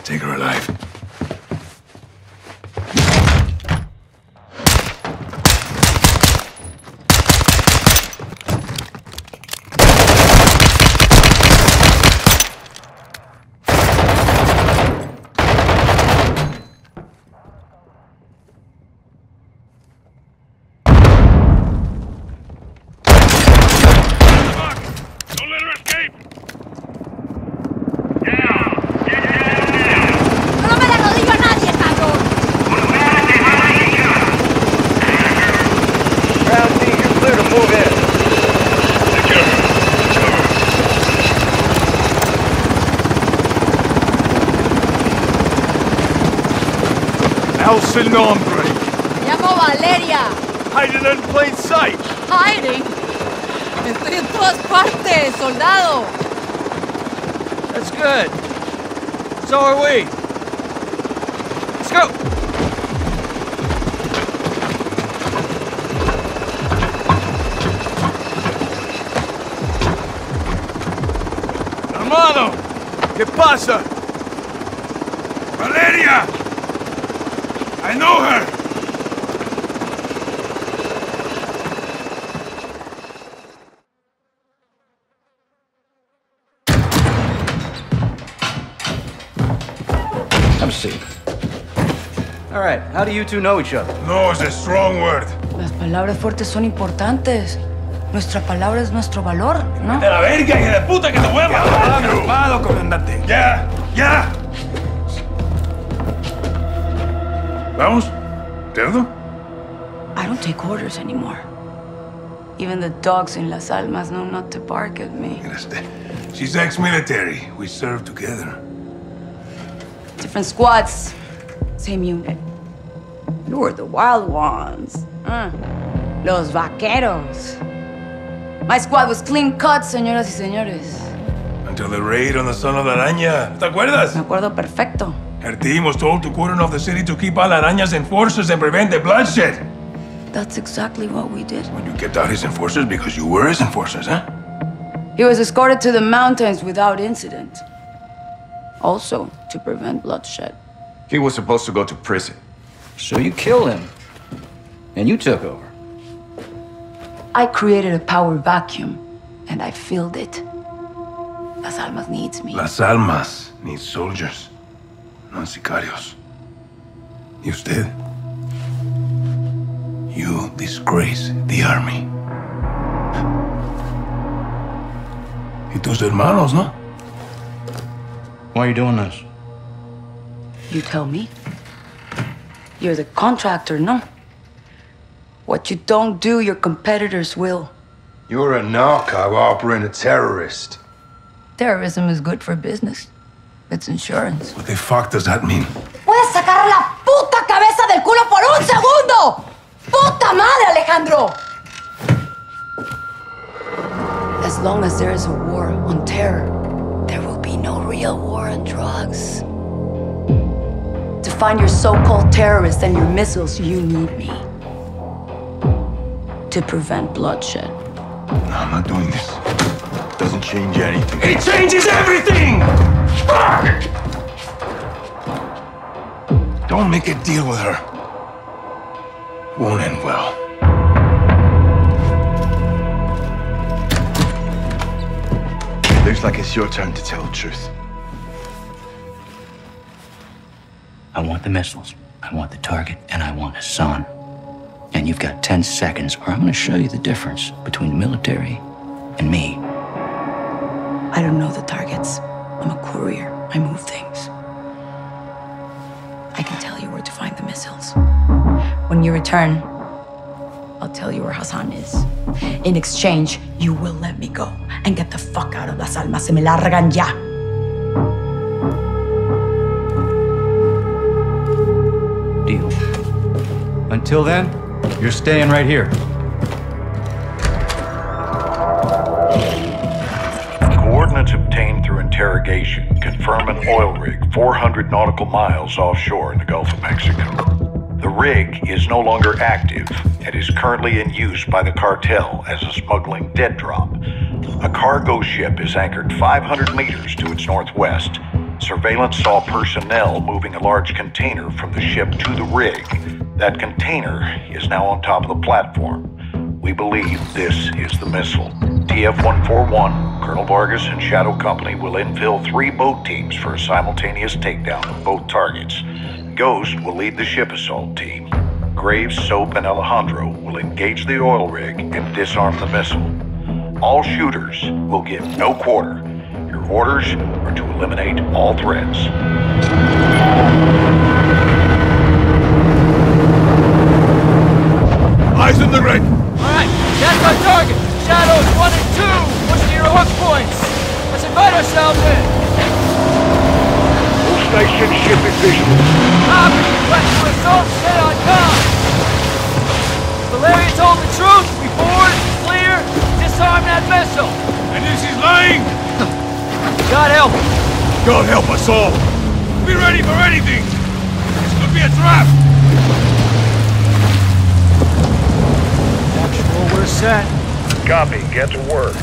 take her alive. Don't let her escape! ¡No me la rodillo a nadie, cabrón! Ground team, you're clear to move in. Sin Nombre. Me llamo Valeria. Hiding in plain sight. Hiding. Estoy en todas partes, soldado. That's good. So are we. Let's go. Hermano, ¿qué pasa? Right, how do you two know each other? No is a strong word. Las palabras fuertes son importantes. Nuestra palabra es nuestro valor, ¿no? ¡De la verga, hija de puta, que te voy a matar! ¡Calmado, comandante! ¡Ya! ¡Ya! ¿Vamos? ¿Cerdo? I don't take orders anymore. Even the dogs in Las Almas know not to bark at me. She's ex-military. We served together. Different squads, same unit. You were the wild ones. Uh, los vaqueros. My squad was clean cut, señoras y señores. Until the raid on the son of la araña. ¿Te acuerdas? Me acuerdo perfecto. Her team was told to cordon off the city to keep all araña's enforcers and prevent the bloodshed. That's exactly what we did. When you kept out his enforcers because you were his enforcers, huh? He was escorted to the mountains without incident. Also, to prevent bloodshed. He was supposed to go to prison. So you killed him. And you took over. I created a power vacuum, and I filled it. Las Almas needs me. Las Almas needs soldiers, not sicarios. Y usted? You disgrace the army. Y tus hermanos, ¿no? Why are you doing this? You tell me. You're the contractor, no? What you don't do, your competitors will. You're a narco harboring a terrorist. Terrorism is good for business. It's insurance. What the fuck does that mean? ¡Puedes sacar la puta cabeza del culo por un segundo! ¡Puta madre, Alejandro! As long as there is a war on terror, there will be no real war on drugs. To find your so-called terrorists and your missiles, you need me. To prevent bloodshed. No, I'm not doing this. It Doesn't change anything. It changes everything! Fuck! Don't make a deal with her. Won't end well. Looks like it's your turn to tell the truth. I want the missiles, I want the target, and I want Hassan. And you've got 10 seconds, or I'm gonna show you the difference between the military and me. I don't know the targets. I'm a courier. I move things. I can tell you where to find the missiles. When you return, I'll tell you where Hassan is. In exchange, you will let me go and get the fuck out of Las Almas. Se me largan ya. Deal. Until then, you're staying right here. Coordinates obtained through interrogation confirm an oil rig 400 nautical miles offshore in the Gulf of Mexico. The rig is no longer active and is currently in use by the cartel as a smuggling dead drop. A cargo ship is anchored 500 meters to its northwest. Surveillance saw personnel moving a large container from the ship to the rig. That container is now on top of the platform. We believe this is the missile. TF-141, Colonel Vargas and Shadow Company will infill three boat teams for a simultaneous takedown of both targets. Ghost will lead the ship assault team. Graves, Soap, and Alejandro will engage the oil rig and disarm the missile. All shooters will give no quarter. Your orders are to eliminate all threats. Eyes on the rig! Alright, that's our target! Shadows 1 and 2! Push to your hook points! Let's invite ourselves in! All station ship is visual. Copy! West to assault, set on com! Valeria told the truth! We board, clear, disarm that missile! And this is lying? God help! God help us all! Be ready for anything! This could be a trap! Well, we're set. Copy. Get to work.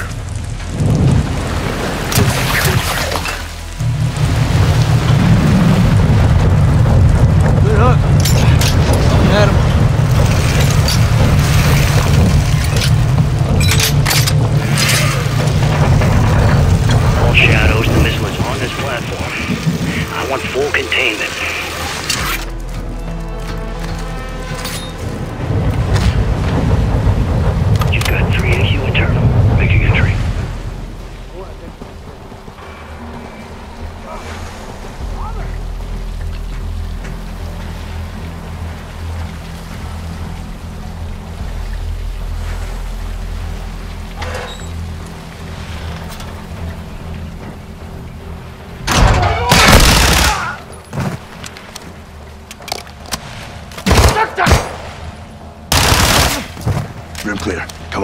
Good Shadows, the missile is on this platform. I want full containment. You've got three AQ internal.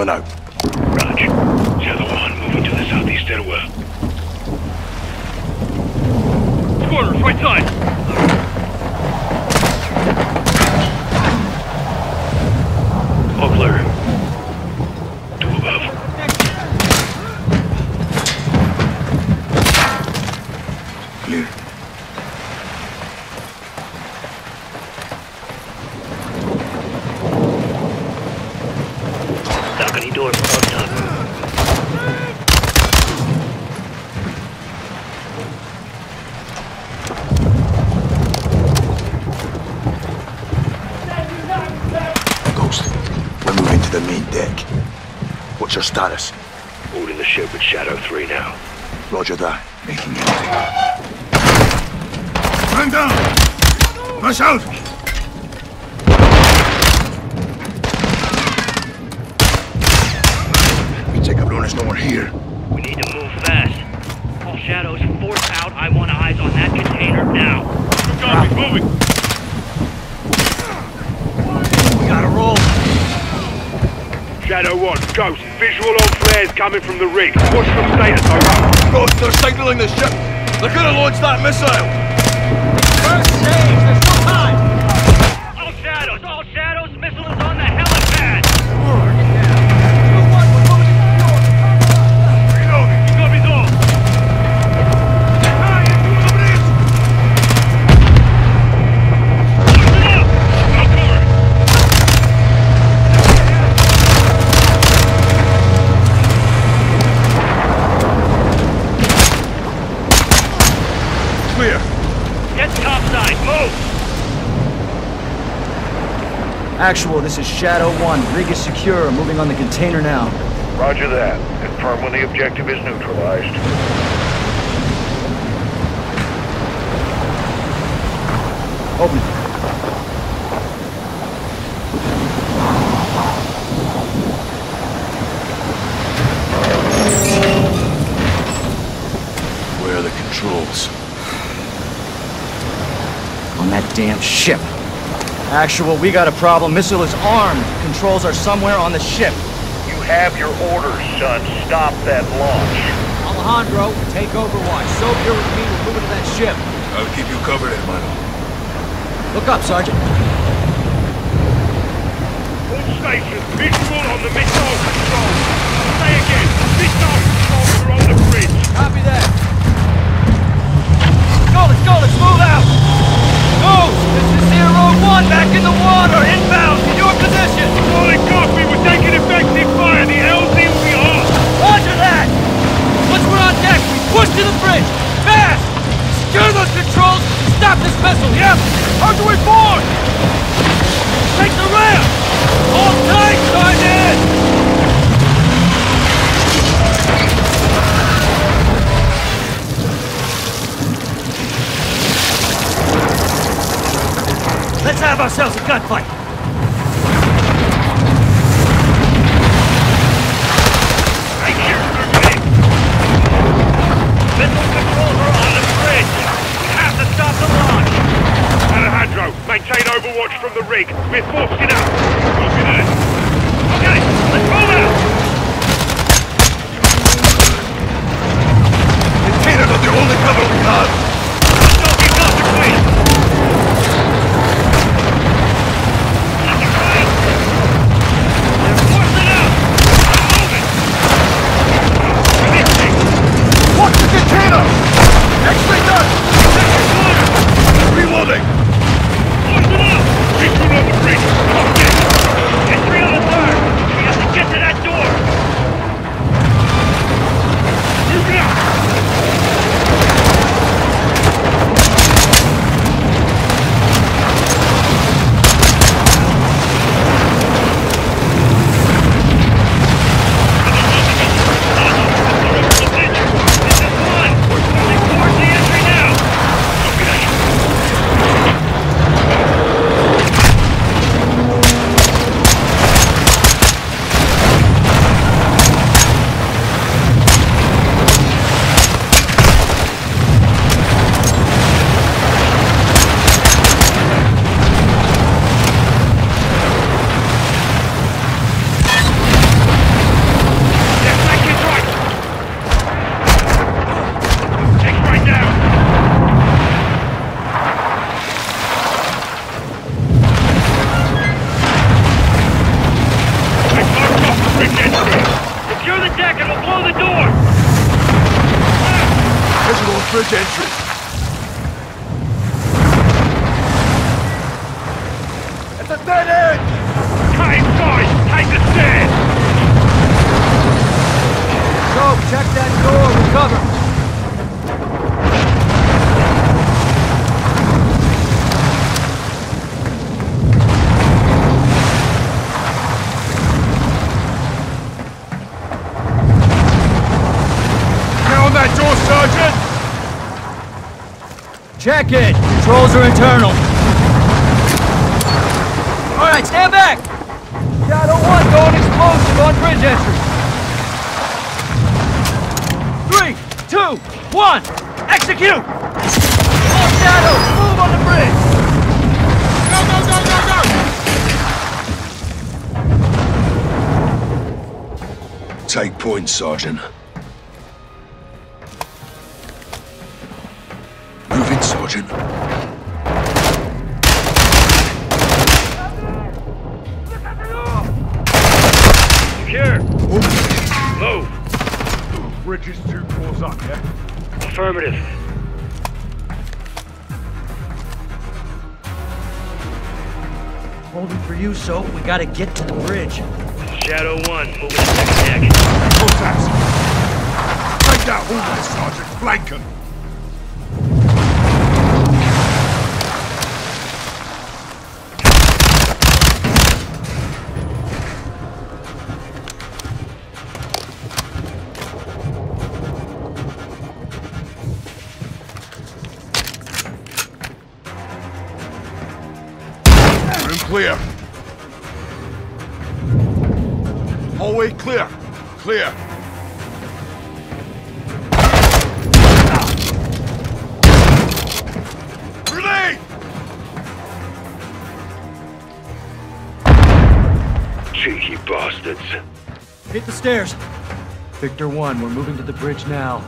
Clear. Coming out. Raj. Shadow 1 moving to the southeast stairwell. Squatters, right side. All clear. Two above. Clear. Balcony door from up top. Ghost. We're moving to the main deck. What's your status? Holding the ship with Shadow 3 now. Roger that. Making entry. Man down! Rush out! Pinche cabrones no more here. We need to move fast. All shadows, force out. I want eyes on that container now. Copy, moving. We gotta roll. Shadow 1, Ghost. Visual on flares coming from the rig. What's your status, over? Ghost, they're signaling the ship. They're gonna launch that missile. Actual, this is Shadow 1. Rig is secure. Moving on the container now. Roger that. Confirm when the objective is neutralized. Open it. Where are the controls? On that damn ship. Actual, we got a problem. Missile is armed. Controls are somewhere on the ship. You have your orders, son. Stop that launch. Alejandro, take Overwatch. Soap, you're with me. We're moving to that ship. I'll keep you covered, hermano. Look up, Sergeant. All stations, visual on the missile control. Say again, missile controls are on the bridge. Copy that. Go, let's go, let's move out. Ghost, this is Zero One back in the water, inbound to your position. Solid copy, we're taking effective fire. The LZ will be off. Roger that. Once we're on deck, we push to the bridge. Fast. Secure those controls. Stop this vessel, do we board? Take the ramp. Hold tight, Sergeant. Let's have ourselves a gunfight. Right here, are on the bridge. We have to stop. Alejandro, maintain overwatch from the rig. We're forcing out. Copy that. Okay, let's move out. Containers are the only cover we have. Check it. Controls are internal. All right, stand back. Shadow 1 going explosive on bridge entry. Three, two, one, execute! All shadows, move on the bridge! Go, go, go, go, go! Take point, Sergeant. Sergeant. Secure. Low. Bridge is two floors up, yeah? Affirmative. Holding for you, so we gotta get to the bridge. Shadow 1, moving to second deck. Contacts! Take that hallway, Sergeant. Flank 'em. Victor 1, we're moving to the bridge now.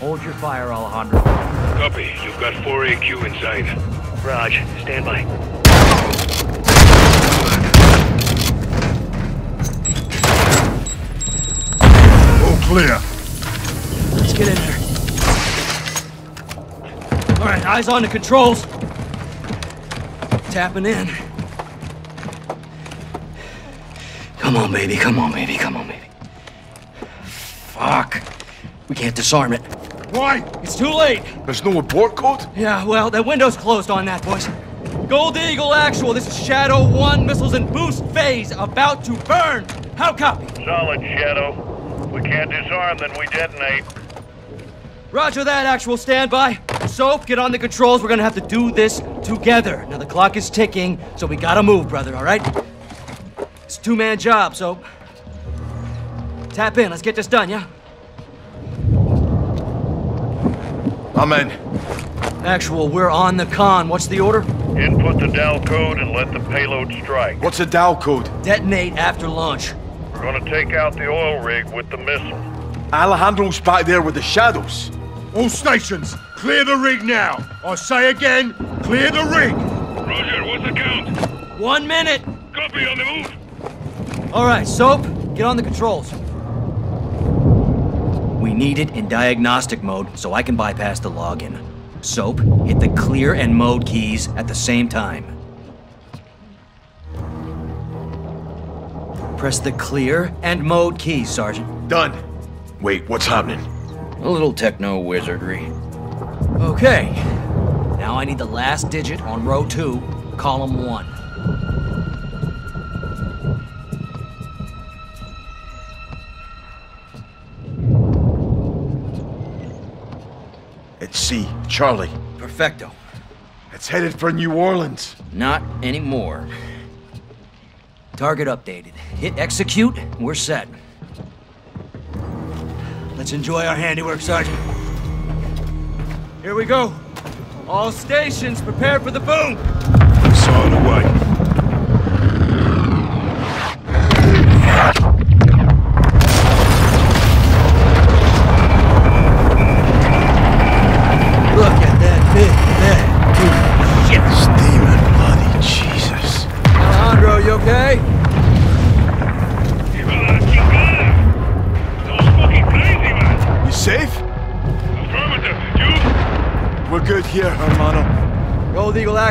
Hold your fire, Alejandro. Copy. You've got 4 AQ inside. Raj, stand by. All clear. Let's get in there. All right, eyes on the controls. Tapping in. Come on, baby. Come on, baby. Come on, can't disarm it. Why? It's too late. There's no abort code? Yeah, well, that window's closed on that, boys. Gold Eagle Actual, this is Shadow 1, missiles in boost phase, about to burn. How copy? Solid, Shadow. We can't disarm, then we detonate. Roger that, Actual, standby. Soap, get on the controls. We're gonna have to do this together. Now, the clock is ticking, so we gotta move, brother, all right? It's a two-man job, Soap. Tap in, let's get this done, yeah? I'm in. Actual, we're on the con. What's the order? Input the DAL code and let the payload strike. What's the DAL code? Detonate after launch. We're gonna take out the oil rig with the missile. Alejandro's back there with the shadows. All stations, clear the rig now. I say again, clear the rig. Roger, what's the count? One minute. Copy on the move. All right, Soap, get on the controls. Need it in diagnostic mode so I can bypass the login. Soap, hit the clear and mode keys at the same time. Press the clear and mode keys, Sergeant. Done. Wait, what's happening? A little techno wizardry. Okay. Now I need the last digit on row two, column one. C. Charlie. Perfecto. It's headed for New Orleans. Not anymore. Target updated. Hit execute, we're set. Let's enjoy our handiwork, Sergeant. Here we go. All stations, prepare for the boom!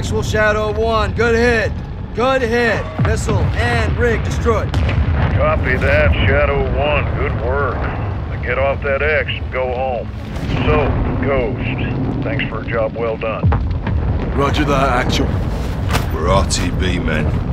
Actual Shadow 1. Good hit. Good hit. Missile and rig destroyed. Copy that, Shadow 1. Good work. Now get off that X and go home. So, Ghost, thanks for a job well done. Roger that, actual. We're RTB, men.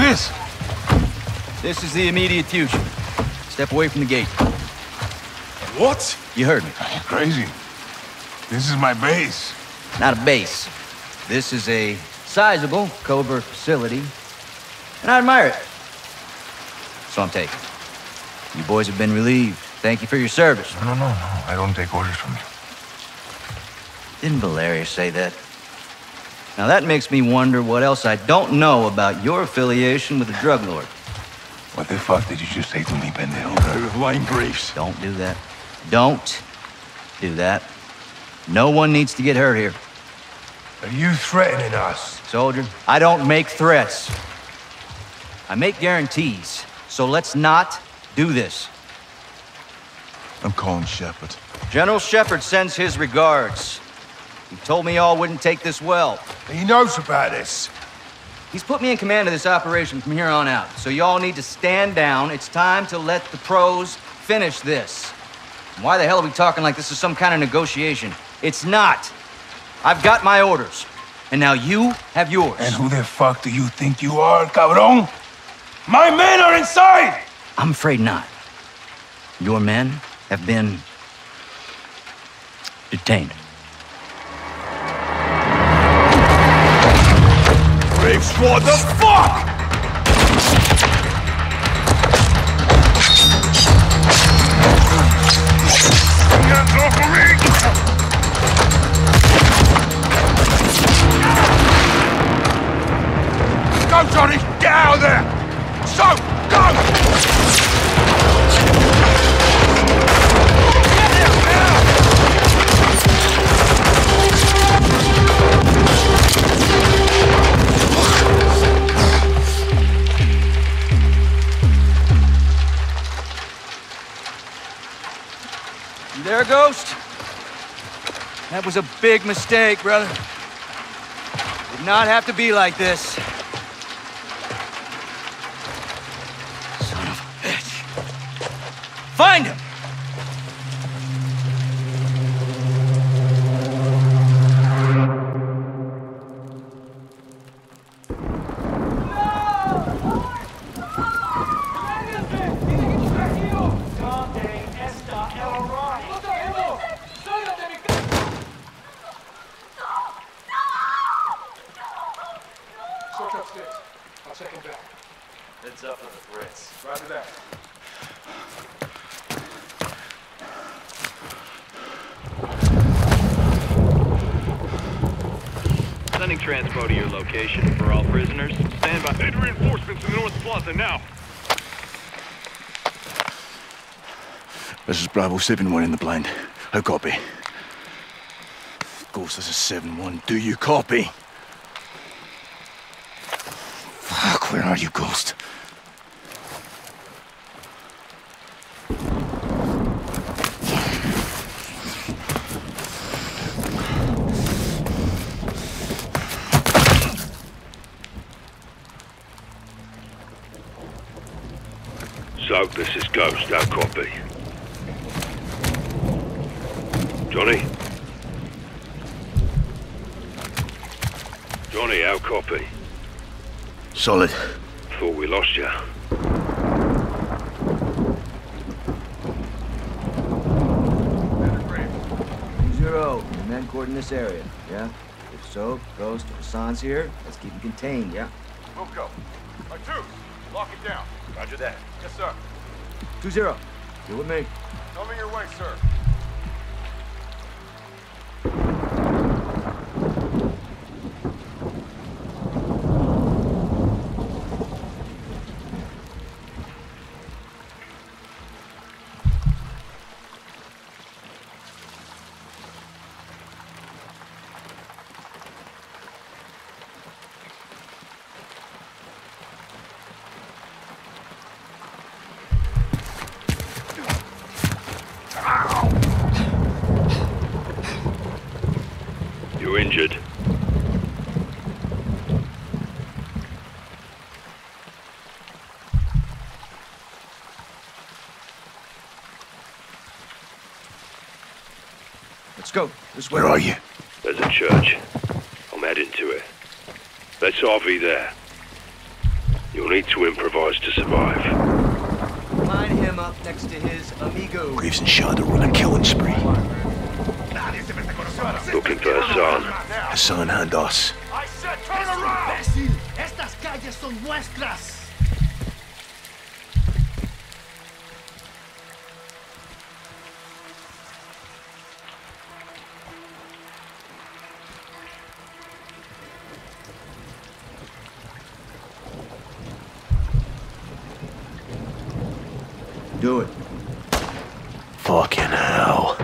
This? This is the immediate future. Step away from the gate. What? You heard me. You're crazy. This is my base. Not a base. This is a sizable Cobra facility, and I admire it. So I'm taking. You boys have been relieved. Thank you for your service. No, no, no, no. I don't take orders from you. Didn't Valeria say that? Now that makes me wonder what else I don't know about your affiliation with the drug lord. What the fuck did you just say to me, pendejo? Lying briefs. Don't do that. Don't do that. No one needs to get hurt here. Are you threatening us? Soldier, I don't make threats. I make guarantees. So let's not do this. I'm calling Shepherd. General Shepherd sends his regards. He told me y'all wouldn't take this well. He knows about this. He's put me in command of this operation from here on out. So y'all need to stand down. It's time to let the pros finish this. And why the hell are we talking like this is some kind of negotiation? It's not. I've got my orders. And now you have yours. And who the fuck do you think you are, cabron? My men are inside! I'm afraid not. Your men have been detained. Graves, what the fuck? Me! Go, Johnny! Get out of there! So, go! You there, Ghost? That was a big mistake, brother. Did not have to be like this. Son of a bitch. Find him! Search upstairs. I'll check him back. Heads up for the threats. Roger that. Sending transpo to your location for all prisoners. Stand by. Need reinforcements in the North Plaza now. This 7-1 in the blind. How copy? Ghost, this is 7-1. Do you copy? Fuck, where are you, Ghost? So, this is Ghost. How copy? Johnny? Johnny, how copy? Solid. Thought we lost you. Zero. Your men court in this area, yeah? If so, Ghost, if Hassan's here, let's keep him contained, yeah? Move go. My twos, lock it down. Roger that. Yes, sir. Two zero. deal with me? Tell me your way, sir. You're injured. Let's go. This way. Where are you? There's a church. I'm heading to it. Let's RV there. You'll need to improvise to survive. Line him up next to his amigo. Graves and Shadow on a killing spree. Looking for Hassan. Hassan and us. ¡Imbécil! ¡Estas calles son nuestras! Do it. Fucking hell.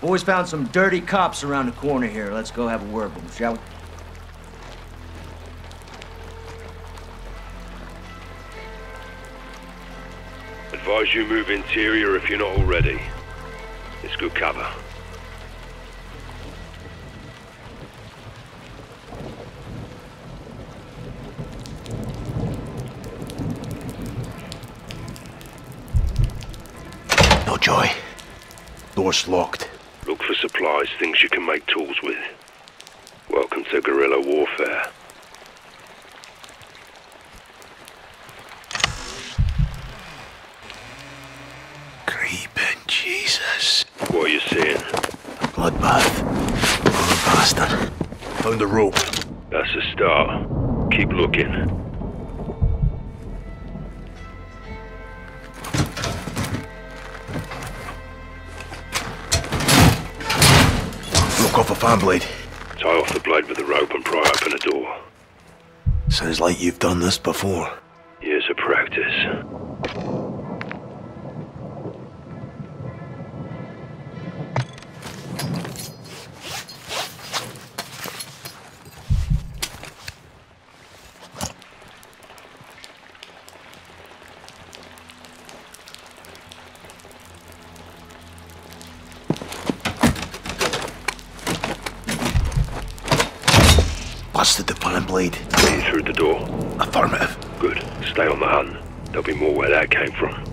Boys found some dirty cops around the corner here. Let's go have a word with them, shall we? Advise you move interior if you're not already. It's good cover. Joy. Door's locked. Look for supplies, things you can make tools with. Welcome to guerrilla warfare. Creeping Jesus. What are you seeing? Bloodbath. Moving past it. Found a rope. That's a start. Keep looking. Off a fan blade. Tie off the blade with a rope and pry open a door. Sounds like you've done this before. Years of practice. There'll be more where that came from.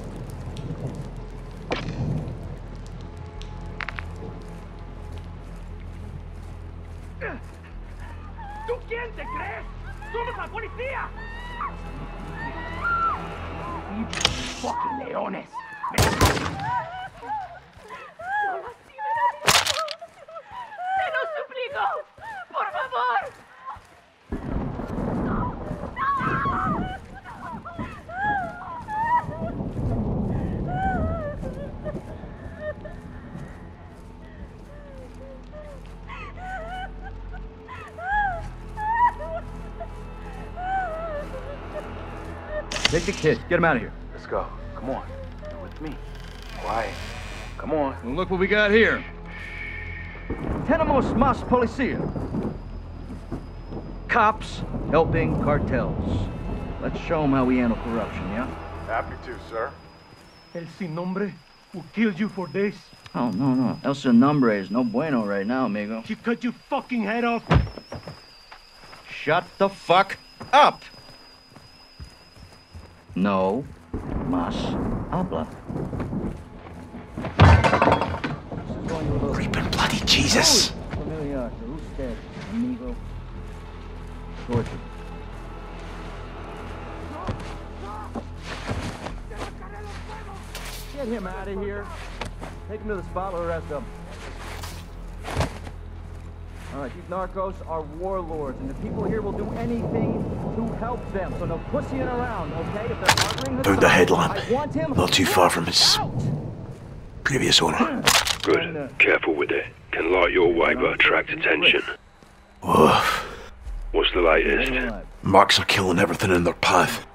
Kid. Get him out of here. Let's go. Come on. You're with me. Quiet. Come on. Well, look what we got here. Tenemos más policía. Cops helping cartels. Let's show them how we handle corruption, yeah? Happy to, sir. El sin nombre who killed you for this. Oh, no, no. El Sin Nombre is no bueno right now, amigo. She cut your fucking head off. Shut the fuck up! No mas habla. Creeping bloody Jesus. Familiar, who's dead? Amigo. Torture. Get him out of here. Take him to the spot, we'll arrest him. All right, these narcos are warlords, and the people here will do anything to help them. So no pussying around, okay? If they're harboring Found a headlamp. Him Not too far from his previous owner. Good. Careful with it. Can light your way but attract attention. Woof. What's the latest? Marks are killing everything in their path.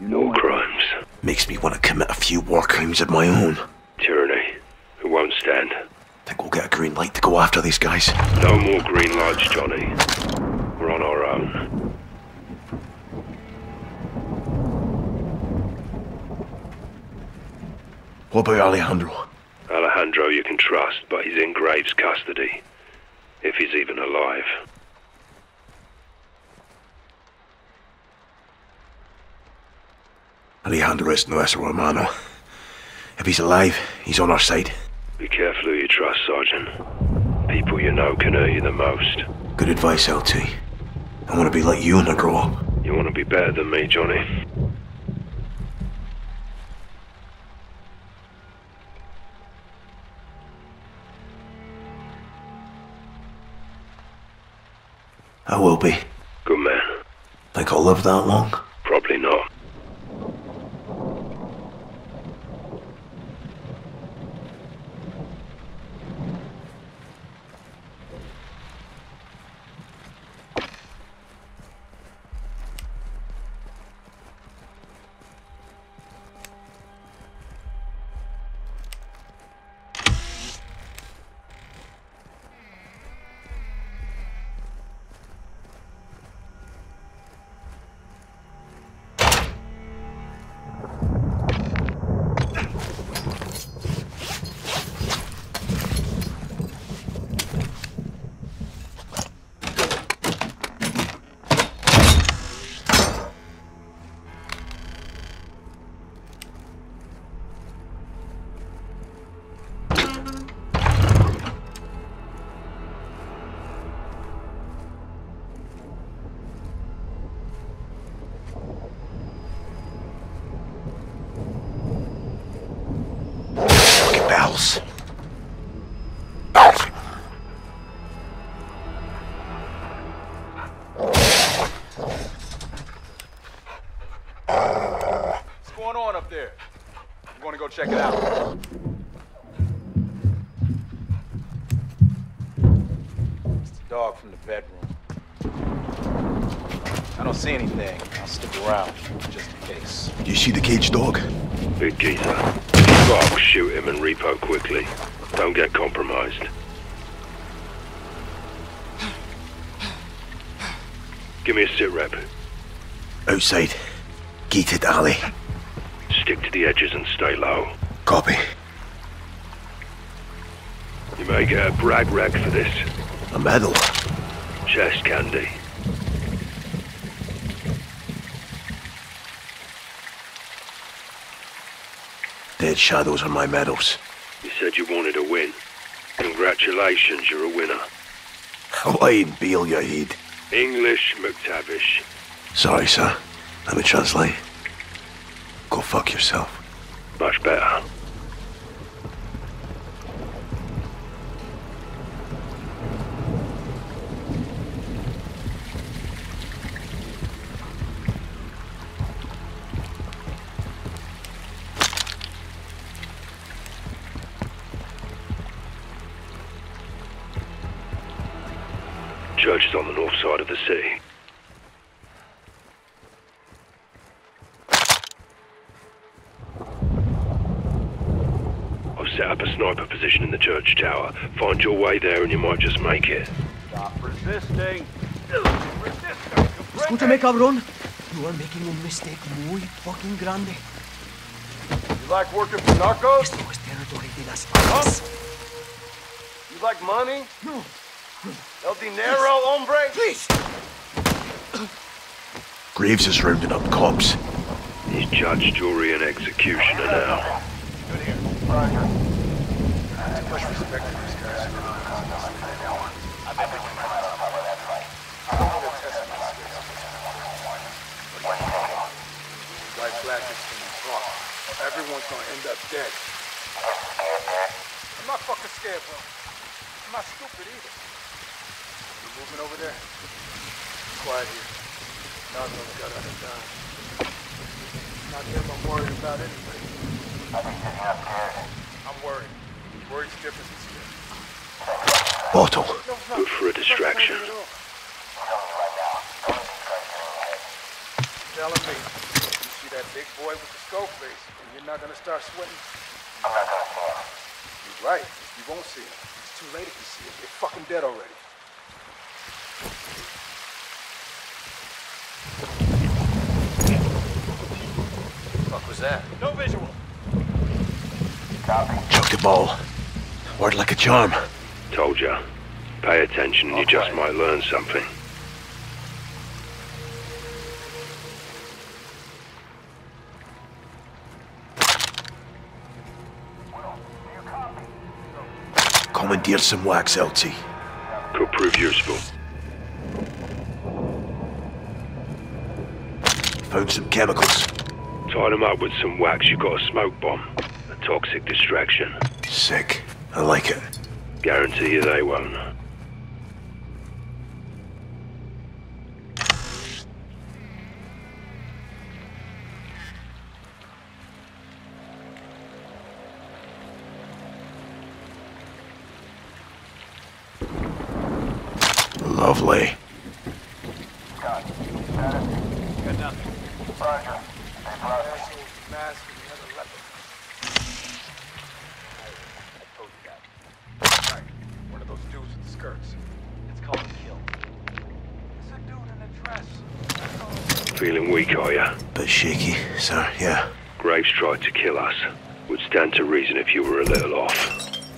War crimes. Makes me want to commit a few war crimes of my own. Tyranny. It won't stand. Think we'll get a green light to go after these guys. No more green lights, Johnny. We're on our own. What about Alejandro? Alejandro you can trust, but he's in Graves' custody. If he's even alive. Alejandro es nuestro hermano. If he's alive, he's on our side. Be careful who you trust, Sergeant. people you know can hurt you the most. Good advice, LT. I want to be like you when I grow up. You want to be better than me, Johnny? I will be. Good man. Think I'll live that long? Probably not. Go check it out. It's the dog from the bedroom. I don't see anything. I'll stick around, just in case. You see the caged dog? Big geezer. Fuck, shoot him and repo quickly. Don't get compromised. Give me a sit rep. Outside. Gated alley. The edges and stay low. Copy. You may get a brag rag for this. A medal. Chest candy. Dead shadows are my medals. You said you wanted a win. Congratulations, you're a winner. Hawaiian Beale, you heed. English MacTavish. Sorry, sir. Let me translate. Fuck yourself. Much better. Church tower. Find your way there and you might just make it. Stop resisting. Escúchame, cabrón. You are making a mistake muy fucking grande. You like working for narcos? Esto es territory de las mafias. You like money? No. El dinero, hombre? Please. Graves is rounding up cops. He's judge, jury, and executioner now. Good here. Roger. Much respect for these guys. I've been thinking about it. I don't know the test of my skills. What do you think? White blackness can be brought. Everyone's gonna end up dead. I'm not fucking scared, bro. I'm not stupid either. Moving over there? Quiet here. Nothing's got out of. Not him I'm worried about anyway. I think you're not scared. I'm worried. Worried's different than scared. Bottle. Good for a distraction. Telling me, you see that big boy with the skull face, and you're not gonna start sweating? I'm not gonna see him. You're right. You won't see him. It's too late if you see him. You're fucking dead already. Fuck was that? No visual. Copy. Chuck the ball. Word like a charm. Told ya. Pay attention and you just might learn something. Commandeer some wax, LT. Could prove useful. Found some chemicals. Tied them up with some wax, you got a smoke bomb. A toxic distraction. Sick. I like it. Guarantee you they won't. Lovely. Got nothing. Roger. Mask and the other weapon. I told you that. Right. One of those dudes with the skirts. It's called a kill. It's a dude in a dress. Feeling weak, are ya? Bit shaky, sir, yeah. Graves tried to kill us. Would stand to reason if you were a little off.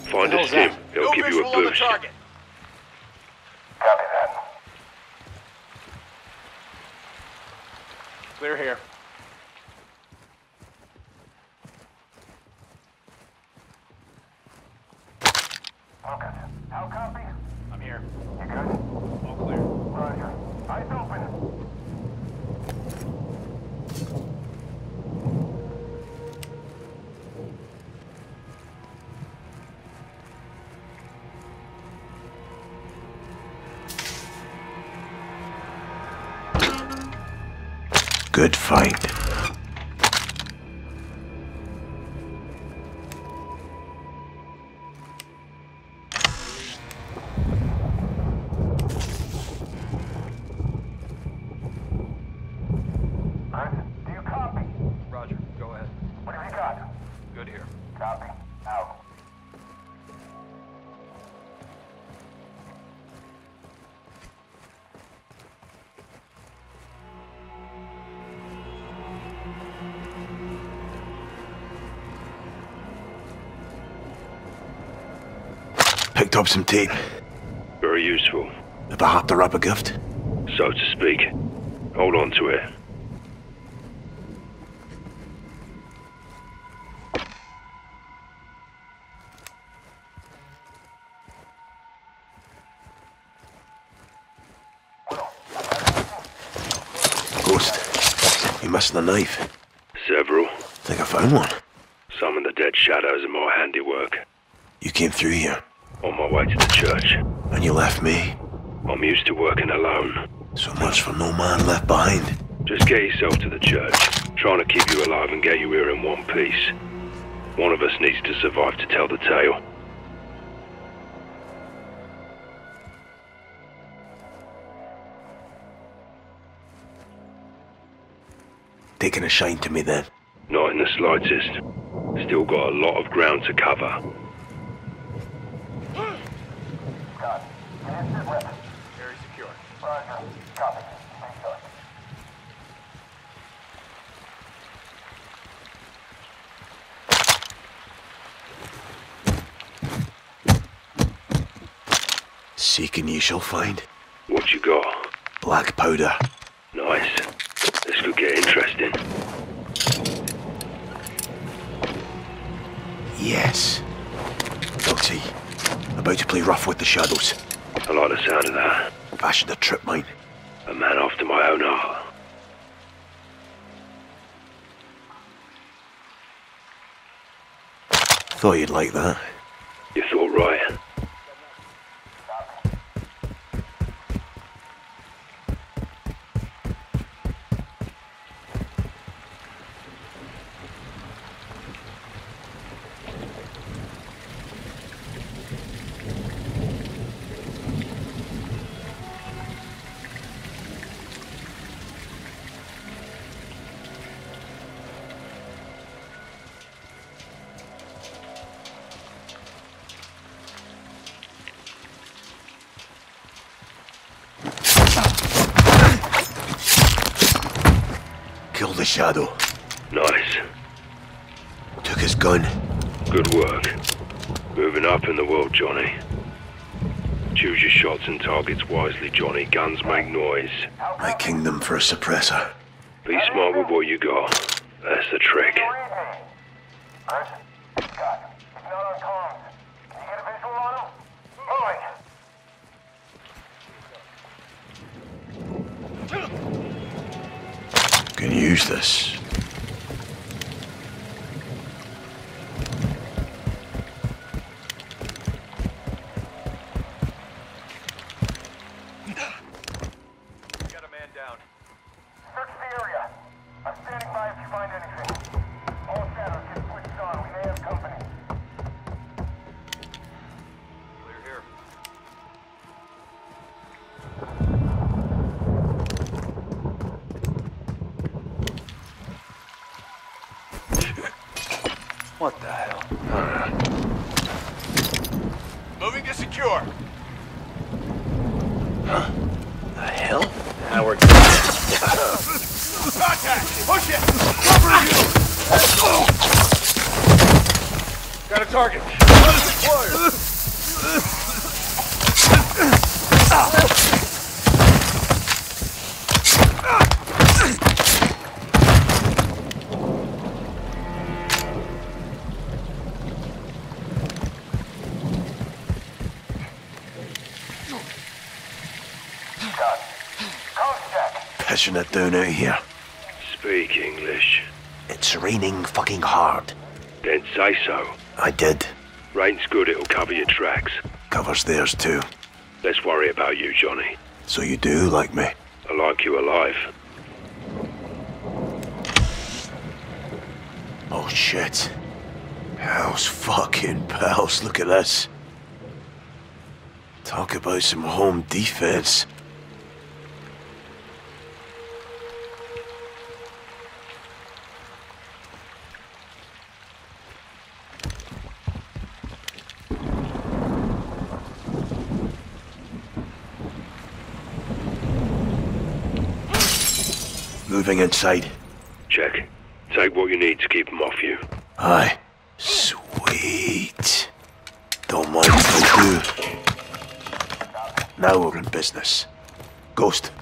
Find a stim. It'll give you a boost. Copy that. Clear here. Fight. Picked up some tape. Very useful. Have I had to wrap a gift? So to speak. Hold on to it. Ghost. You missing a knife? Several. Think I found one. Some of the dead shadows are my handiwork. You came through here, On my way to the church. and you left me. I'm used to working alone. So much for no man left behind. Just get yourself to the church. Trying to keep you alive and get you here in one piece. One of us needs to survive to tell the tale. Taking a shine to me then. Not in the slightest. Still got a lot of ground to cover. Very secure. Roger. Copy. Stay sharp. Seek and ye shall find. What you got? Black powder. Nice. This could get interesting. Yes. LT. About to play rough with the shadows. I like the sound of that. Fashioned a trip mine. A man after my own heart. Thought you'd like that. Shadow. Nice. Took his gun. Good work. Moving up in the world, Johnny. Choose your shots and targets wisely, Johnny. Guns make noise. My kingdom for a suppressor. Be smart with what you got. That's the trick. Pissing it down out here. Speak English. It's raining fucking hard. Then say so. I did. Rain's good, it'll cover your tracks. Covers theirs too. Let's worry about you, Johnny. So you do like me? I like you alive. Oh shit. How's fucking pals? Look at this. Talk about some home defense. Moving inside. Check. Take what you need to keep them off you. Aye. Sweet. Don't mind if I do. Now we're in business. Ghost.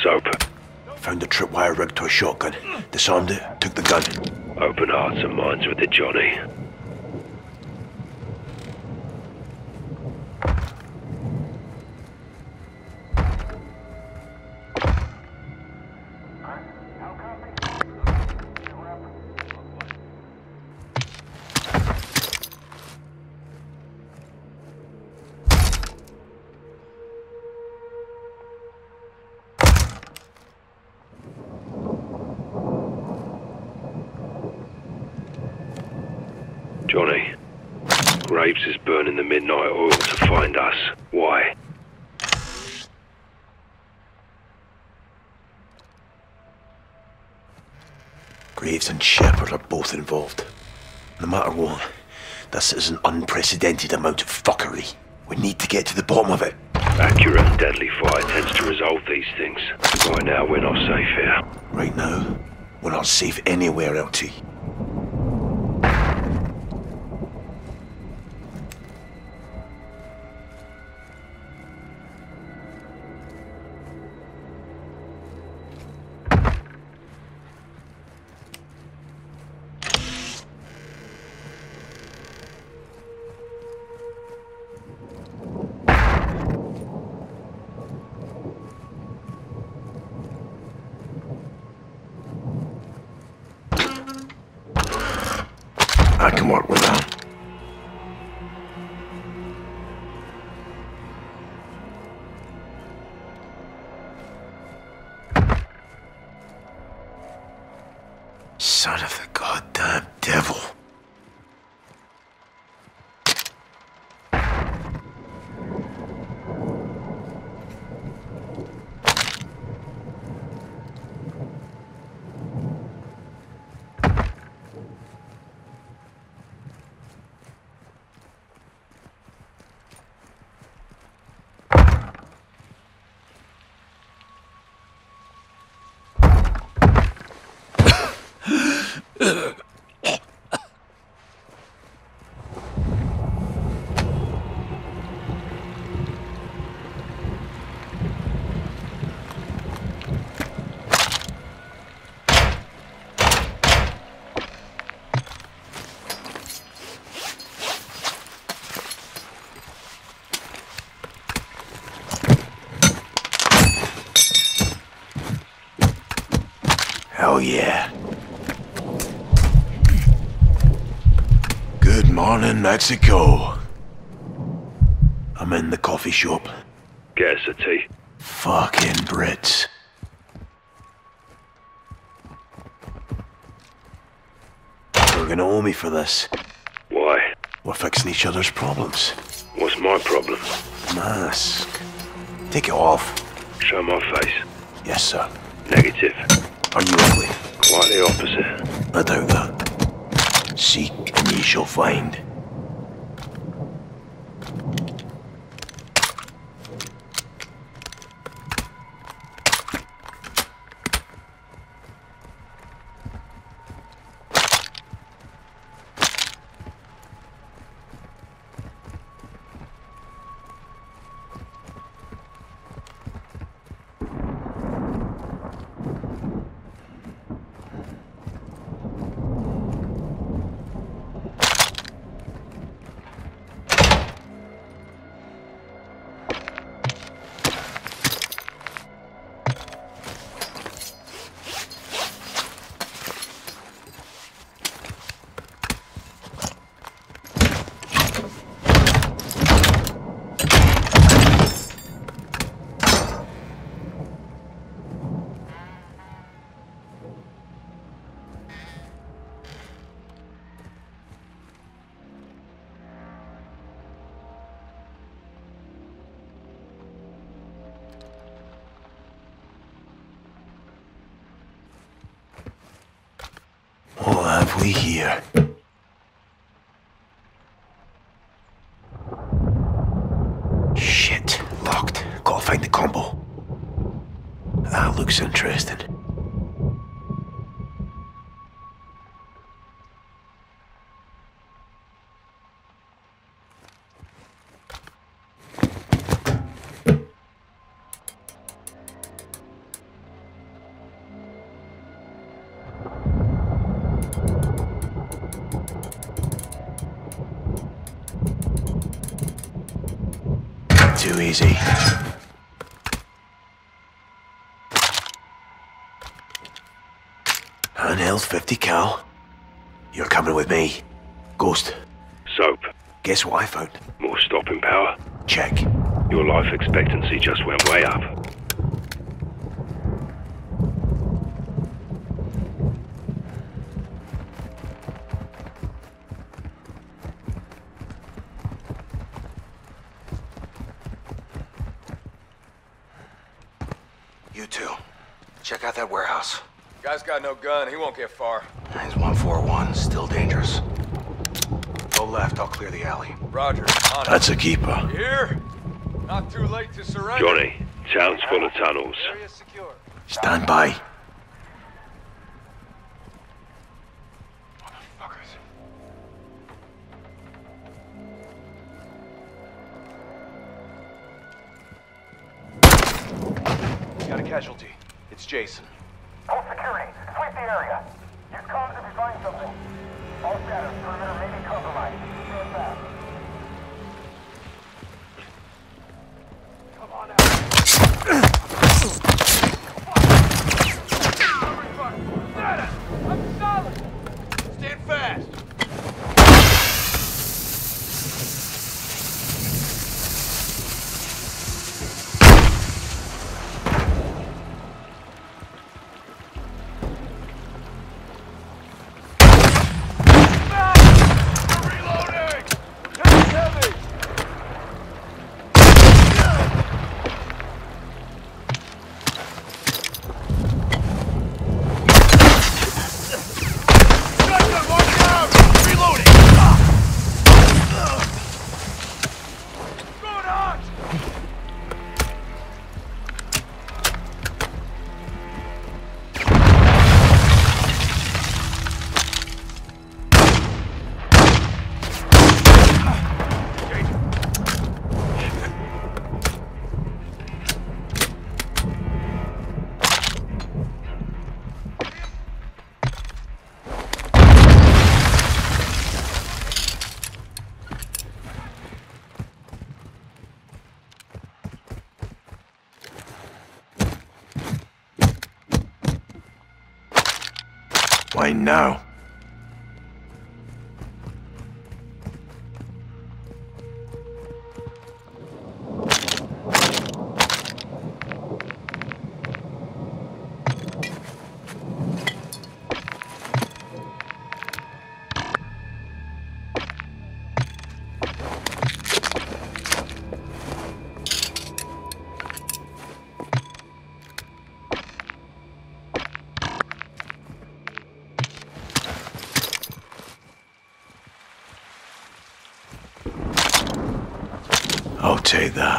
Soap. Found a tripwire rigged to a shotgun. Disarmed it, took the gun. Open hearts and minds with the Johnny. Johnny. This is an unprecedented amount of fuckery. We need to get to the bottom of it. Accurate and deadly fire tends to resolve these things. Right now, we're not safe here. Right now, we're not safe anywhere, LT. yeah. Good morning, Mexico. I'm in the coffee shop. Get us a tea. Fucking Brits. You're gonna owe me for this. Why? We're fixing each other's problems. What's my problem? Mask. Take it off. Show my face. Yes, sir. Negative. Are you? Quite the opposite. I doubt that. Seek and ye shall find. Easy. Handheld 50 cal. You're coming with me. Ghost, Soap. guess what I found? More stopping power. Check. Your life expectancy just went way up. You two, check out that warehouse. Guy's got no gun. He won't get far. He's 141, still dangerous. Go left, I'll clear the alley. Roger. On. That's a keeper. You Here. Not too late to surrender. Johnny, town's full of tunnels. Area secure. Stand by. Now? I'll that.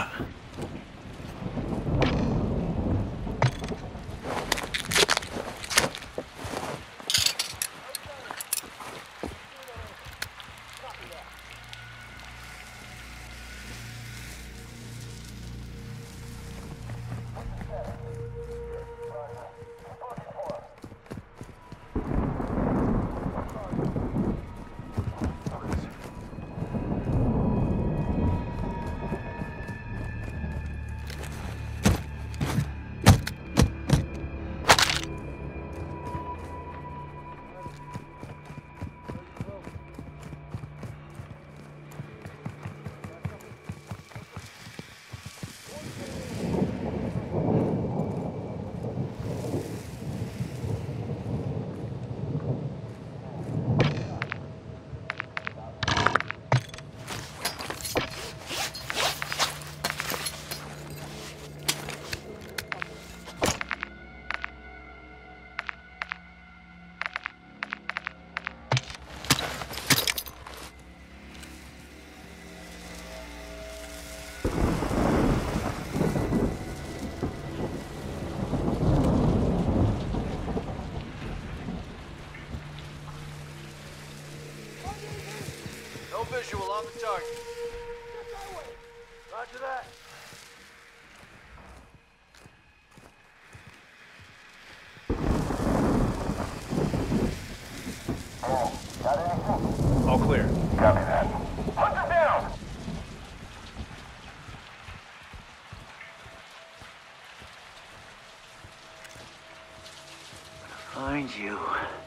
You.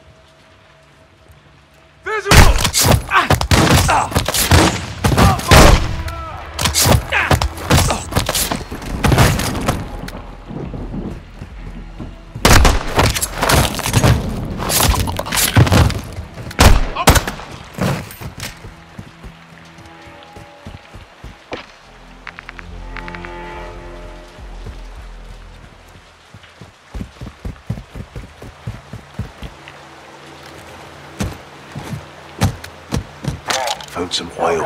Found some oil.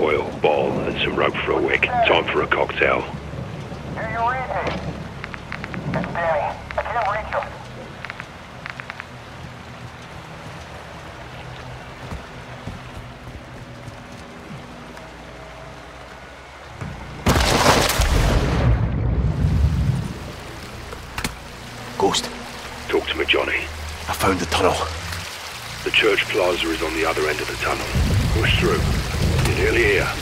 Oil, ball, and some rope for a wick. Time for a cocktail. Do you read me? It's Danny. I can't reach him. Ghost, Talk to me, Johnny. I found the tunnel. The church plaza is on the other end of the tunnel. Through. You're nearly here.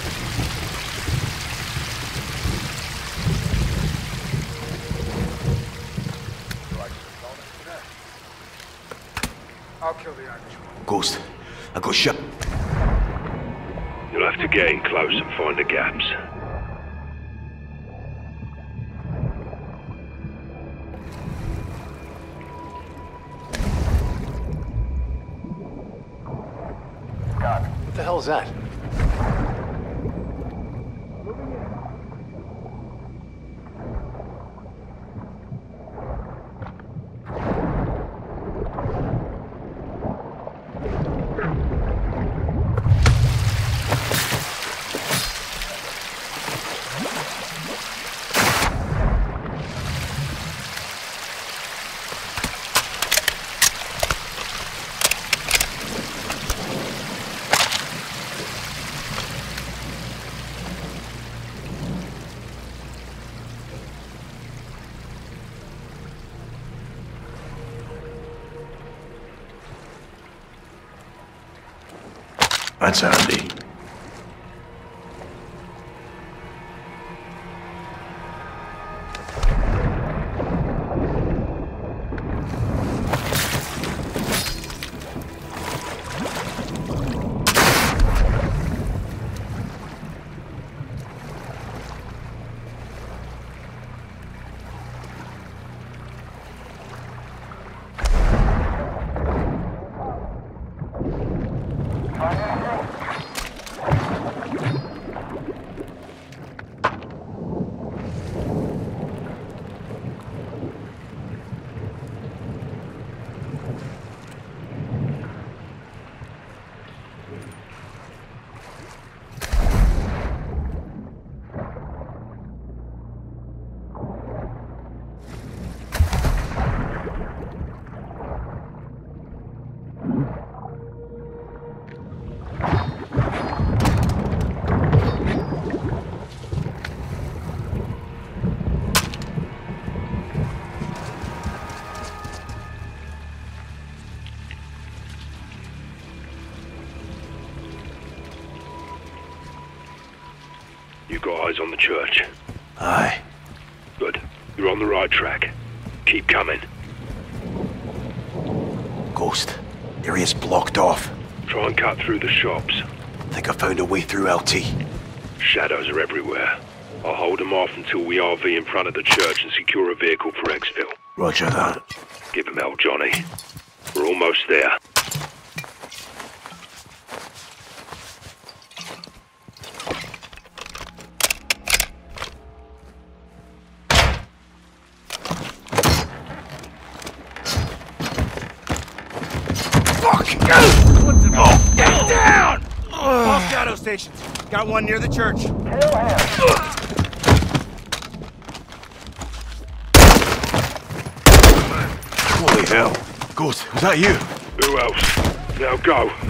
That's on the right track. Keep coming. Ghost. Area's blocked off. Try and cut through the shops. Think I found a way through LT. Shadows are everywhere. I'll hold them off until we RV in front of the church and secure a vehicle for exfil. Roger that. Give him hell, Johnny. We're almost there. Got one near the church. Holy hell. Ghost, was that you? Who else? Now go.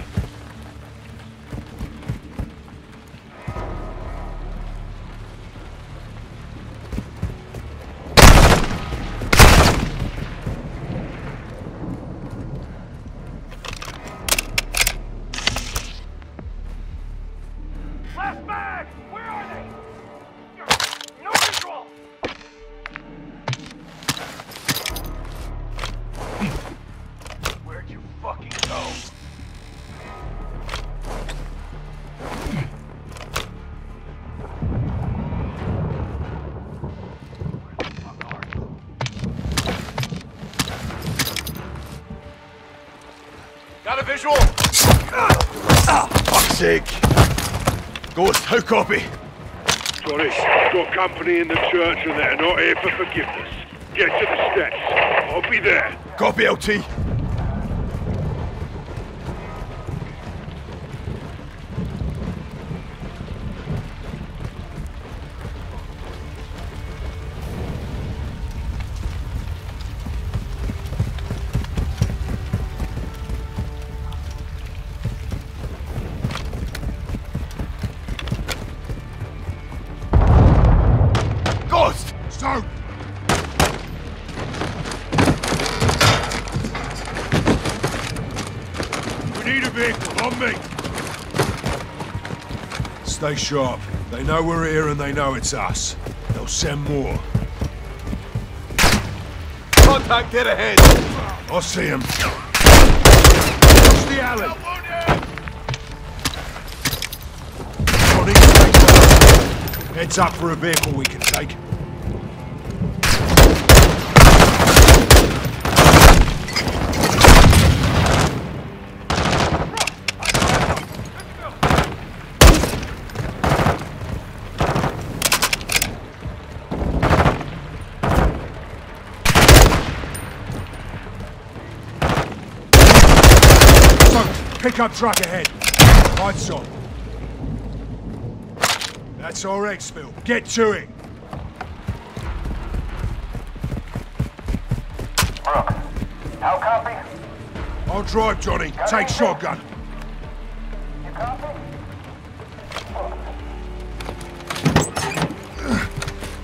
Copy? I've got company in the church and they're not here for forgiveness. Get to the steps. I'll be there. Copy, LT. Stay sharp. They know we're here and they know it's us. They'll send more. Contact, get ahead! I'll see him. Watch the alley! Johnny, stay close. Heads up for a vehicle we can take. So, pickup truck ahead. Lights on. That's our exfil. Get to it. Brooke, how copy? I'll drive, Johnny. Take shotgun. You copy?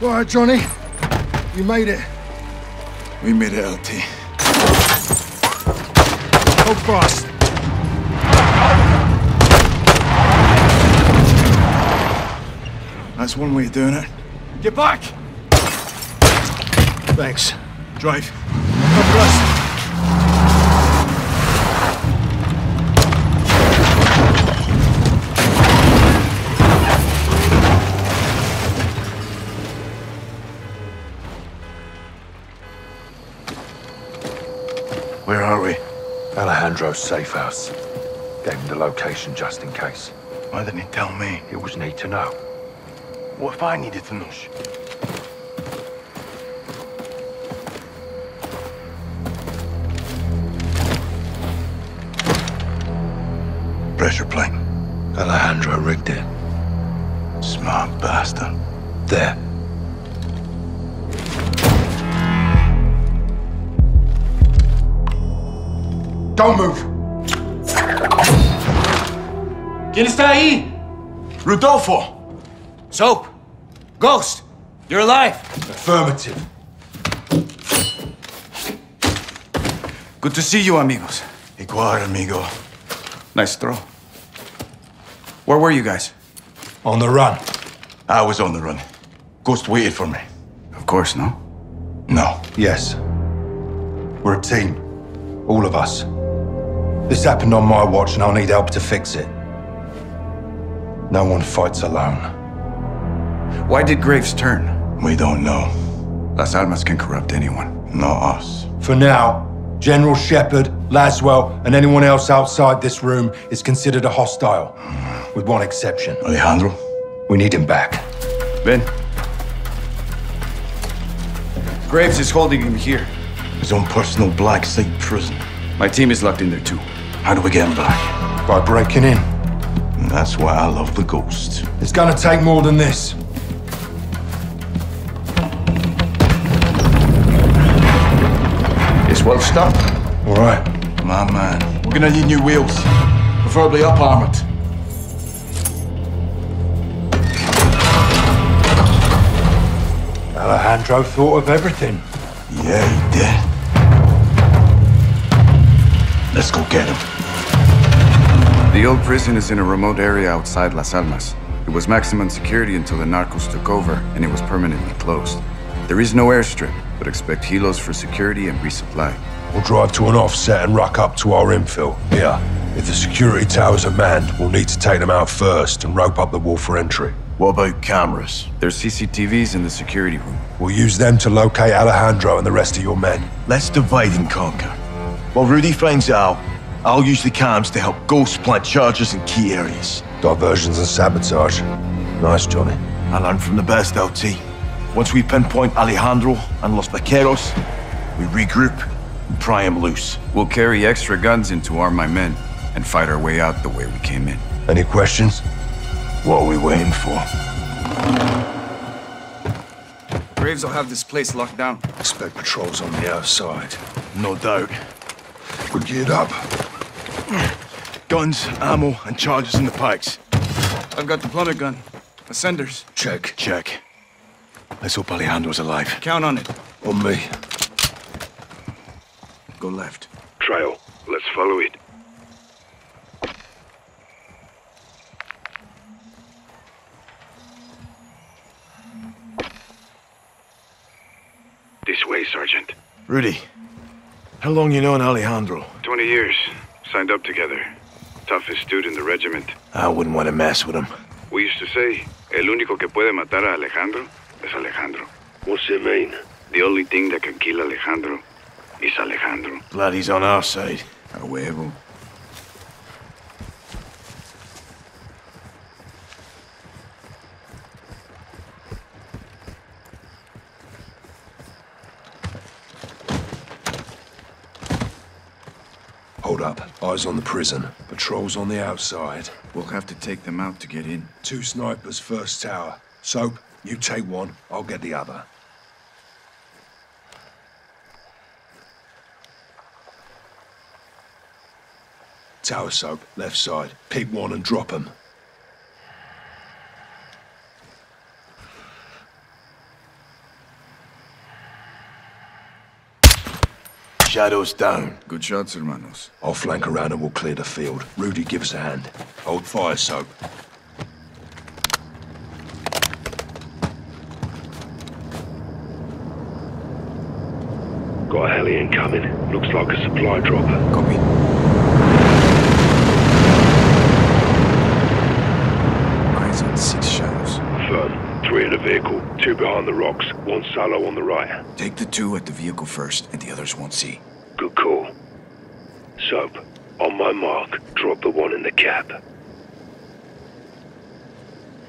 All right, Johnny. You made it. We made it, LT. Hold fast. That's one way of doing it. Get back! Thanks. Drive. God bless. Where are we? Alejandro's safe house. Gave him the location just in case. Why didn't he tell me? It was need to know. What if I needed to know? Pressure plate. Alejandro rigged it. Smart bastard. There. Don't move. ¿Quién está ahí? Rodolfo! Soap! Ghost! You're alive! Affirmative. Good to see you, amigos. Igual, amigo. Nice throw. Where were you guys? On the run. I was on the run. Ghost waited for me. Of course, no? No. Yes. We're a team. All of us. This happened on my watch, and I'll need help to fix it. No one fights alone. Why did Graves turn? We don't know. Las Almas can corrupt anyone. Not us. For now, General Shepherd, Laswell, and anyone else outside this room is considered a hostile. With one exception. Alejandro? We need him back. Ben. Graves is holding him here. His own personal black site prison. My team is locked in there too. How do we get him back? By breaking in. And that's why I love the Ghost. It's gonna take more than this. Is Wolf stopped? All right. My man. We're gonna need new wheels. Preferably up armored. Alejandro thought of everything. Yeah, he did. Let's go get him. The old prison is in a remote area outside Las Almas. It was maximum security until the narcos took over, and it was permanently closed. There is no airstrip, but expect helos for security and resupply. We'll drive to an offset and rock up to our infil. Here. If the security towers are manned, we'll need to take them out first and rope up the wall for entry. What about cameras? There's CCTVs in the security room. We'll use them to locate Alejandro and the rest of your men. Let's divide and conquer. While Rudy finds out, I'll use the cams to help Ghost plant charges in key areas. Diversions and sabotage. Nice, Johnny. I learned from the best, LT. Once we pinpoint Alejandro and Los Vaqueros, we regroup and pry him loose. We'll carry extra guns in to arm my men and fight our way out the way we came in. Any questions? What are we waiting for? Graves will have this place locked down. Expect patrols on the outside. No doubt. We're geared up. Guns, ammo, and charges in the pikes. I've got the plummet gun. Ascenders. Check. Check. Let's hope Alejandro's alive. Count on it. On me. Go left. Trail. Let's follow it. This way, Sergeant. Rudy, how long you known Alejandro? 20 years. Signed up together. Toughest dude in the regiment. I wouldn't want to mess with him. We used to say, el único que puede matar a Alejandro es Alejandro. What's it mean? The only thing that can kill Alejandro is Alejandro. Glad he's on our side. A huevo. Hold up. Eyes on the prison. Patrols on the outside. We'll have to take them out to get in. Two snipers, first tower. Soap, you take one, I'll get the other. Tower soap, left side. Pick one and drop 'em. Shadows down. Good shots, hermanos. I'll flank around and we'll clear the field. Rudy, give us a hand. Hold fire, soap. Got a heli incoming. Looks like a supply drop. Copy. Eyes on six shadows. Firm. Three in the vehicle. Two behind the rocks. One solo on the right. Take the two at the vehicle first, and the others won't see. Good call. Soap. On my mark. Drop the one in the cab.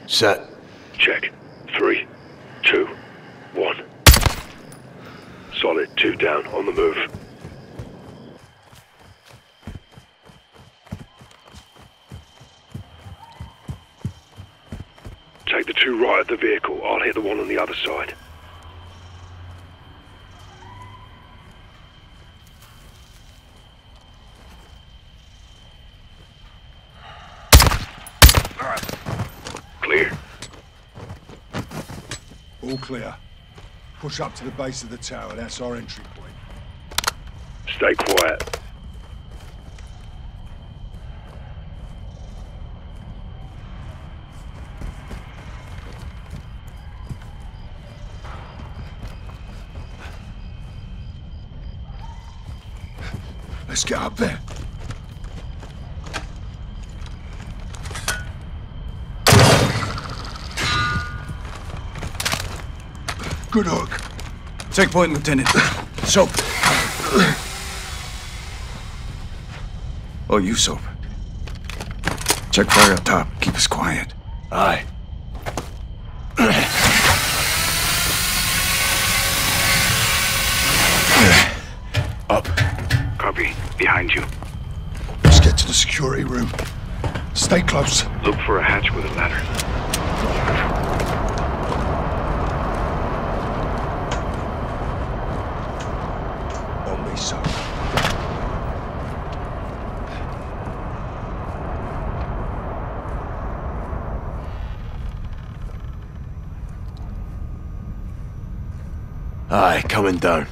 Set. Check. Three, two, one. Solid. Two down. On the move. Take the two right of the vehicle. I'll hit the one on the other side. Clear. All clear. Push up to the base of the tower. That's our entry point. Stay quiet. Let's get up there. Good hook. Take point, Lieutenant. Soap. Oh, you, Soap. Check fire up top. Keep us quiet. Aye. Up. Copy. Behind you. Let's get to the security room. Stay close. Look for a hatch with a ladder. On me, Soap. Aye, coming down.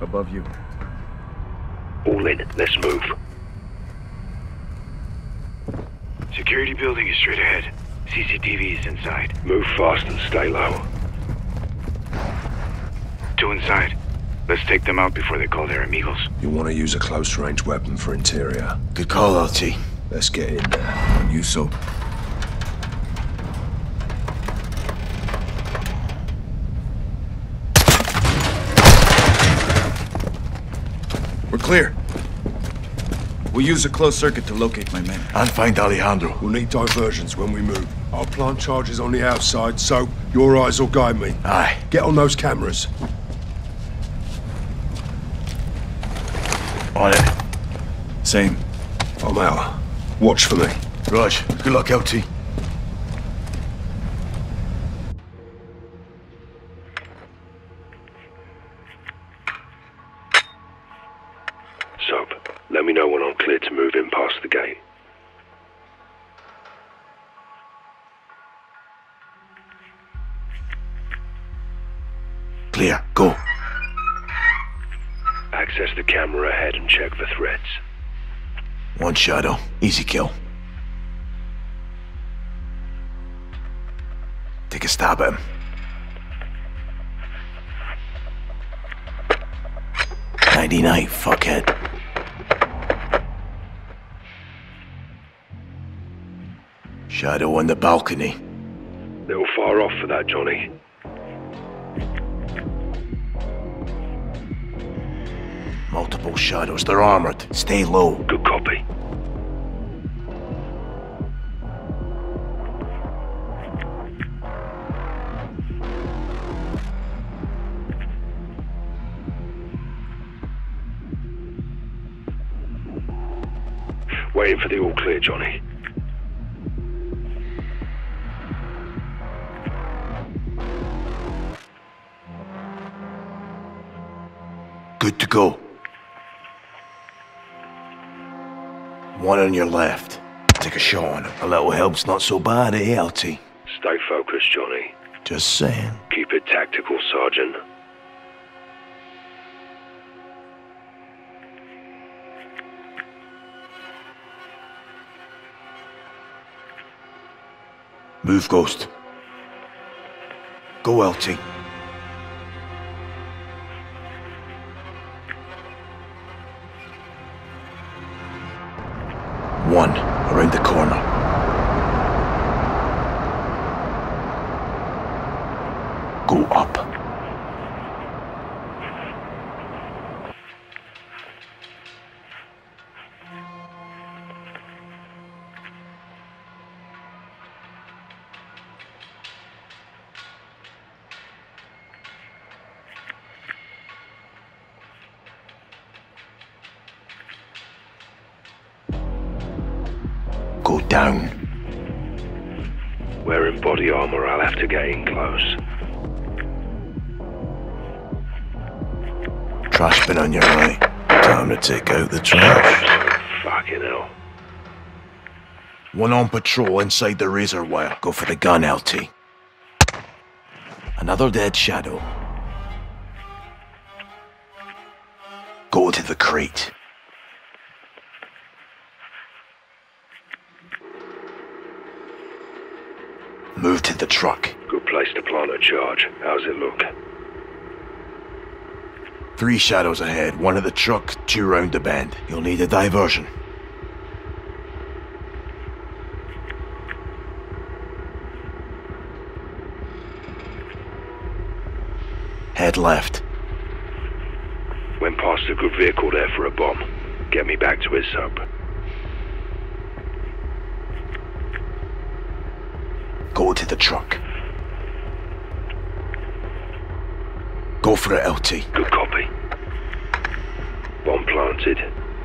Above you. All in. Let's move. Security building is straight ahead. CCTV is inside. Move fast and stay low. Two inside. Let's take them out before they call their amigos. You want to use a close-range weapon for interior? Good call, LT. Let's get in there. On you, Soap. Clear. We'll use a closed circuit to locate my men. And find Alejandro. We'll need diversions when we move. I'll plant charges on the outside, so your eyes will guide me. Aye. Get on those cameras. On it. Same. I'm out. Watch for me. Raj, good luck, LT. Go. Access the camera ahead and check for threats. One shadow. Easy kill. Take a stab at him. Ninety-nine, fuckhead. Shadow on the balcony. Little far off for that, Johnny. Multiple shadows. They're armored. Stay low. Good copy. Waiting for the all clear, Johnny. Good to go. One on your left. Take a shot on him. A little help's not so bad, eh, LT? Stay focused, Johnny. Just saying. Keep it tactical, Sergeant. Move, Ghost. Go, LT. One, on patrol inside the razor wire. Go for the gun, LT. Another dead shadow. Go to the crate. Move to the truck. Good place to plant a charge. How's it look? Three shadows ahead, one at the truck, two round the bend. You'll need a diversion. Head left. Went past a good vehicle there for a bomb. Get me back to his sub. Go to the truck. Go for it, LT. Good copy. Bomb planted.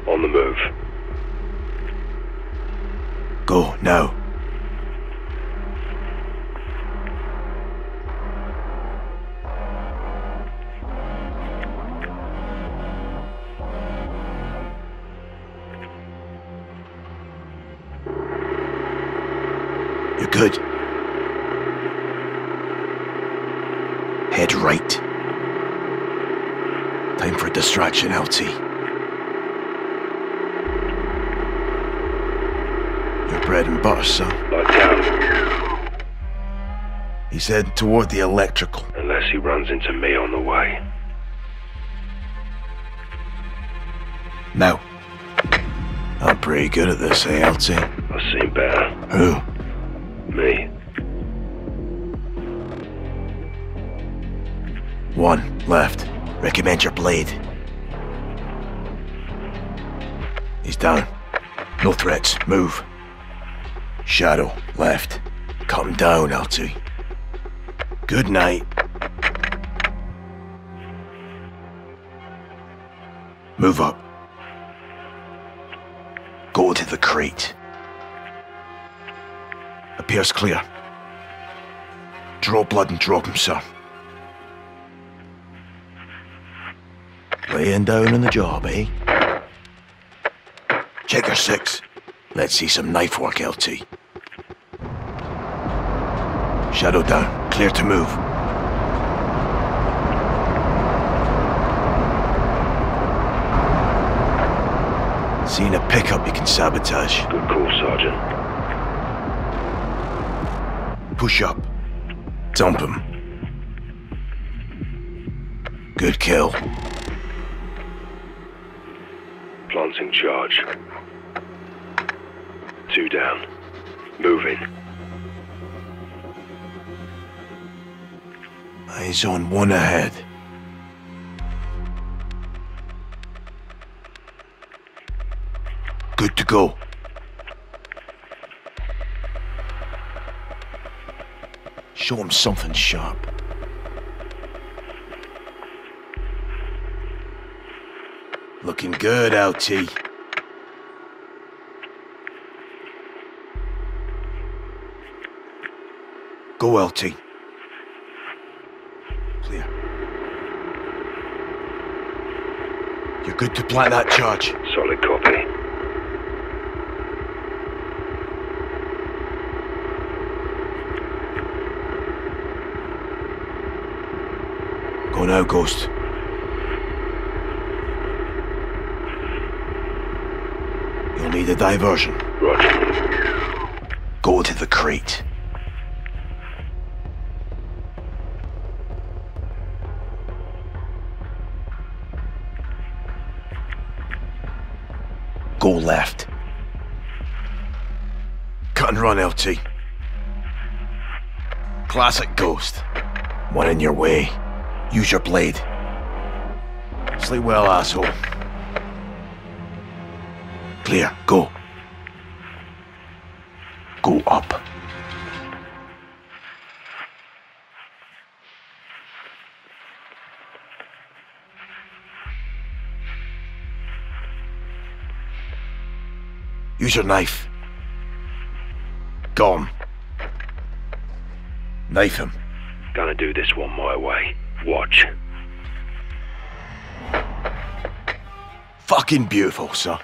On the move. Go, now. Good. Head right. Time for a distraction, LT. Your bread and butter, son. Like down. He's heading toward the electrical. Unless he runs into me on the way. Now. I'm pretty good at this, eh, LT? I've seen better. Who? One left. Recommend your blade. He's down. No threats. Move. Shadow left. Him down, LT. Good night. Move up. Go to the crate. Appears clear. Draw blood and drop him, sir. Down on the job, eh? Check your six. Let's see some knife work, LT. Shadow down. Clear to move. Seeing a pickup you can sabotage. Good call, Sergeant. Push up. Dump him. Good kill. Planting charge. Two down. Moving. Eyes on one ahead. Good to go. Show him something sharp. Looking good, LT. Go, LT. Clear. You're good to plant that charge. Solid copy. Go now, Ghost. You'll need a diversion. Roger. Go to the crate. Go left. Cut and run, LT. Classic Ghost. One in your way. Use your blade. Sleep well, asshole. Clear. Go. Go up. Use your knife. Gone. Knife him. Gonna do this one my way. Watch. Fucking beautiful, sir.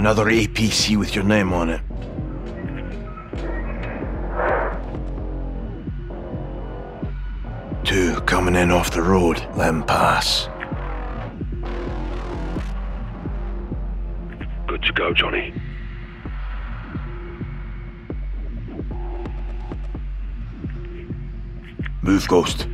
Another APC with your name on it. Two coming in off the road. Let pass. Good to go, Johnny. Move, Ghost.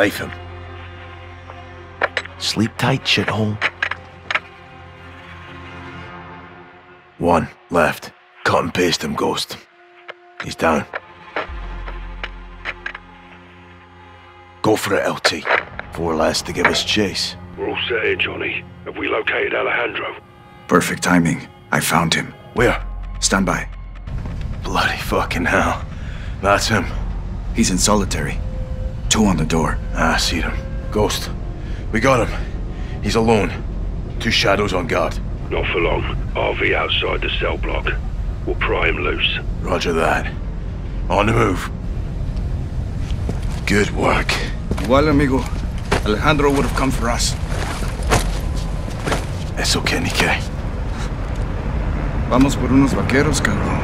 Knife him. Sleep tight, shithole. One left. Cut and paste him, Ghost. He's down. Go for it, LT. Four less to give us chase. We're all set here, Johnny. Have we located Alejandro? Perfect timing. I found him. Where? Stand by. Bloody fucking hell. That's him. He's in solitary. Two on the door. Ah, I see him. Ghost. We got him. He's alone. Two shadows on guard. Not for long. RV outside the cell block. We'll pry him loose. Roger that. On the move. Good work. Igual, amigo. Alejandro would have come for us. Eso okay, ni qué. Vamos por unos vaqueros, cabrón.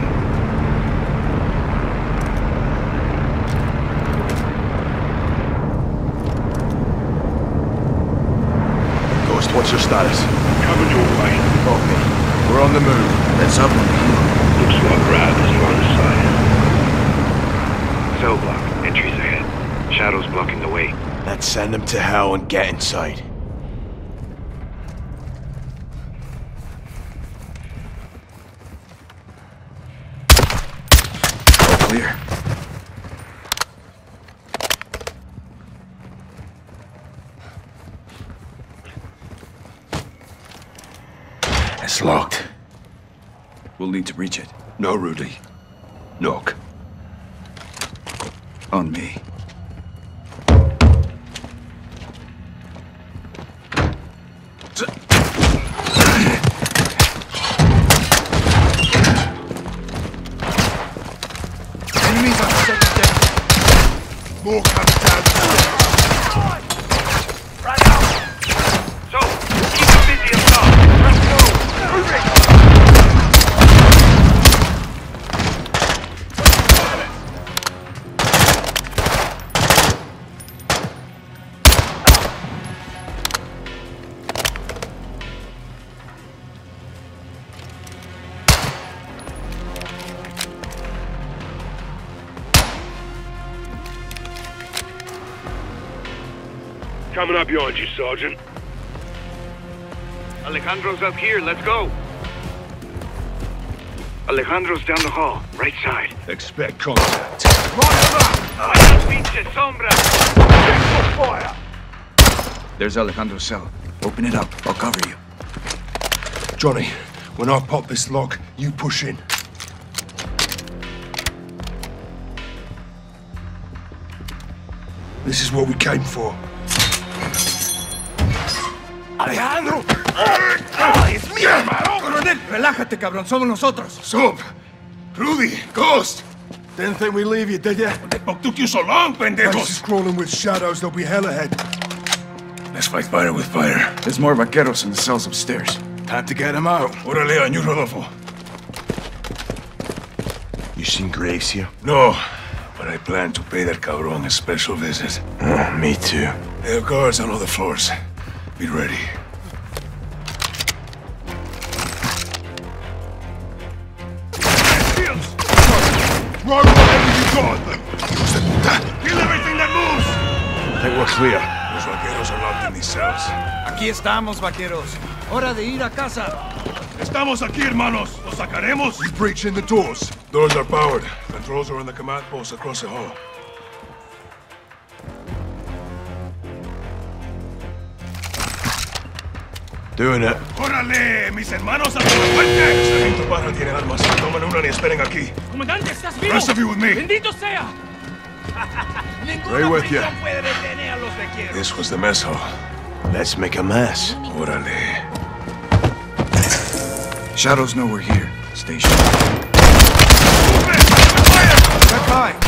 Ghost, what's your status? Coming your way. Okay. We're on the move. Let's up on the hill. Looks like Rab is line of sight. Cell block. Entries ahead. Shadows blocking the way. Let's send him to hell and get inside. All clear. It's locked. We'll need to reach it. No, Rudy. Knock. On me. Coming up behind you, Sergeant. Alejandro's up here. Let's go. Alejandro's down the hall, right side. Expect contact. Pinche sombra! Fire! There's Alejandro's cell. Open it up. I'll cover you. Johnny, when I pop this lock, you push in. This is what we came for. Hermano! Coronel, relájate, cabrón. Somos nosotros. Sup! Rudy! Ghost! Didn't think we'd leave you, did ya? What the fuck took you so long, Place pendejos? is crawling with shadows. There'll be hell ahead. Let's fight fire with fire. There's more vaqueros in the cells upstairs. Time to get him out. Órale, on you, Rodolfo. You seen Graves here? No, but I plan to pay that cabron a special visit. Oh, me too. There are guards on all the floors. Be ready. Clear. Los vaqueros are locked in these cells. Aquí estamos, vaqueros. Hora de ir a casa. Estamos aquí, hermanos. Los sacaremos. You breach in the doors. Doors are powered. Controls are in the command post across the hall. Doing it. ¡Órale! ¡Mis hermanos a la fuerte! El sargento Parra tiene armas. Tomen una y esperen aquí. Comandante, ¿estás vivo? Rest of you with me. ¡Bendito sea! Right with you. puede detener a los vaqueros. This was the mess hall. Let's make a mess. Órale. Shadows know we're here. Stay sharp. Stand by.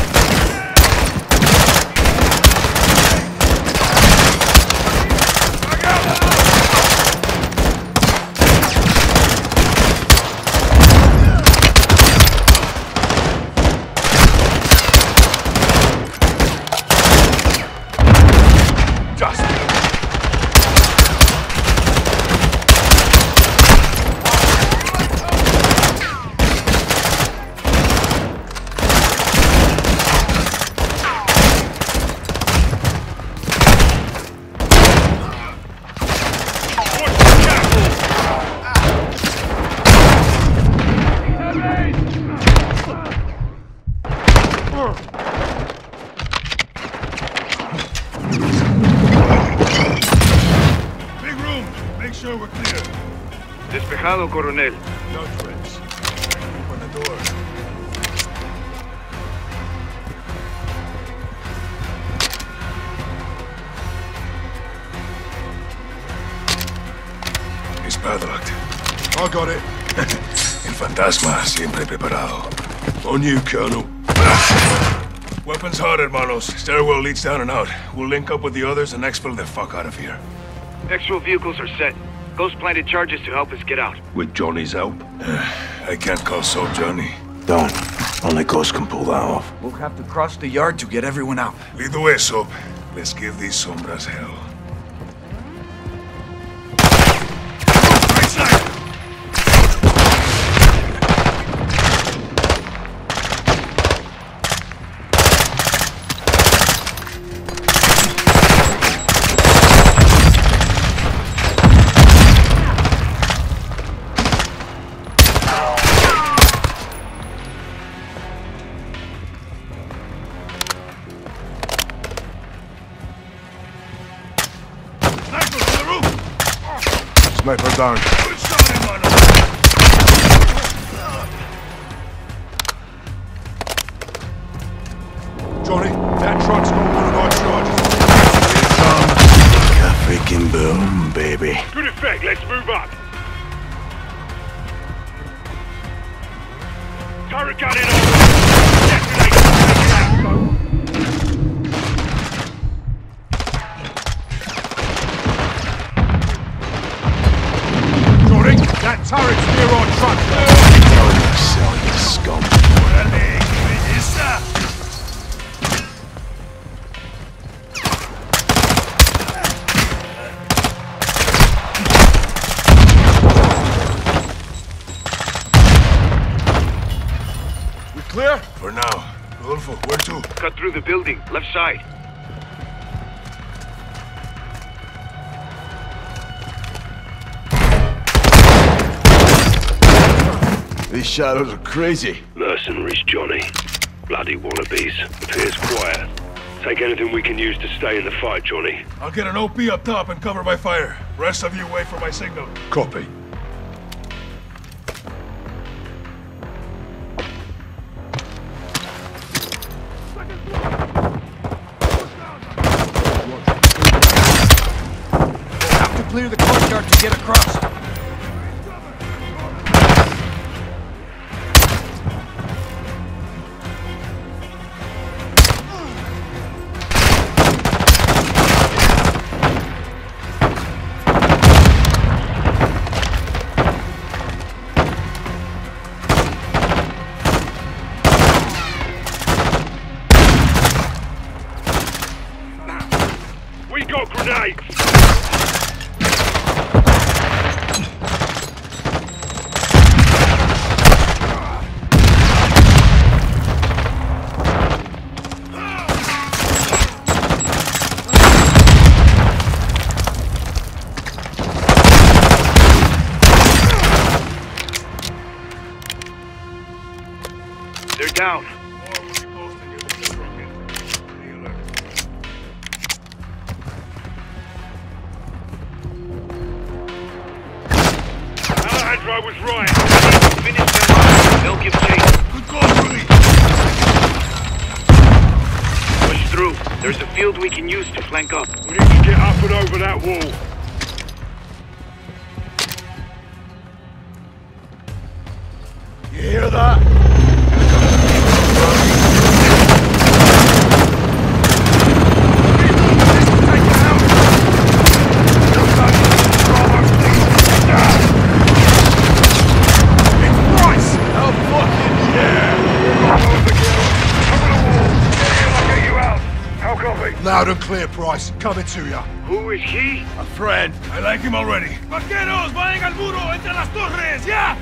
Coronel. No threats. Open the door. It's padlocked. I got it. El fantasma siempre preparado. On you, Colonel. Weapons hot, hermanos. Stairwell leads down and out. We'll link up with the others and exfil the fuck out of here. Exfil vehicles are set. Ghost planted charges to help us get out. With Johnny's help? I can't call so Johnny. Don't. Only Ghost can pull that off. We'll have to cross the yard to get everyone out. Lead the way, Soap. Let's give these sombras hell. Roof! Shadows are crazy. Mercenaries, Johnny. Bloody wannabes. Appears quiet. Take anything we can use to stay in the fight, Johnny. I'll get an OP up top and cover my fire. Rest of you wait for my signal. Copy. Coming to you. Who is he? A friend. I like him already. ¡Vaqueros, vayan al muro entre las torres! ¡Ya!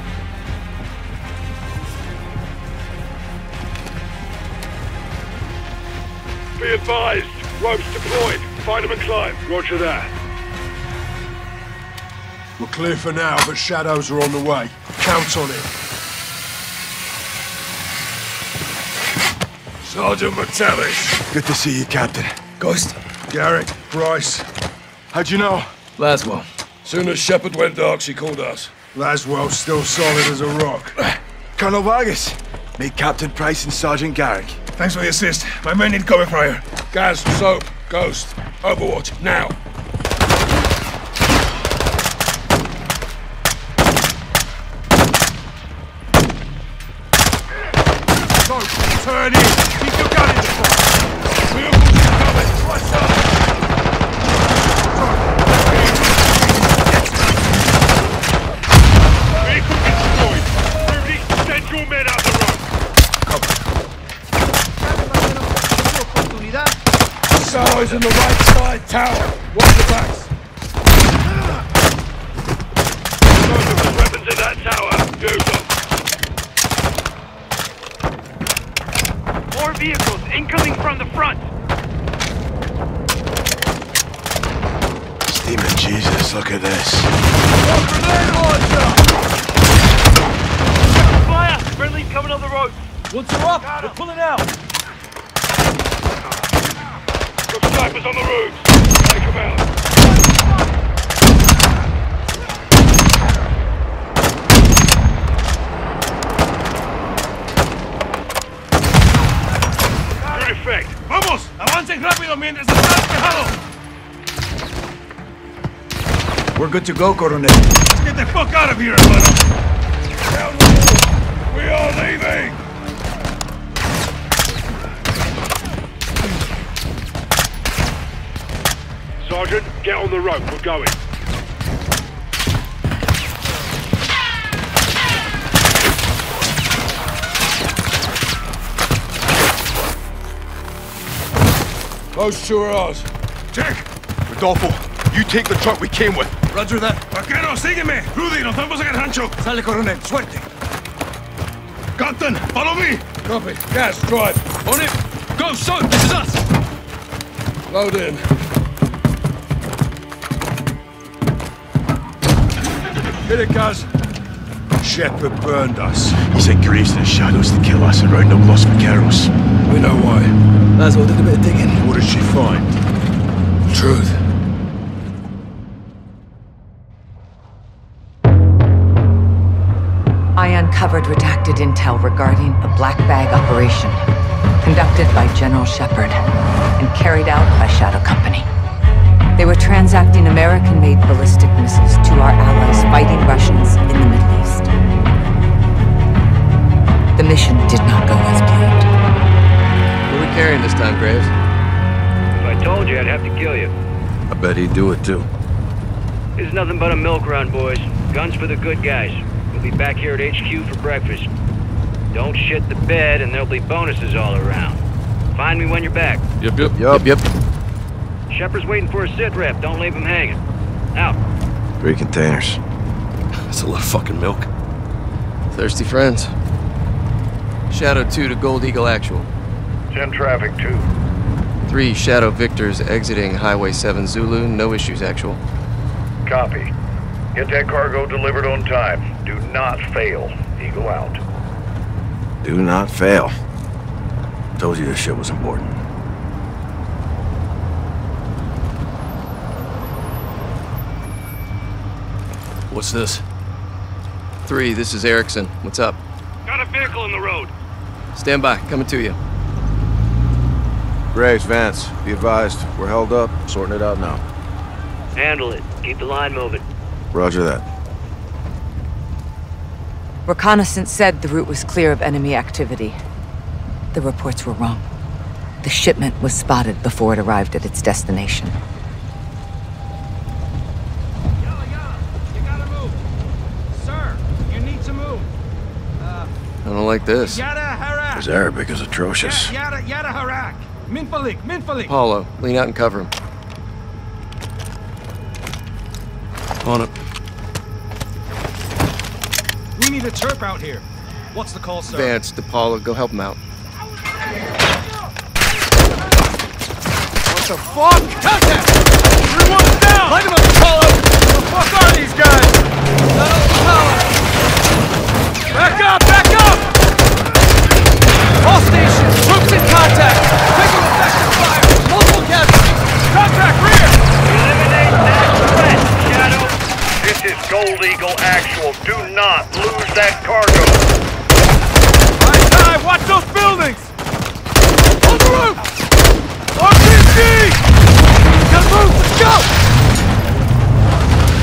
Be advised. Ropes deployed. Find them and climb. Roger that. We're clear for now, but shadows are on the way. Count on it. Sergeant MacTavish. Good to see you, Captain. Ghost. Garrick. Price. How'd you know? Laswell. Soon as Shepherd went dark, she called us. Laswell's still solid as a rock. Colonel Vargas, meet Captain Price and Sergeant Garrick. Thanks for the assist. My men need cover fire. Gaz, Soap, Ghost, Overwatch, now. Soap, turn in. Keep your gun in the front. Vehicles coming. What's up? Vehicle destroyed. Rudy, send your men out the road. Sallows in the right side tower. Watch the backs. Weapons in that tower. Use them. More vehicles incoming from the front. Demon Jesus, look at this. Grenade launcher! Fire! Friendly's coming on the road. Once you're up, we're pulling out. Got snipers on the roofs. Take them out. Good effect. ¡Vamos! ¡Avancen rápido mientras están despejados! We're good to go, Coronel. Let's get the fuck out of here, hermano! Down the wall. We are leaving. Sergeant, get on the rope. We're going. Those two are ours. Check. Rodolfo, you take the truck we came with. Roger that. Vaquero, sígueme. Rudy, nos vamos a get Hancho. Sale, coronel. Suerte. Captain, follow me. Copy. Gaz, drive. On it. Go, Soap. This is us. Load in. Hit it, Gaz. Shepherd burned us. He sent Graves in the shadows to kill us around the Los Vaqueros. We know why. Laswell did a bit of digging. What did she find? Truth. I uncovered redacted intel regarding a black bag operation conducted by General Shepherd and carried out by Shadow Company. They were transacting American-made ballistic missiles to our allies fighting Russians in the Middle mission did not go as planned. Who are we carrying this time, Graves? If I told you, I'd have to kill you. I bet he'd do it too. This is nothing but a milk run, boys. Guns for the good guys. We'll be back here at HQ for breakfast. Don't shit the bed, and there'll be bonuses all around. Find me when you're back. Yep, yep. Yep, Yep. Shepherd's waiting for a sit rep. Don't leave him hanging. Out. Three containers. That's a lot of fucking milk. Thirsty friends. Shadow 2 to Gold Eagle Actual. 10 traffic, 2. 3 Shadow Victors exiting Highway 7 Zulu. No issues, Actual. Copy. Get that cargo delivered on time. Do not fail. Eagle out. Do not fail. Told you this shit was important. What's this? 3, this is Erickson. What's up? Got a vehicle in the road. Stand by. Coming to you. Graves, Vance, be advised. We're held up. Sorting it out now. Handle it. Keep the line moving. Roger that. Reconnaissance said the route was clear of enemy activity. The reports were wrong. The shipment was spotted before it arrived at its destination. You gotta move. Sir, you need to move. Uh, I don't like this. Yada harak. His Arabic is atrocious. Yada yada harak. Minfalik, minfalik. Paulo, lean out and cover him. On it. We need a chirp out here. What's the call, sir? Vance, DePaulo, go help him out. What the fuck? Contact! Everyone's down! Light him up, Apollo! Contact! Taking effective fire! Multiple casualties! Contact rear! Eliminate that threat, Shadow! This is Gold Eagle Actual. Do not lose that cargo. Right side, watch those buildings! On the roof! RPG! Gotta move, let's go!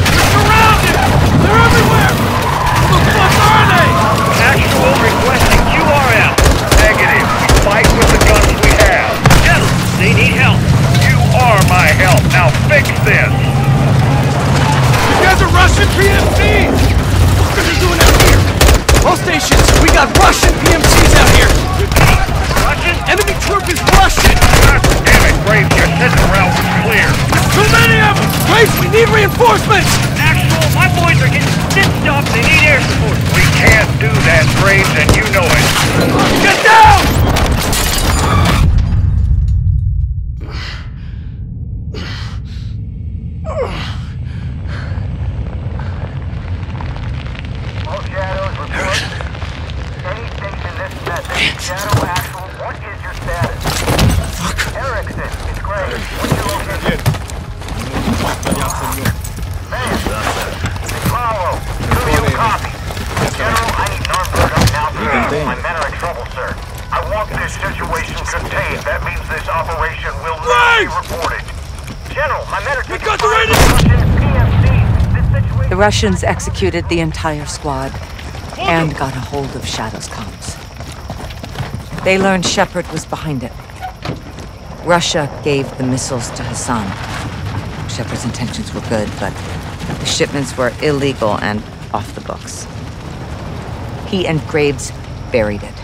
We're surrounded! They're everywhere! Who the fuck are they? Actual requesting QRF. Negative. We fight with the they need help. You are my help. Now fix this. You guys are Russian PMCs! What are they doing out here? All stations, we got Russian PMCs out here! Russian? Enemy troop is Russian! God damn it, Graves. Your system route was clear. Too many of them! Grace, we need reinforcements! Actual, my boys are getting stitched up. They need air support. We can't do that, Graves, and you know it. Get down! All shadows report. Any station this message. Shadow actual, what is your status? Fuck. Erickson, it's Graves. What's your location? Man. Bravo. Do you copy? General, I need Nuremberg up now. My men are in trouble, sir. I want this situation contained. That means this operation will not be reported. General, my men are taking got the five radio! Russian PMCs. This situation... The Russians executed the entire squad and got a hold of Shadow's comms. They learned Shepherd was behind it. Russia gave the missiles to Hassan. Shepherd's intentions were good, but the shipments were illegal and off the books. He and Graves buried it.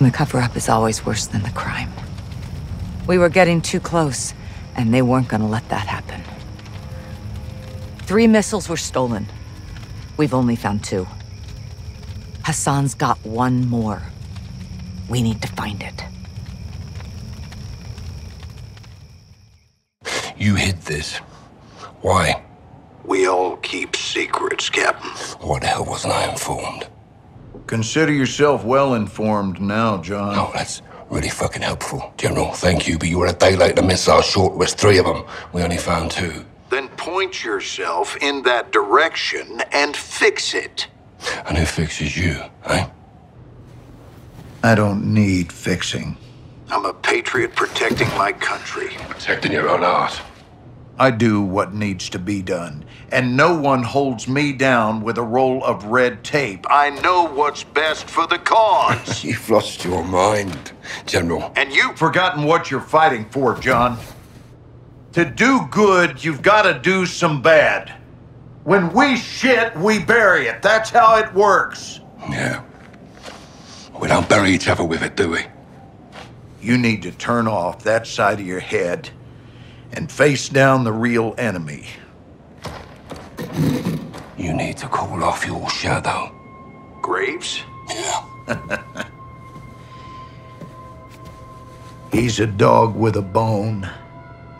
The cover-up is always worse than the crime. We were getting too close, and they weren't gonna let that happen. Three missiles were stolen. We've only found two. Hassan's got one more. We need to find it. You hid this. Why? We all keep secrets, Captain. Why the hell wasn't I informed? Consider yourself well informed now, John. Oh, that's really fucking helpful. General, thank you, but you were a day late. The missile short was three of them. We only found two. Then point yourself in that direction and fix it. And who fixes you, eh? I don't need fixing. I'm a patriot protecting my country. Protecting your own art. I do what needs to be done, and no one holds me down with a roll of red tape. I know what's best for the cause. You've lost your mind, General. And you've forgotten what you're fighting for, John. To do good, you've got to do some bad. When we shit, we bury it. That's how it works. Yeah. We don't bury each other with it, do we? You need to turn off that side of your head and face down the real enemy. You need to call off your shadow. Graves? Yeah. He's a dog with a bone,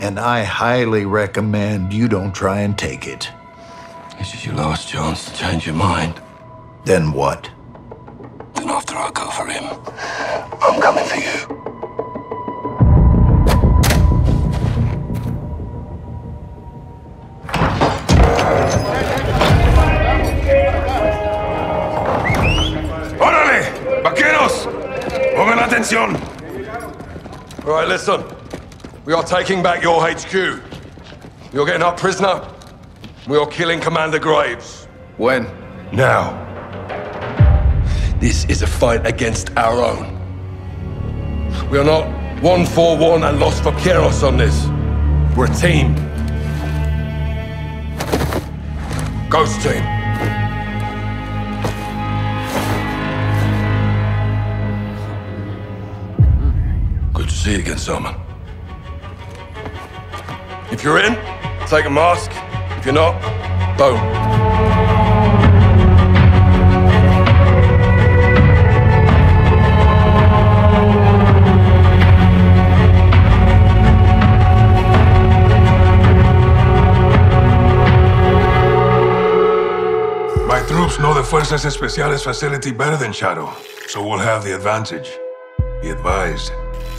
and I highly recommend you don't try and take it. This is your last chance to change your mind. Then what? Then after I go for him, I'm coming for you. ¡Órale! ¡Vaqueros! ¡Pongan atención! All right, listen. We are taking back your HQ. You're getting up prisoner. We are killing Commander Graves. When? Now. This is a fight against our own. We are not one for one and lost for Kieros on this. We're a team. Ghost team. Good to see you again, Salman. If you're in, take a mask. If you're not, don't. My troops know the Fuerzas Especiales facility better than Shadow, so we'll have the advantage. Be advised,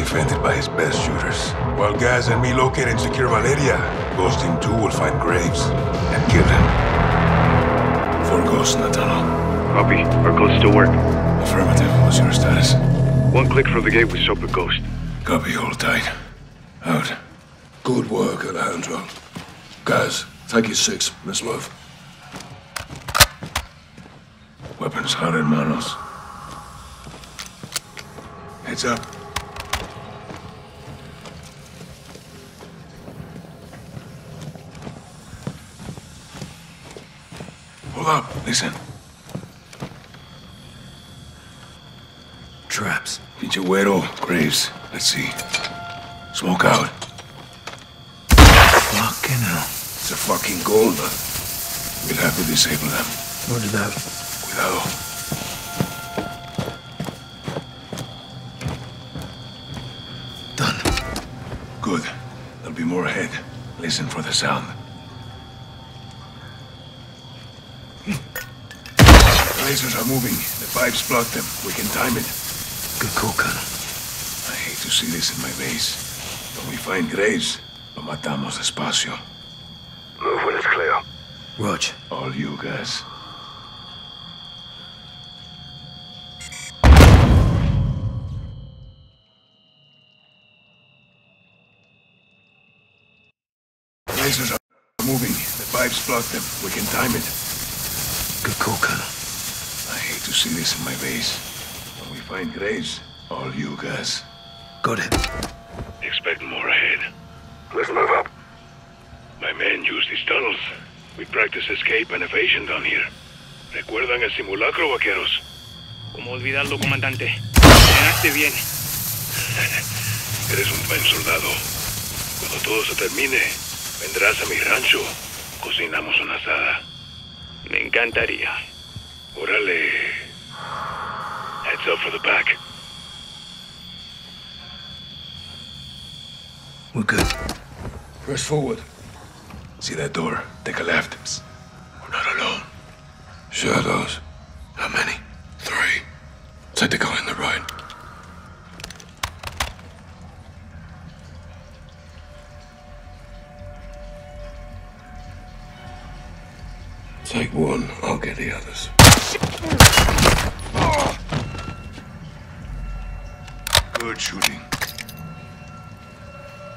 defended by his best shooters. While Gaz and me locate and secure Valeria, Ghost Team 2 will find Graves and kill him. Four ghosts in the tunnel. Copy. Our codes still work. Affirmative. What's your status? One click from the gate with Soap and Ghost. Copy, hold tight. Out. Good work, Alejandro. Guys, take your six. Let's move. Weapons hot in manos. Heads up. Hold up. Listen. Traps. Pinchuero, Graves. Let's see. Smoke out. Fucking hell. It's a fucking gold. We'll have to disable them. Roger that. Cuidado. Done. Good. There'll be more ahead. Listen for the sound. Lasers are moving. The pipes block them. We can time it. Good call, Colonel. I hate to see this in my base. When we find Graves, lo matamos despacio. Move when it's clear. Rog. All you guys. Lasers are moving. The pipes block them. We can time it. Good call, Colonel. I hate to see this in my base. When we find Graves, all you guys. Got it. Expect more ahead. Let's move up. My men use these tunnels. We practice escape and evasion down here. ¿Recuerdan el simulacro, vaqueros? ¿Cómo olvidarlo, comandante? Llegaste bien. Eres un buen soldado. Cuando todo se termine, vendrás a mi rancho. Cocinamos una asada. Me encantaría. Órale. Heads up for the back. We're good. Press forward. See that door? Take a left. We're not alone. Shadows. How many? Three. Take the guy on the right. Take one, I'll get the others. Good shooting.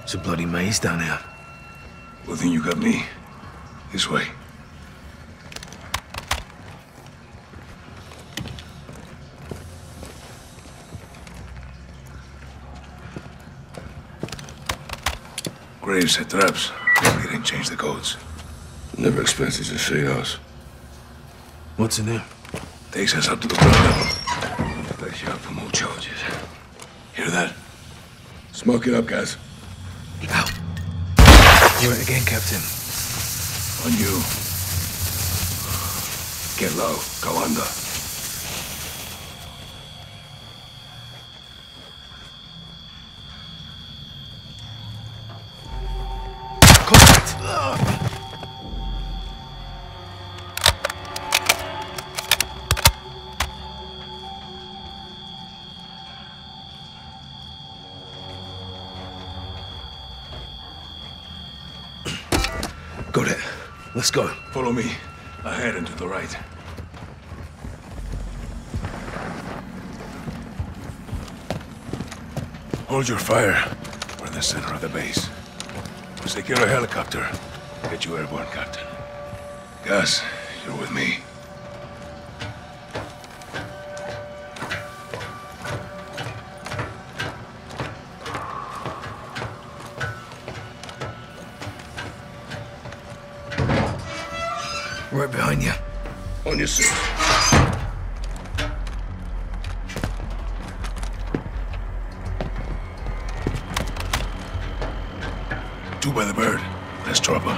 It's a bloody maze down here. Well, then you got me. This way. Graves had traps. They didn't change the codes. Never expected to see us. What's in there? Takes us up to the ground level. You up for more charges. Hear that? Smoke it up, guys. Out. Do it again, Captain. On you. Get low. Go under. Got it. Let's go. Follow me. Ahead and to the right. Hold your fire. We're in the center of the base. We'll secure a helicopter. Get you airborne, Captain. Gaz, you're with me. On your suit. Two by the bird. Let's drop them.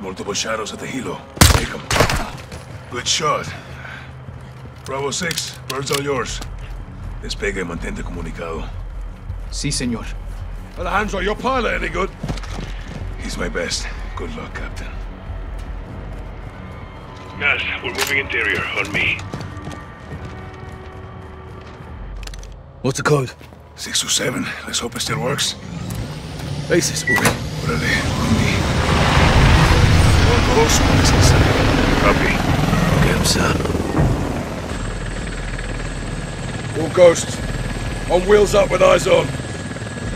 multiple shadows at the helo. Take them. Good shot. Bravo 6, birds all yours. Despegue y mantente comunicado. Sí, señor. Alejandro, your pilot any good? He's my best. Good luck, Captain. Gaz, we're moving interior. On me. What's the code? 627. Let's hope it still works. Bases, boy. Órale, Wendy. Dos hombres inside. Copy. Get him, son. All ghosts. On wheels up with eyes on.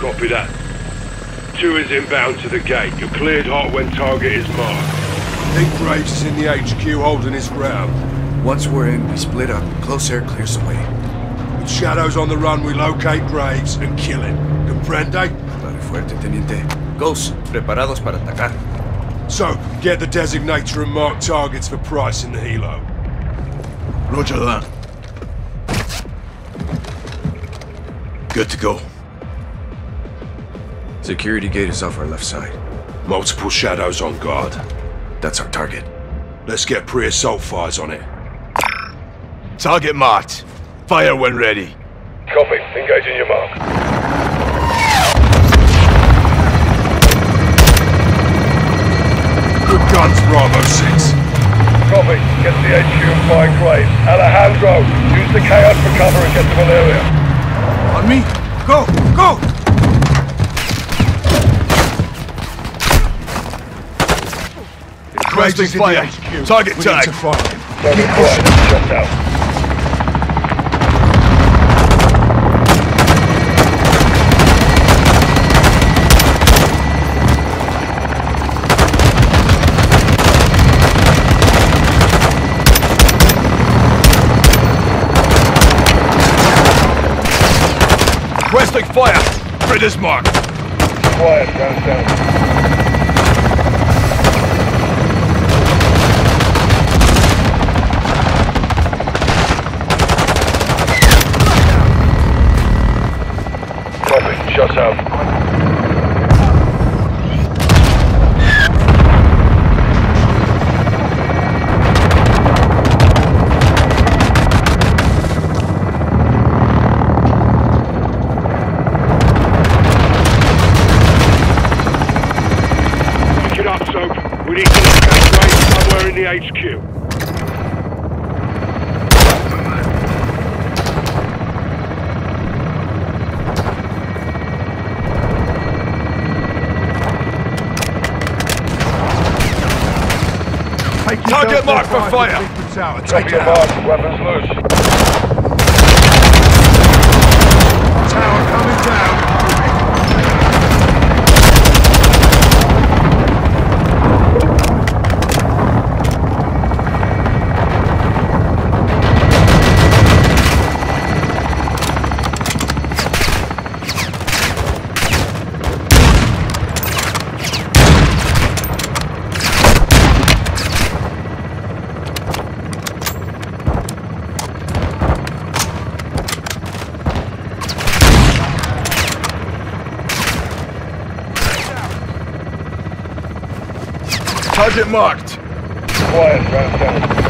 Copy that. Two is inbound to the gate. You're cleared hot when target is marked. Pete Graves is in the HQ holding his ground. Once we're in, we split up. Close air clears the way. With shadows on the run, we locate Graves and kill him. Comprende? Dale fuerte, teniente. Ghosts, preparados para atacar. So, get the designator and mark targets for Price in the helo. Roger that. Good to go. Security gate is off our left side. Multiple shadows on guard. That's our target. Let's get pre-assault fires on it. Target marked. Fire when ready. Copy. Engaging your mark. Good guns, Bravo 6. Copy. Get to the HQ and find Graves. Alejandro, use the chaos for cover and get to Valeria. On me. Go, go! Requesting is in the fire. Target we tag. Need to find. Target quiet. Shut down. Requesting fire. Grid is marked. Quiet. Round down. Copy. Target marked for fire. Tower. Take it your out. mark. Weapons loose. Tower coming down. Target marked. Quiet. Round down.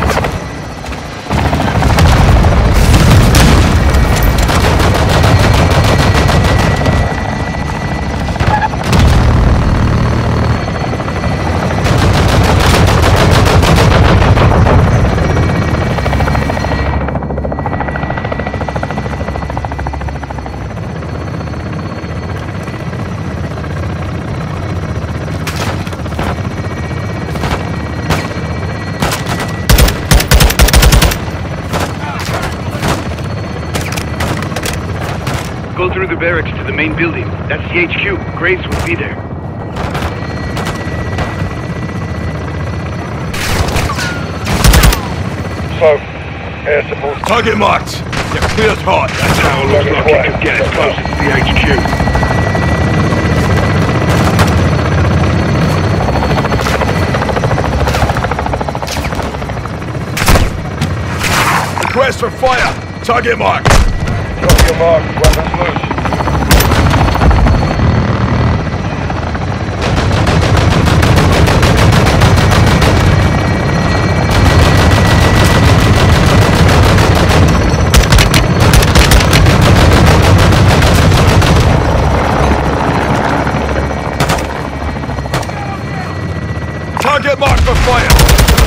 Go through the barracks to the main building. That's the HQ. Graves will be there. So, air support. Target marked. You're cleared hot. That tower looks like it could get us closer to the HQ. Request for fire. Target marked. Copy your mark. Weapons loose.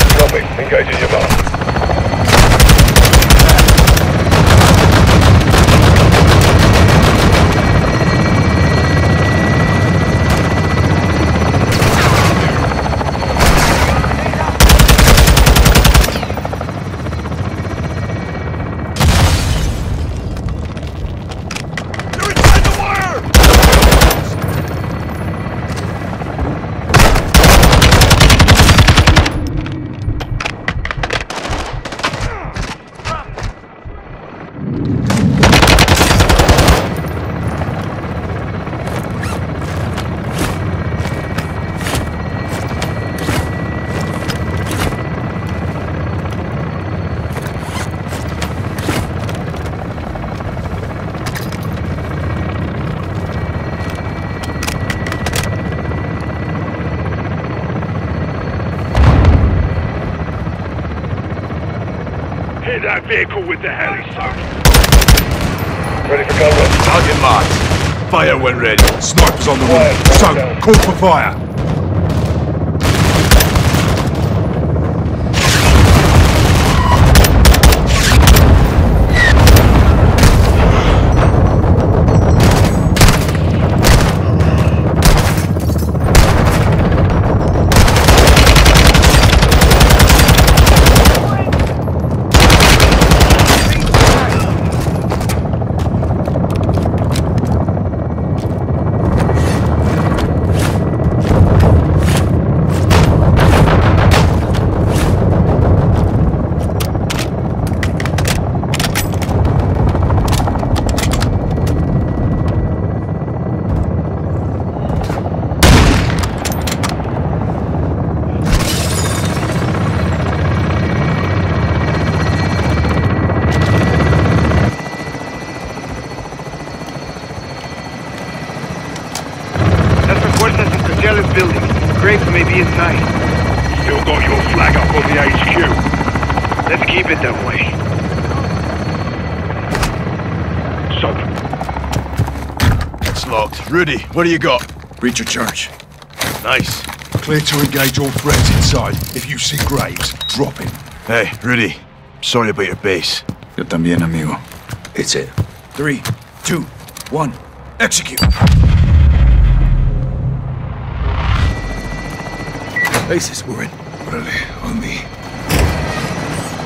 Incoming. Engaging your mark. What do you got? Breach of charge. Nice. Clear to engage all threats inside. If you see Graves, drop him. Hey, Rudy. Sorry about your base. Yo también, amigo. It's it. Three, two, one, execute. Bases, we're in. Orale, on me.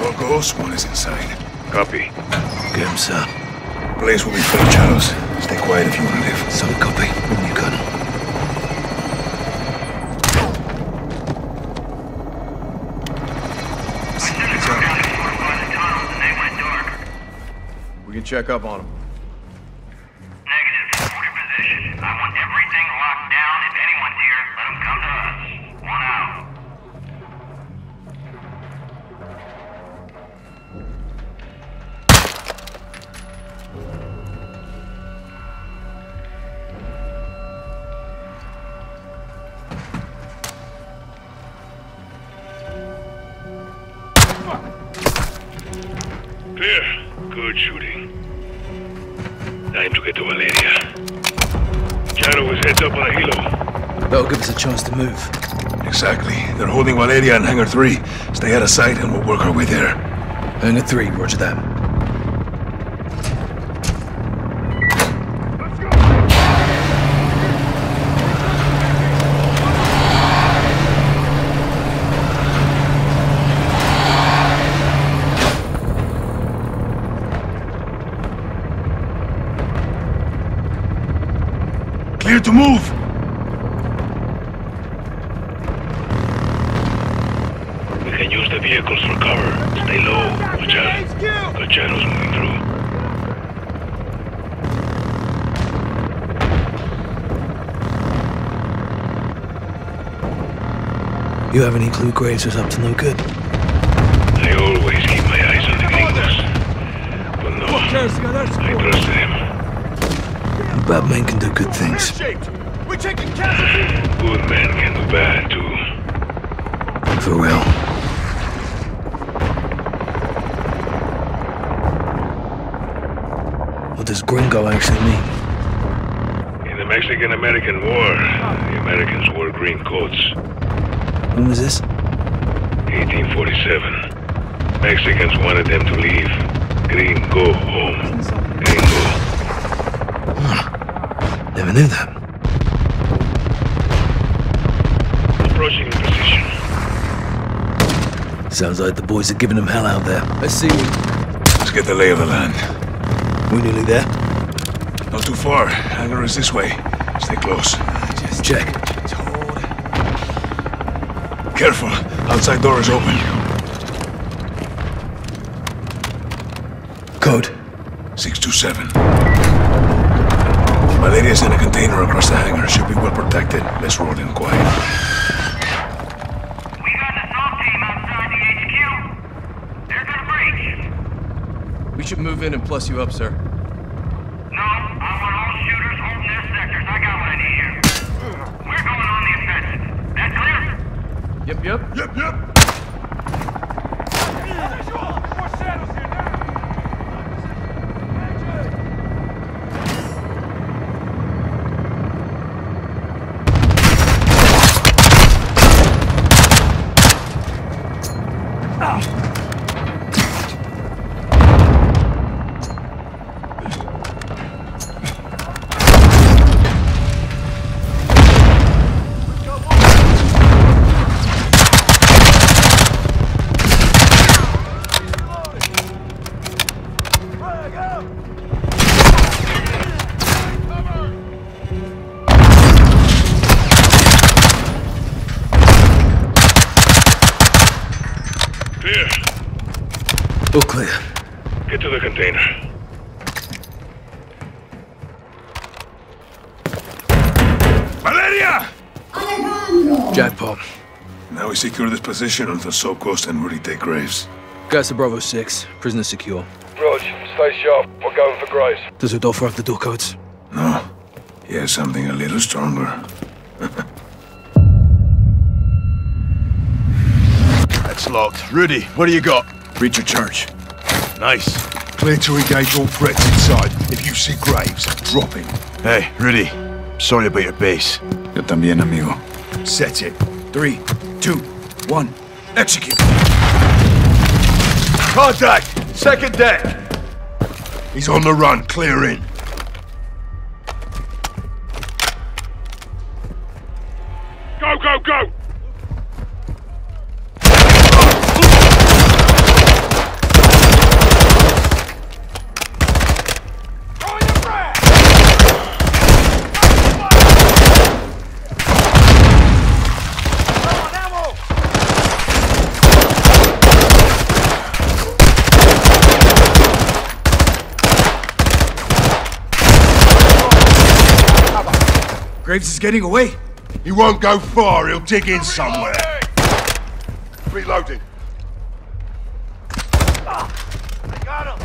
All goes, one is inside. Copy. Get him, sir. Place will be full of shadows. Stay quiet if you want to live. Some copy. Check up on him. Hangar 3. Stay out of sight and we'll work our way there. Hangar 3, roger that. Clear to move! We can use the vehicles for cover. Stay low. Watch out. Got shadows moving through. You have any clue Graves was up to no good? I always keep my eyes on the gringos. But no, I trust them. Bad men can do good things. We're taking casualties! Good men can do bad, too. For real. What does gringo actually mean? In the Mexican-American War, the Americans wore green coats. When was this? 1847. Mexicans wanted them to leave. Green, go home. Gringo. Never knew that. Approaching position. Sounds like the boys are giving them hell out there. I see you. Let's get the lay of the land. We nearly there? Not too far. Hangar is this way. Stay close. Just check. Careful. Outside door is open. Code. 627. Valeria's in a container across the hangar. Should be well protected. Let's roll in quiet. We got an assault team outside the HQ. They're gonna breach. We should move in and plus you up, sir. Secure this position until Soap Ghost and Rudy take Graves. Gaz to Bravo 6. Prisoner secure. Rog, stay sharp. We're going for Graves. Does Rodolfo have the door codes? No. He has something a little stronger. That's locked. Rudy, what do you got? Breach of charge. Nice. Clear to engage all threats inside. If you see Graves, drop him. Hey, Rudy. Sorry about your base. Yo también, amigo. Set it. Three, two, one, execute. Contact! Second deck! He's on the run. Clear in. Getting away. He won't go far. He'll dig in somewhere. Reloading.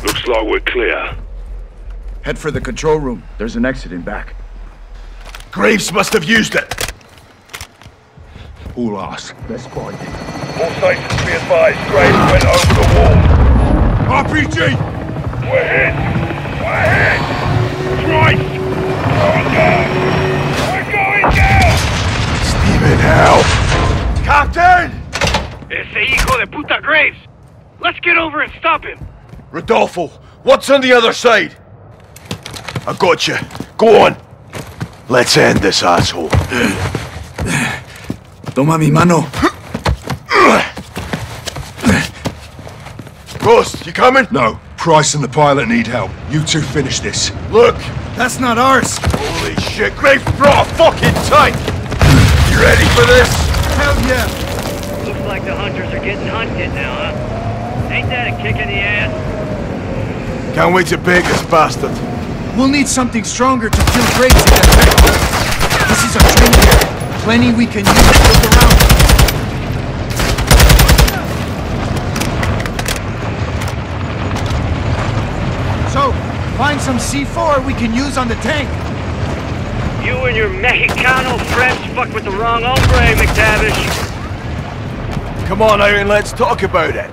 Looks like we're clear. Head for the control room. There's an exit in back. Graves must have used it. All ours. Let's find him. All stations be advised. Graves went over the wall. RPG! We're hit! We're hit! Christ! Going down! We're going down! Steven, help! Captain! Ese hijo de puta Graves! Let's get over and stop him! Rodolfo, what's on the other side? I got you. Go on. Let's end this asshole. Toma mi mano. Ghost, you coming? No. Price and the pilot need help. You two finish this. Look! That's not ours. Holy shit, Graves brought a fucking tank! You ready for this? Hell yeah. Looks like the hunters are getting hunted now, huh? Ain't that a kick in the ass? Can't wait to bake this bastard. We'll need something stronger to kill Graves in that tank. This is a training area. Plenty we can use. Look around. So, find some C4 we can use on the tank. You and your Mexicano friends fucked with the wrong hombre, MacTavish. Come on, Aaron, let's talk about it.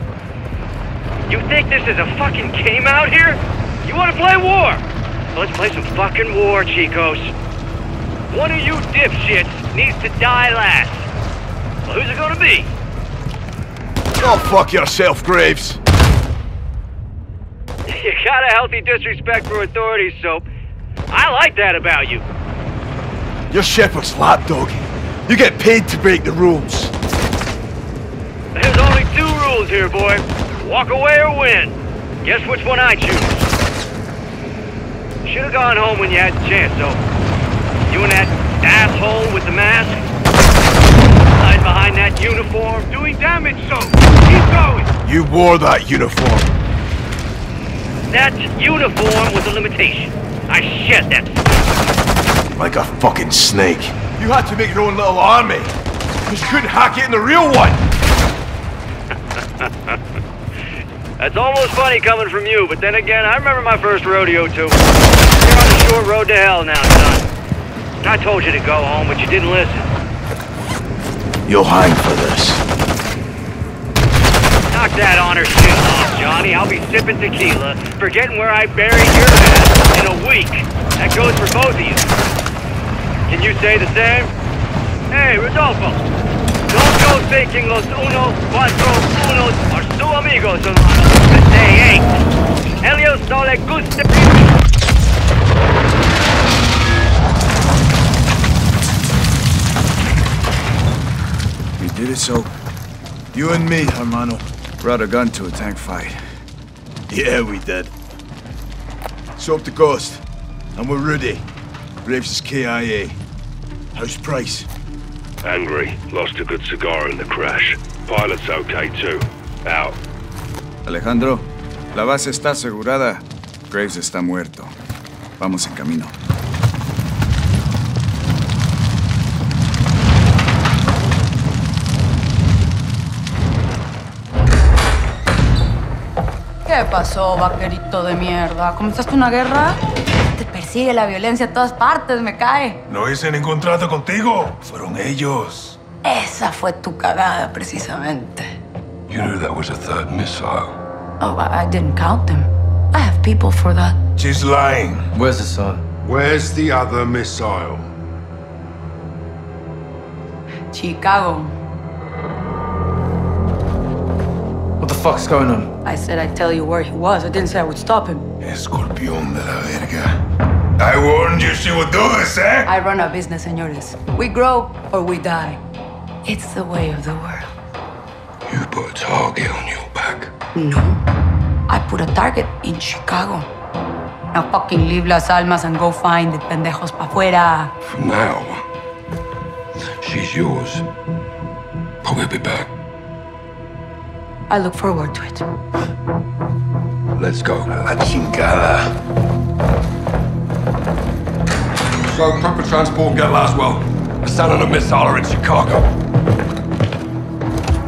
You think this is a fucking game out here? You wanna play war? Well, let's play some fucking war, Chicos. One of you dipshits needs to die last. Well, who's it gonna be? Oh, fuck yourself, Graves. You got a healthy disrespect for authorities, Soap. I like that about you. You're Shepherd's lapdog. You get paid to break the rules. There's only two rules here, boy. Walk away or win. Guess which one I choose. Should've gone home when you had the chance, though. You and that asshole with the mask. Hide behind that uniform, doing damage, so keep going. You wore that uniform. That uniform was a limitation. I shed that. Like a fucking snake. You had to make your own little army. Because you couldn't hack it in the real one. That's almost funny coming from you, but then again, I remember my first rodeo too. You're on the short road to hell now, son. I told you to go home, but you didn't listen. You'll hang for this. Knock that honor shit off, Johnny. I'll be sipping tequila, forgetting where I buried your ass in a week. That goes for both of you. Can you say the same? Hey, Rodolfo. Don't go thinking los uno, cuatro, unos are su amigos, hermano. They ain't. Helios no le gusta. We did it, so. You and me, hermano. Brought a gun to a tank fight. Yeah, we did. So up the coast. And we're ready. Graves is KIA. How's Price? Angry. Lost a good cigar in the crash. Pilot's okay too. Out. Alejandro, la base está asegurada. Graves está muerto. Vamos en camino. ¿Qué pasó, vaquerito de mierda? ¿Comenzaste una guerra? Te persigue la violencia a todas partes, me cae. No hice ningún trato contigo. Fueron ellos. Esa fue tu cagada, precisamente. You knew that was a third missile. Oh, I, I didn't count them. I have people for that. She's lying. Where's the son? Where's the other missile? Chicago. The fuck's going on? I said I'd tell you where he was. I didn't say I would stop him. Escorpión de la verga. I warned you she would do this, eh? I run a business, señores. We grow or we die. It's the way of the world. You put a target on your back. No. I put a target in Chicago. Now fucking leave Las Almas and go find the pendejos pa' fuera. For now, she's yours. But we'll be back. I look forward to it. Let's go. La chingada. So, proper transport and get Laswell. Hassan and a missile are in Chicago.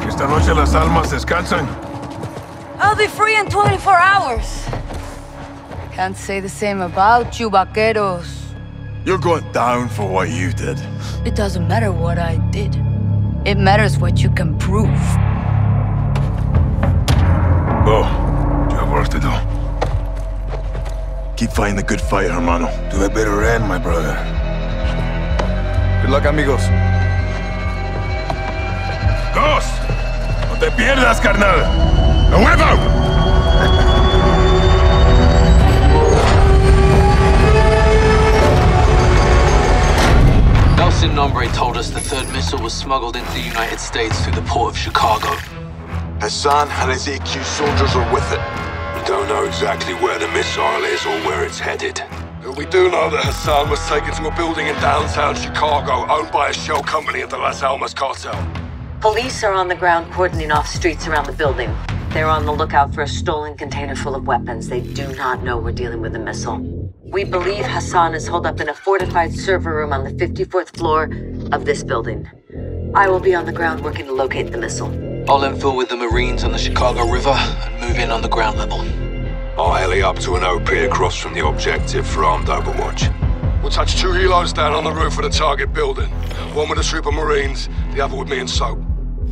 Esta noche las almas descansan. I'll be free in 24 hours. Can't say the same about you, vaqueros. You're going down for what you did. It doesn't matter what I did. It matters what you can prove. Go. You have work to do. Keep fighting the good fight, hermano. To a better end, my brother. Good luck, amigos. Ghost! No te pierdas, carnal. ¡A huevo! El Sin Nombre told us the third missile was smuggled into the United States through the port of Chicago. Hassan and his AQ soldiers are with it. We don't know exactly where the missile is or where it's headed. But we do know that Hassan was taken to a building in downtown Chicago owned by a shell company of the Las Almas cartel. Police are on the ground cordoning off streets around the building. They're on the lookout for a stolen container full of weapons. They do not know we're dealing with a missile. We believe Hassan is holed up in a fortified server room on the 54th floor of this building. I will be on the ground working to locate the missile. I'll infil with the Marines on the Chicago River and move in on the ground level. I'll heli up to an OP across from the objective for armed overwatch. We'll touch two helos down on the roof of the target building. One with a troop of Marines, the other with me and Soap.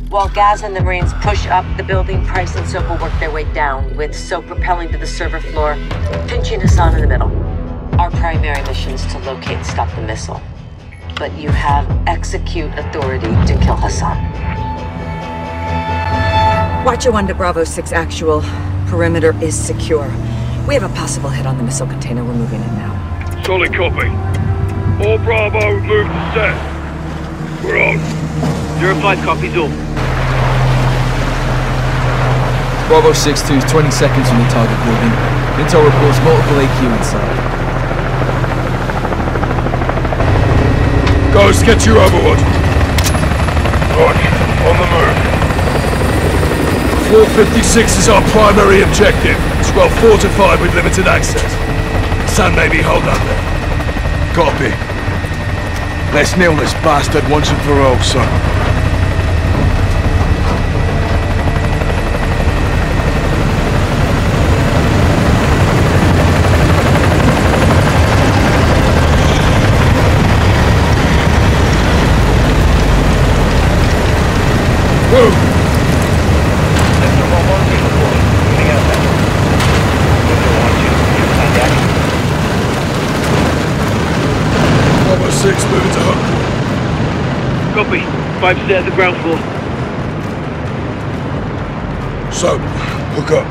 While Gaz and the Marines push up the building, Price and Soap will work their way down, with Soap propelling to the server floor, pinching Hassan in the middle. Our primary mission is to locate and stop the missile. But you have execute authority to kill Hassan. Watcher 1 to Bravo 6 actual. Perimeter is secure. We have a possible hit on the missile container. We're moving in now. Solid copy. All Bravo, move to set. We're on. Zero 05 copies all. Bravo 6-2 is 20 seconds from the target building. Intel reports multiple AQ inside. Ghost, get your overwood. Roger. On the move. 456 is our primary objective. It's well fortified with limited access. Sun may be hold up there. Copy. Let's nail this bastard once and for all, son. Move! Bravo 6 moving to hook. Copy. Five set at the ground floor. So, hook up.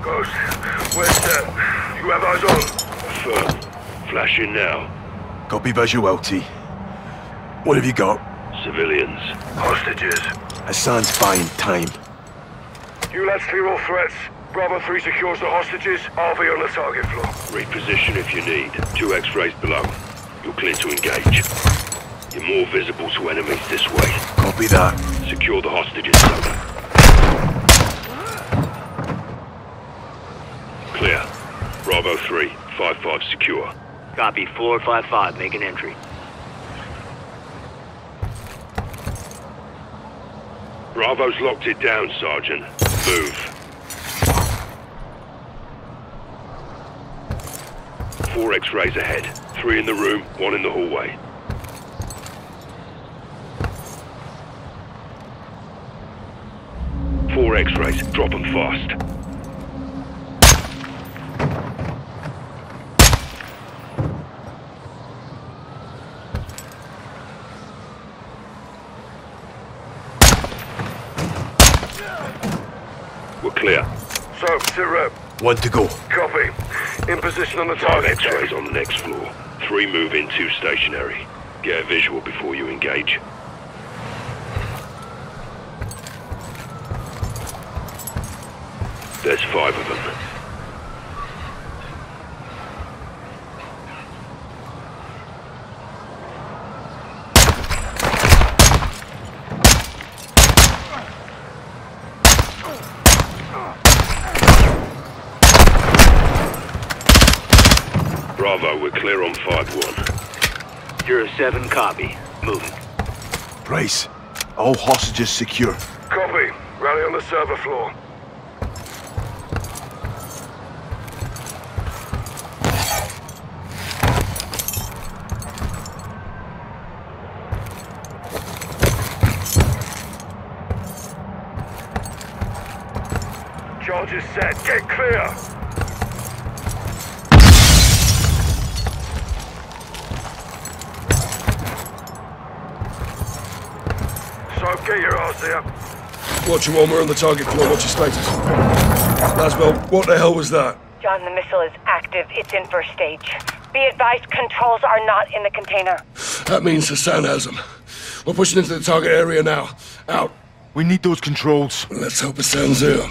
Ghost, where's that? You have eyes on? Affirm. Flashing now. Copy visual, T. What have you got? Civilians. Hostages. Hassan's buying time. You lads clear all threats. Bravo 3 secures the hostages. I'll be on the target floor. Reposition if you need. Two X-rays below. You're clear to engage. You're more visible to enemies this way. Copy that. Secure the hostages, Soda. Clear. Bravo 3, 5-5 secure. Copy. 455. Make an entry. Bravo's locked it down, Sergeant. Move. Four X-rays ahead. Three in the room, one in the hallway. Four X-rays. Drop them fast. We're clear. So, sit rep. One to go. Copy. In position on the target. X-rays on the next floor. Three move in, two stationary. Get a visual before you engage. There's five of them. Bravo, we're clear on 5-1. Zero 07 copy. Moving. Price. All hostages secure. Copy. Rally on the server floor. Charges set. Get clear. get your ass here. Watch your one, we're on the target floor. What's your status? Laswell, what the hell was that? John, the missile is active. It's in first stage. Be advised, controls are not in the container. That means Hassan has them. We're pushing into the target area now. Out. We need those controls. Let's hope Hassan's here.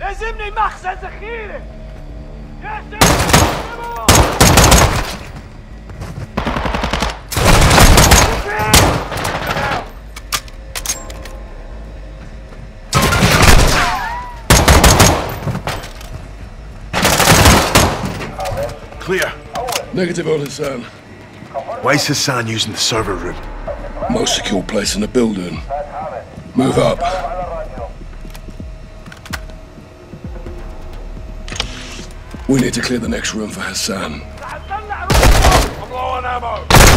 لازمني مخزن ذخيرة يا Clear. Negative on Hassan. Why is Hassan using the server room? Most secure place in the building. Move up. We need to clear the next room for Hassan. I'm low on ammo.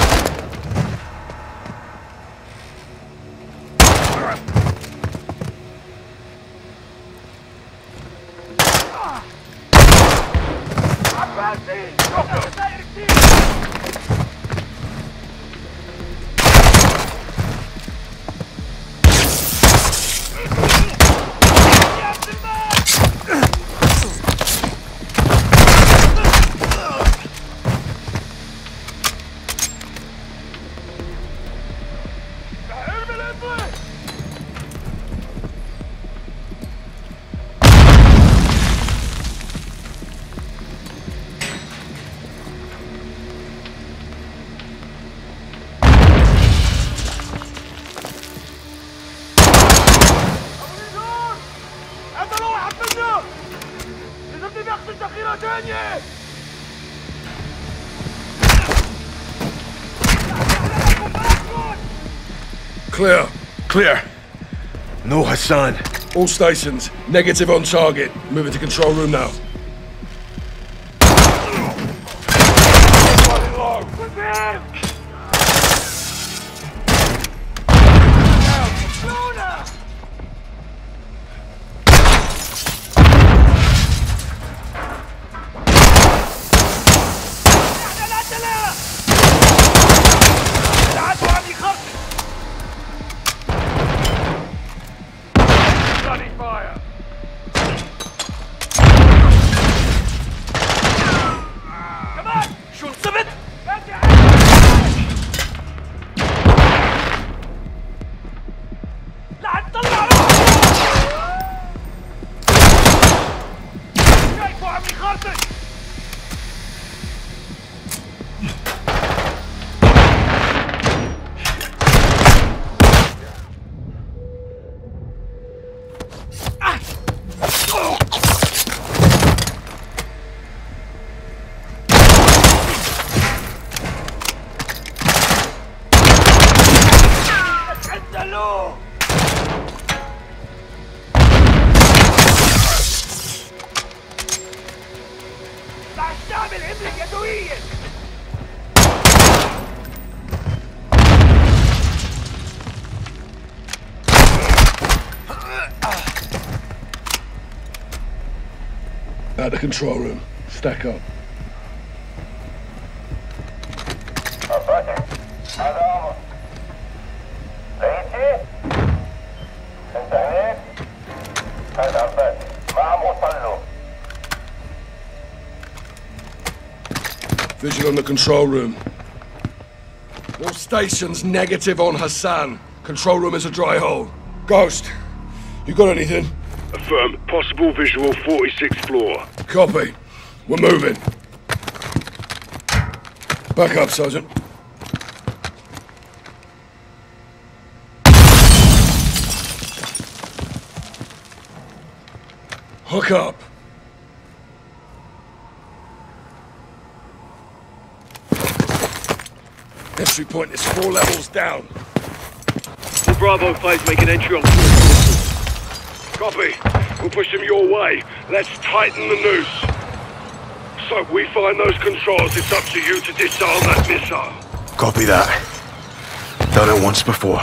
Clear. Clear. No Hassan. All stations, negative on target. Moving to control room now. Control room. Stack up. Visual on the control room. All stations negative on Hassan. Control room is a dry hole. Ghost, you got anything? Affirm. Possible visual 46th floor. Copy. We're moving. Back up, Sergeant. Hook up. Entry point is four levels down. All Bravo 5 make an entry on Copy. We'll push them your way. Let's tighten the noose. So we find those controls. It's up to you to disarm that missile. Copy that. Done it once before.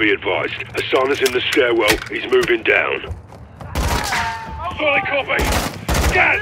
Be advised. Hassan is in the stairwell. He's moving down. Solid copy. Gaz,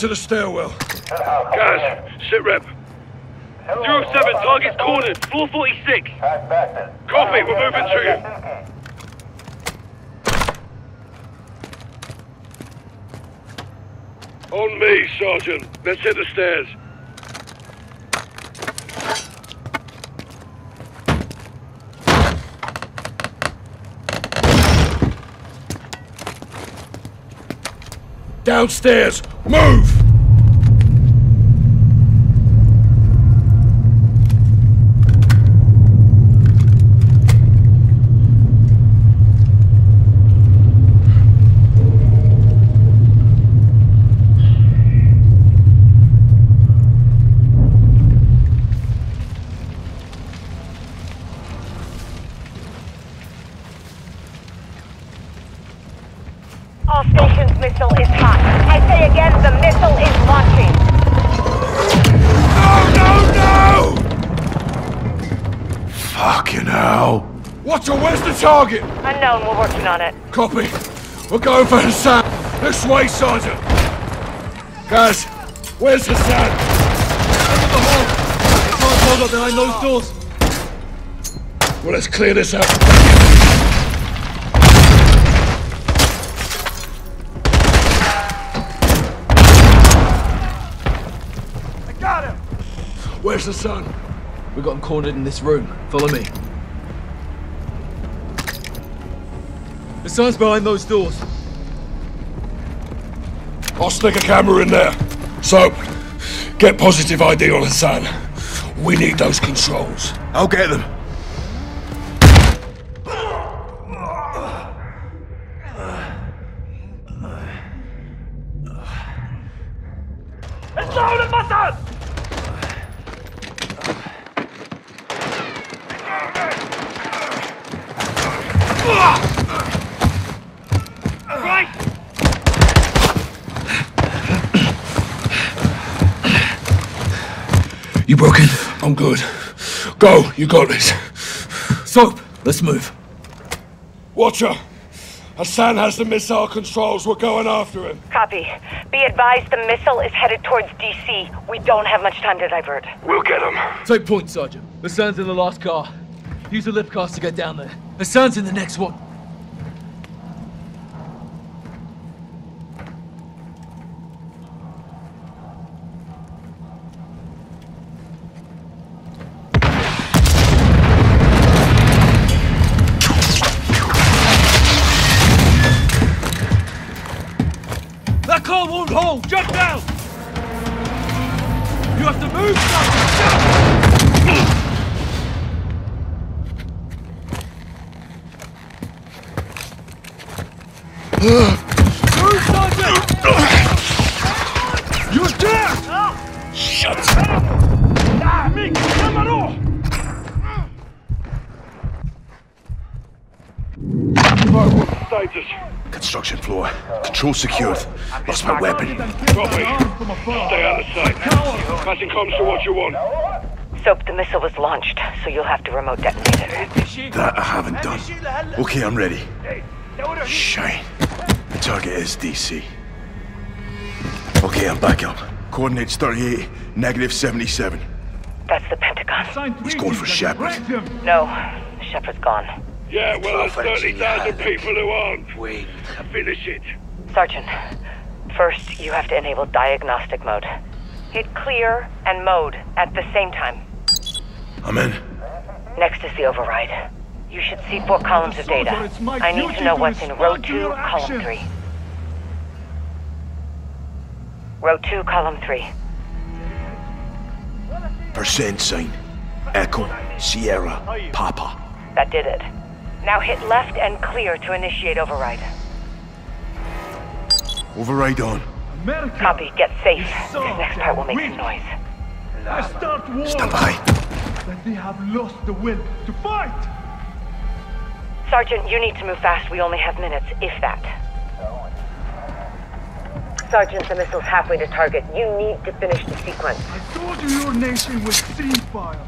to the stairwell. Guys, sit rep. Zero 07, target's cornered. Floor 46. Copy, we're moving to you. On me, Sergeant. Let's hit the stairs. Downstairs! Move! We're going for Hassan. This way, Sergeant. Guys, where's Hassan? Under the hall. Can't hold up behind those doors. Well, let's clear this out. I got him. Where's Hassan? We got him cornered in this room. Follow me. The sun's behind those doors. I'll stick a camera in there. So, get positive ID on Hassan. We need those controls. I'll get them. Go, you got this. Soap, let's move. Watcher, Hassan has the missile controls. We're going after him. Copy. Be advised, the missile is headed towards DC. We don't have much time to divert. We'll get him. Take point, Sergeant. Hassan's in the last car. Use the lift cars to get down there. Hassan's in the next one. Cole, jump down! You have to move! Jump! move, Sergeant! You're dead! Construction floor. Control secured. Lost my weapon. Copy. Stay out of sight. Passing comms to what you want. Soap, the missile was launched, so you'll have to remote detonate it. That I haven't done. Okay, I'm ready. Shine. The target is DC. Okay, I'm back up. Coordinates 38, negative 77. That's the Pentagon. He's going for Shepherd. No, Shepherd's gone. Yeah, well, there's 30,000 people who aren't. Wait. Finish it. Sergeant, first you have to enable diagnostic mode. Hit clear and mode at the same time. I'm in. Next is the override. You should see four columns of data. I need to know what's in row two, column three. Row two, column three. Percent sign. Echo, Sierra, Papa. That did it. Now hit left and clear to initiate override. Override on. Copy. Get safe. This next part will make some noise. I start war. Stand by. But they have lost the will to fight. Sergeant, you need to move fast. We only have minutes, if that. Sergeant, the missile's halfway to target. You need to finish the sequence. I told you your nation was sea fire.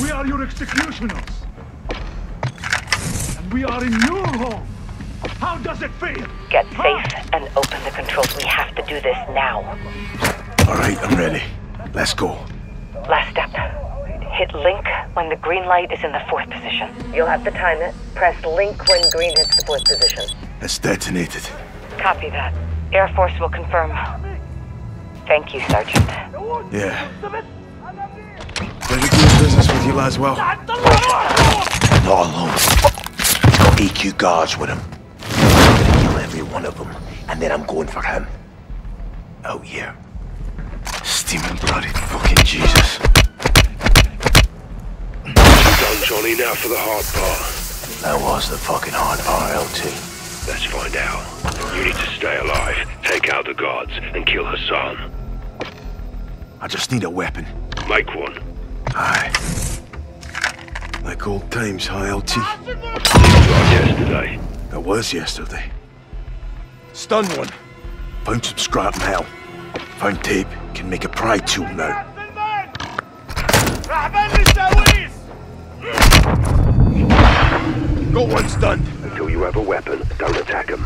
We are your executioners. And we are in your home. How does it feel? Get safe and open the controls. We have to do this now. All right, I'm ready. Let's go. Last step. Hit link when the green light is in the fourth position. You'll have to time it. Press link when green hits the fourth position. It's detonated. Copy that. Air Force will confirm. Thank you, Sergeant. Yeah. Pleasure doing business with you lads well. Not alone. He's got AQ guards with him. I'm gonna kill every one of them, and then I'm going for him. Out here. Steaming bloody fucking Jesus. Done, Johnny. Now for the hard part. That was the fucking hard part, LT. Let's find out. You need to stay alive, take out the guards, and kill Hassan. I just need a weapon. Make one. Aye. Like old times, huh, LT? Like yesterday. It was yesterday. Stun one. Found some scrap metal. Found tape. Can make a pry tool now. Got one stunned. Until you have a weapon, don't attack him.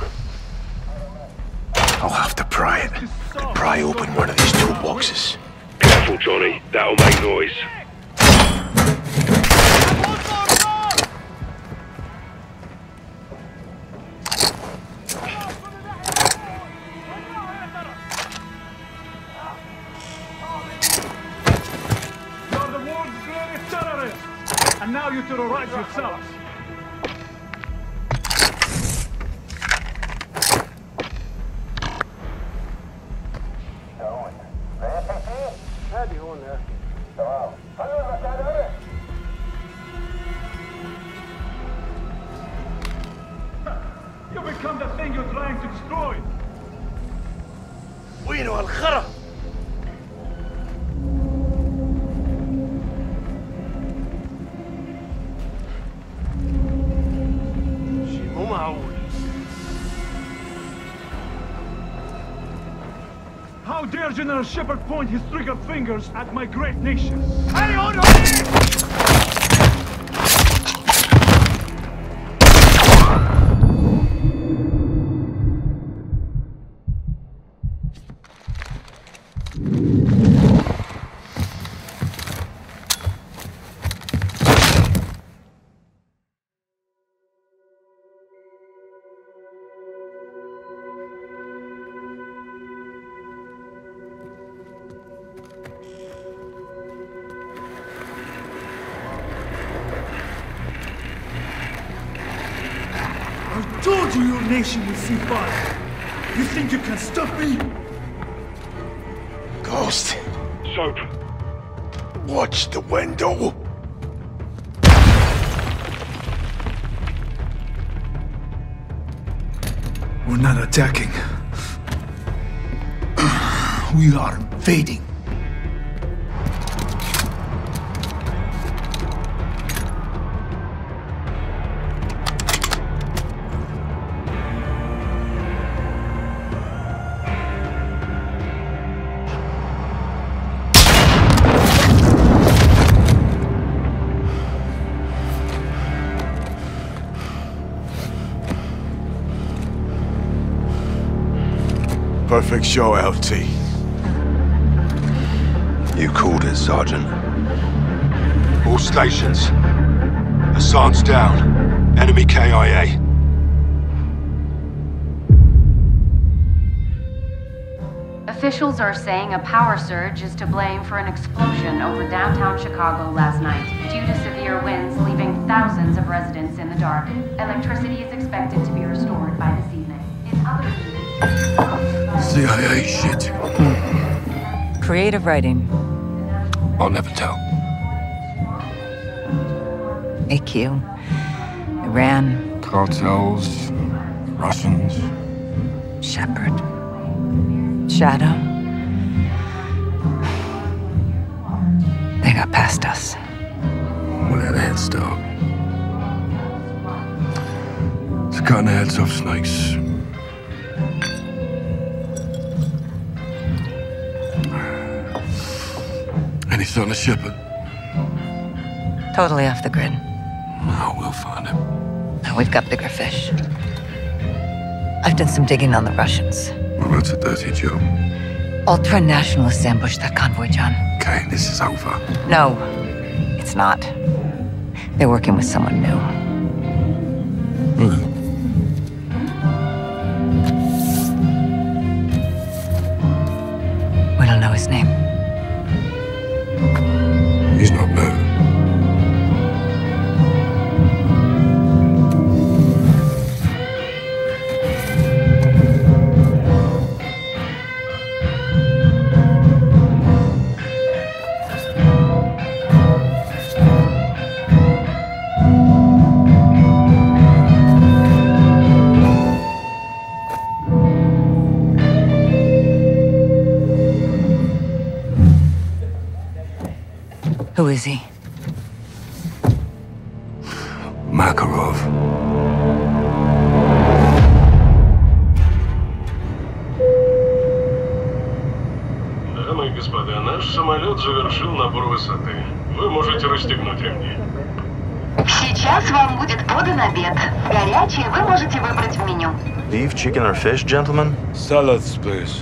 I'll have to pry it. And pry open one of these toolboxes. Careful, Johnny. That'll make noise. And now you terrorize yourselves. Dare General Shepherd point his trigger fingers at my great nation? 55. You think you can stop me? Ghost. Soap. Watch the window. We're not attacking. we are invading. Fix your LT. You called it, Sergeant. All stations. Hassan's down. Enemy KIA. Officials are saying a power surge is to blame for an explosion over downtown Chicago last night, due to severe winds leaving thousands of residents in the dark. Electricity is expected to be restored by this evening. CIA shit. Creative writing. I'll never tell. AQ. Iran. Cartels. Russians. Shepherd. Shadow. They got past us. We had a head start. It's the heads off snakes. Son of Shepherd? Totally off the grid. Oh, we'll find him. Now we've got bigger fish. I've done some digging on the Russians. Well, that's a dirty job. Ultra-nationalists ambushed that convoy, John. Okay, this is over. No, it's not. They're working with someone new. Gentlemen? Salads, please.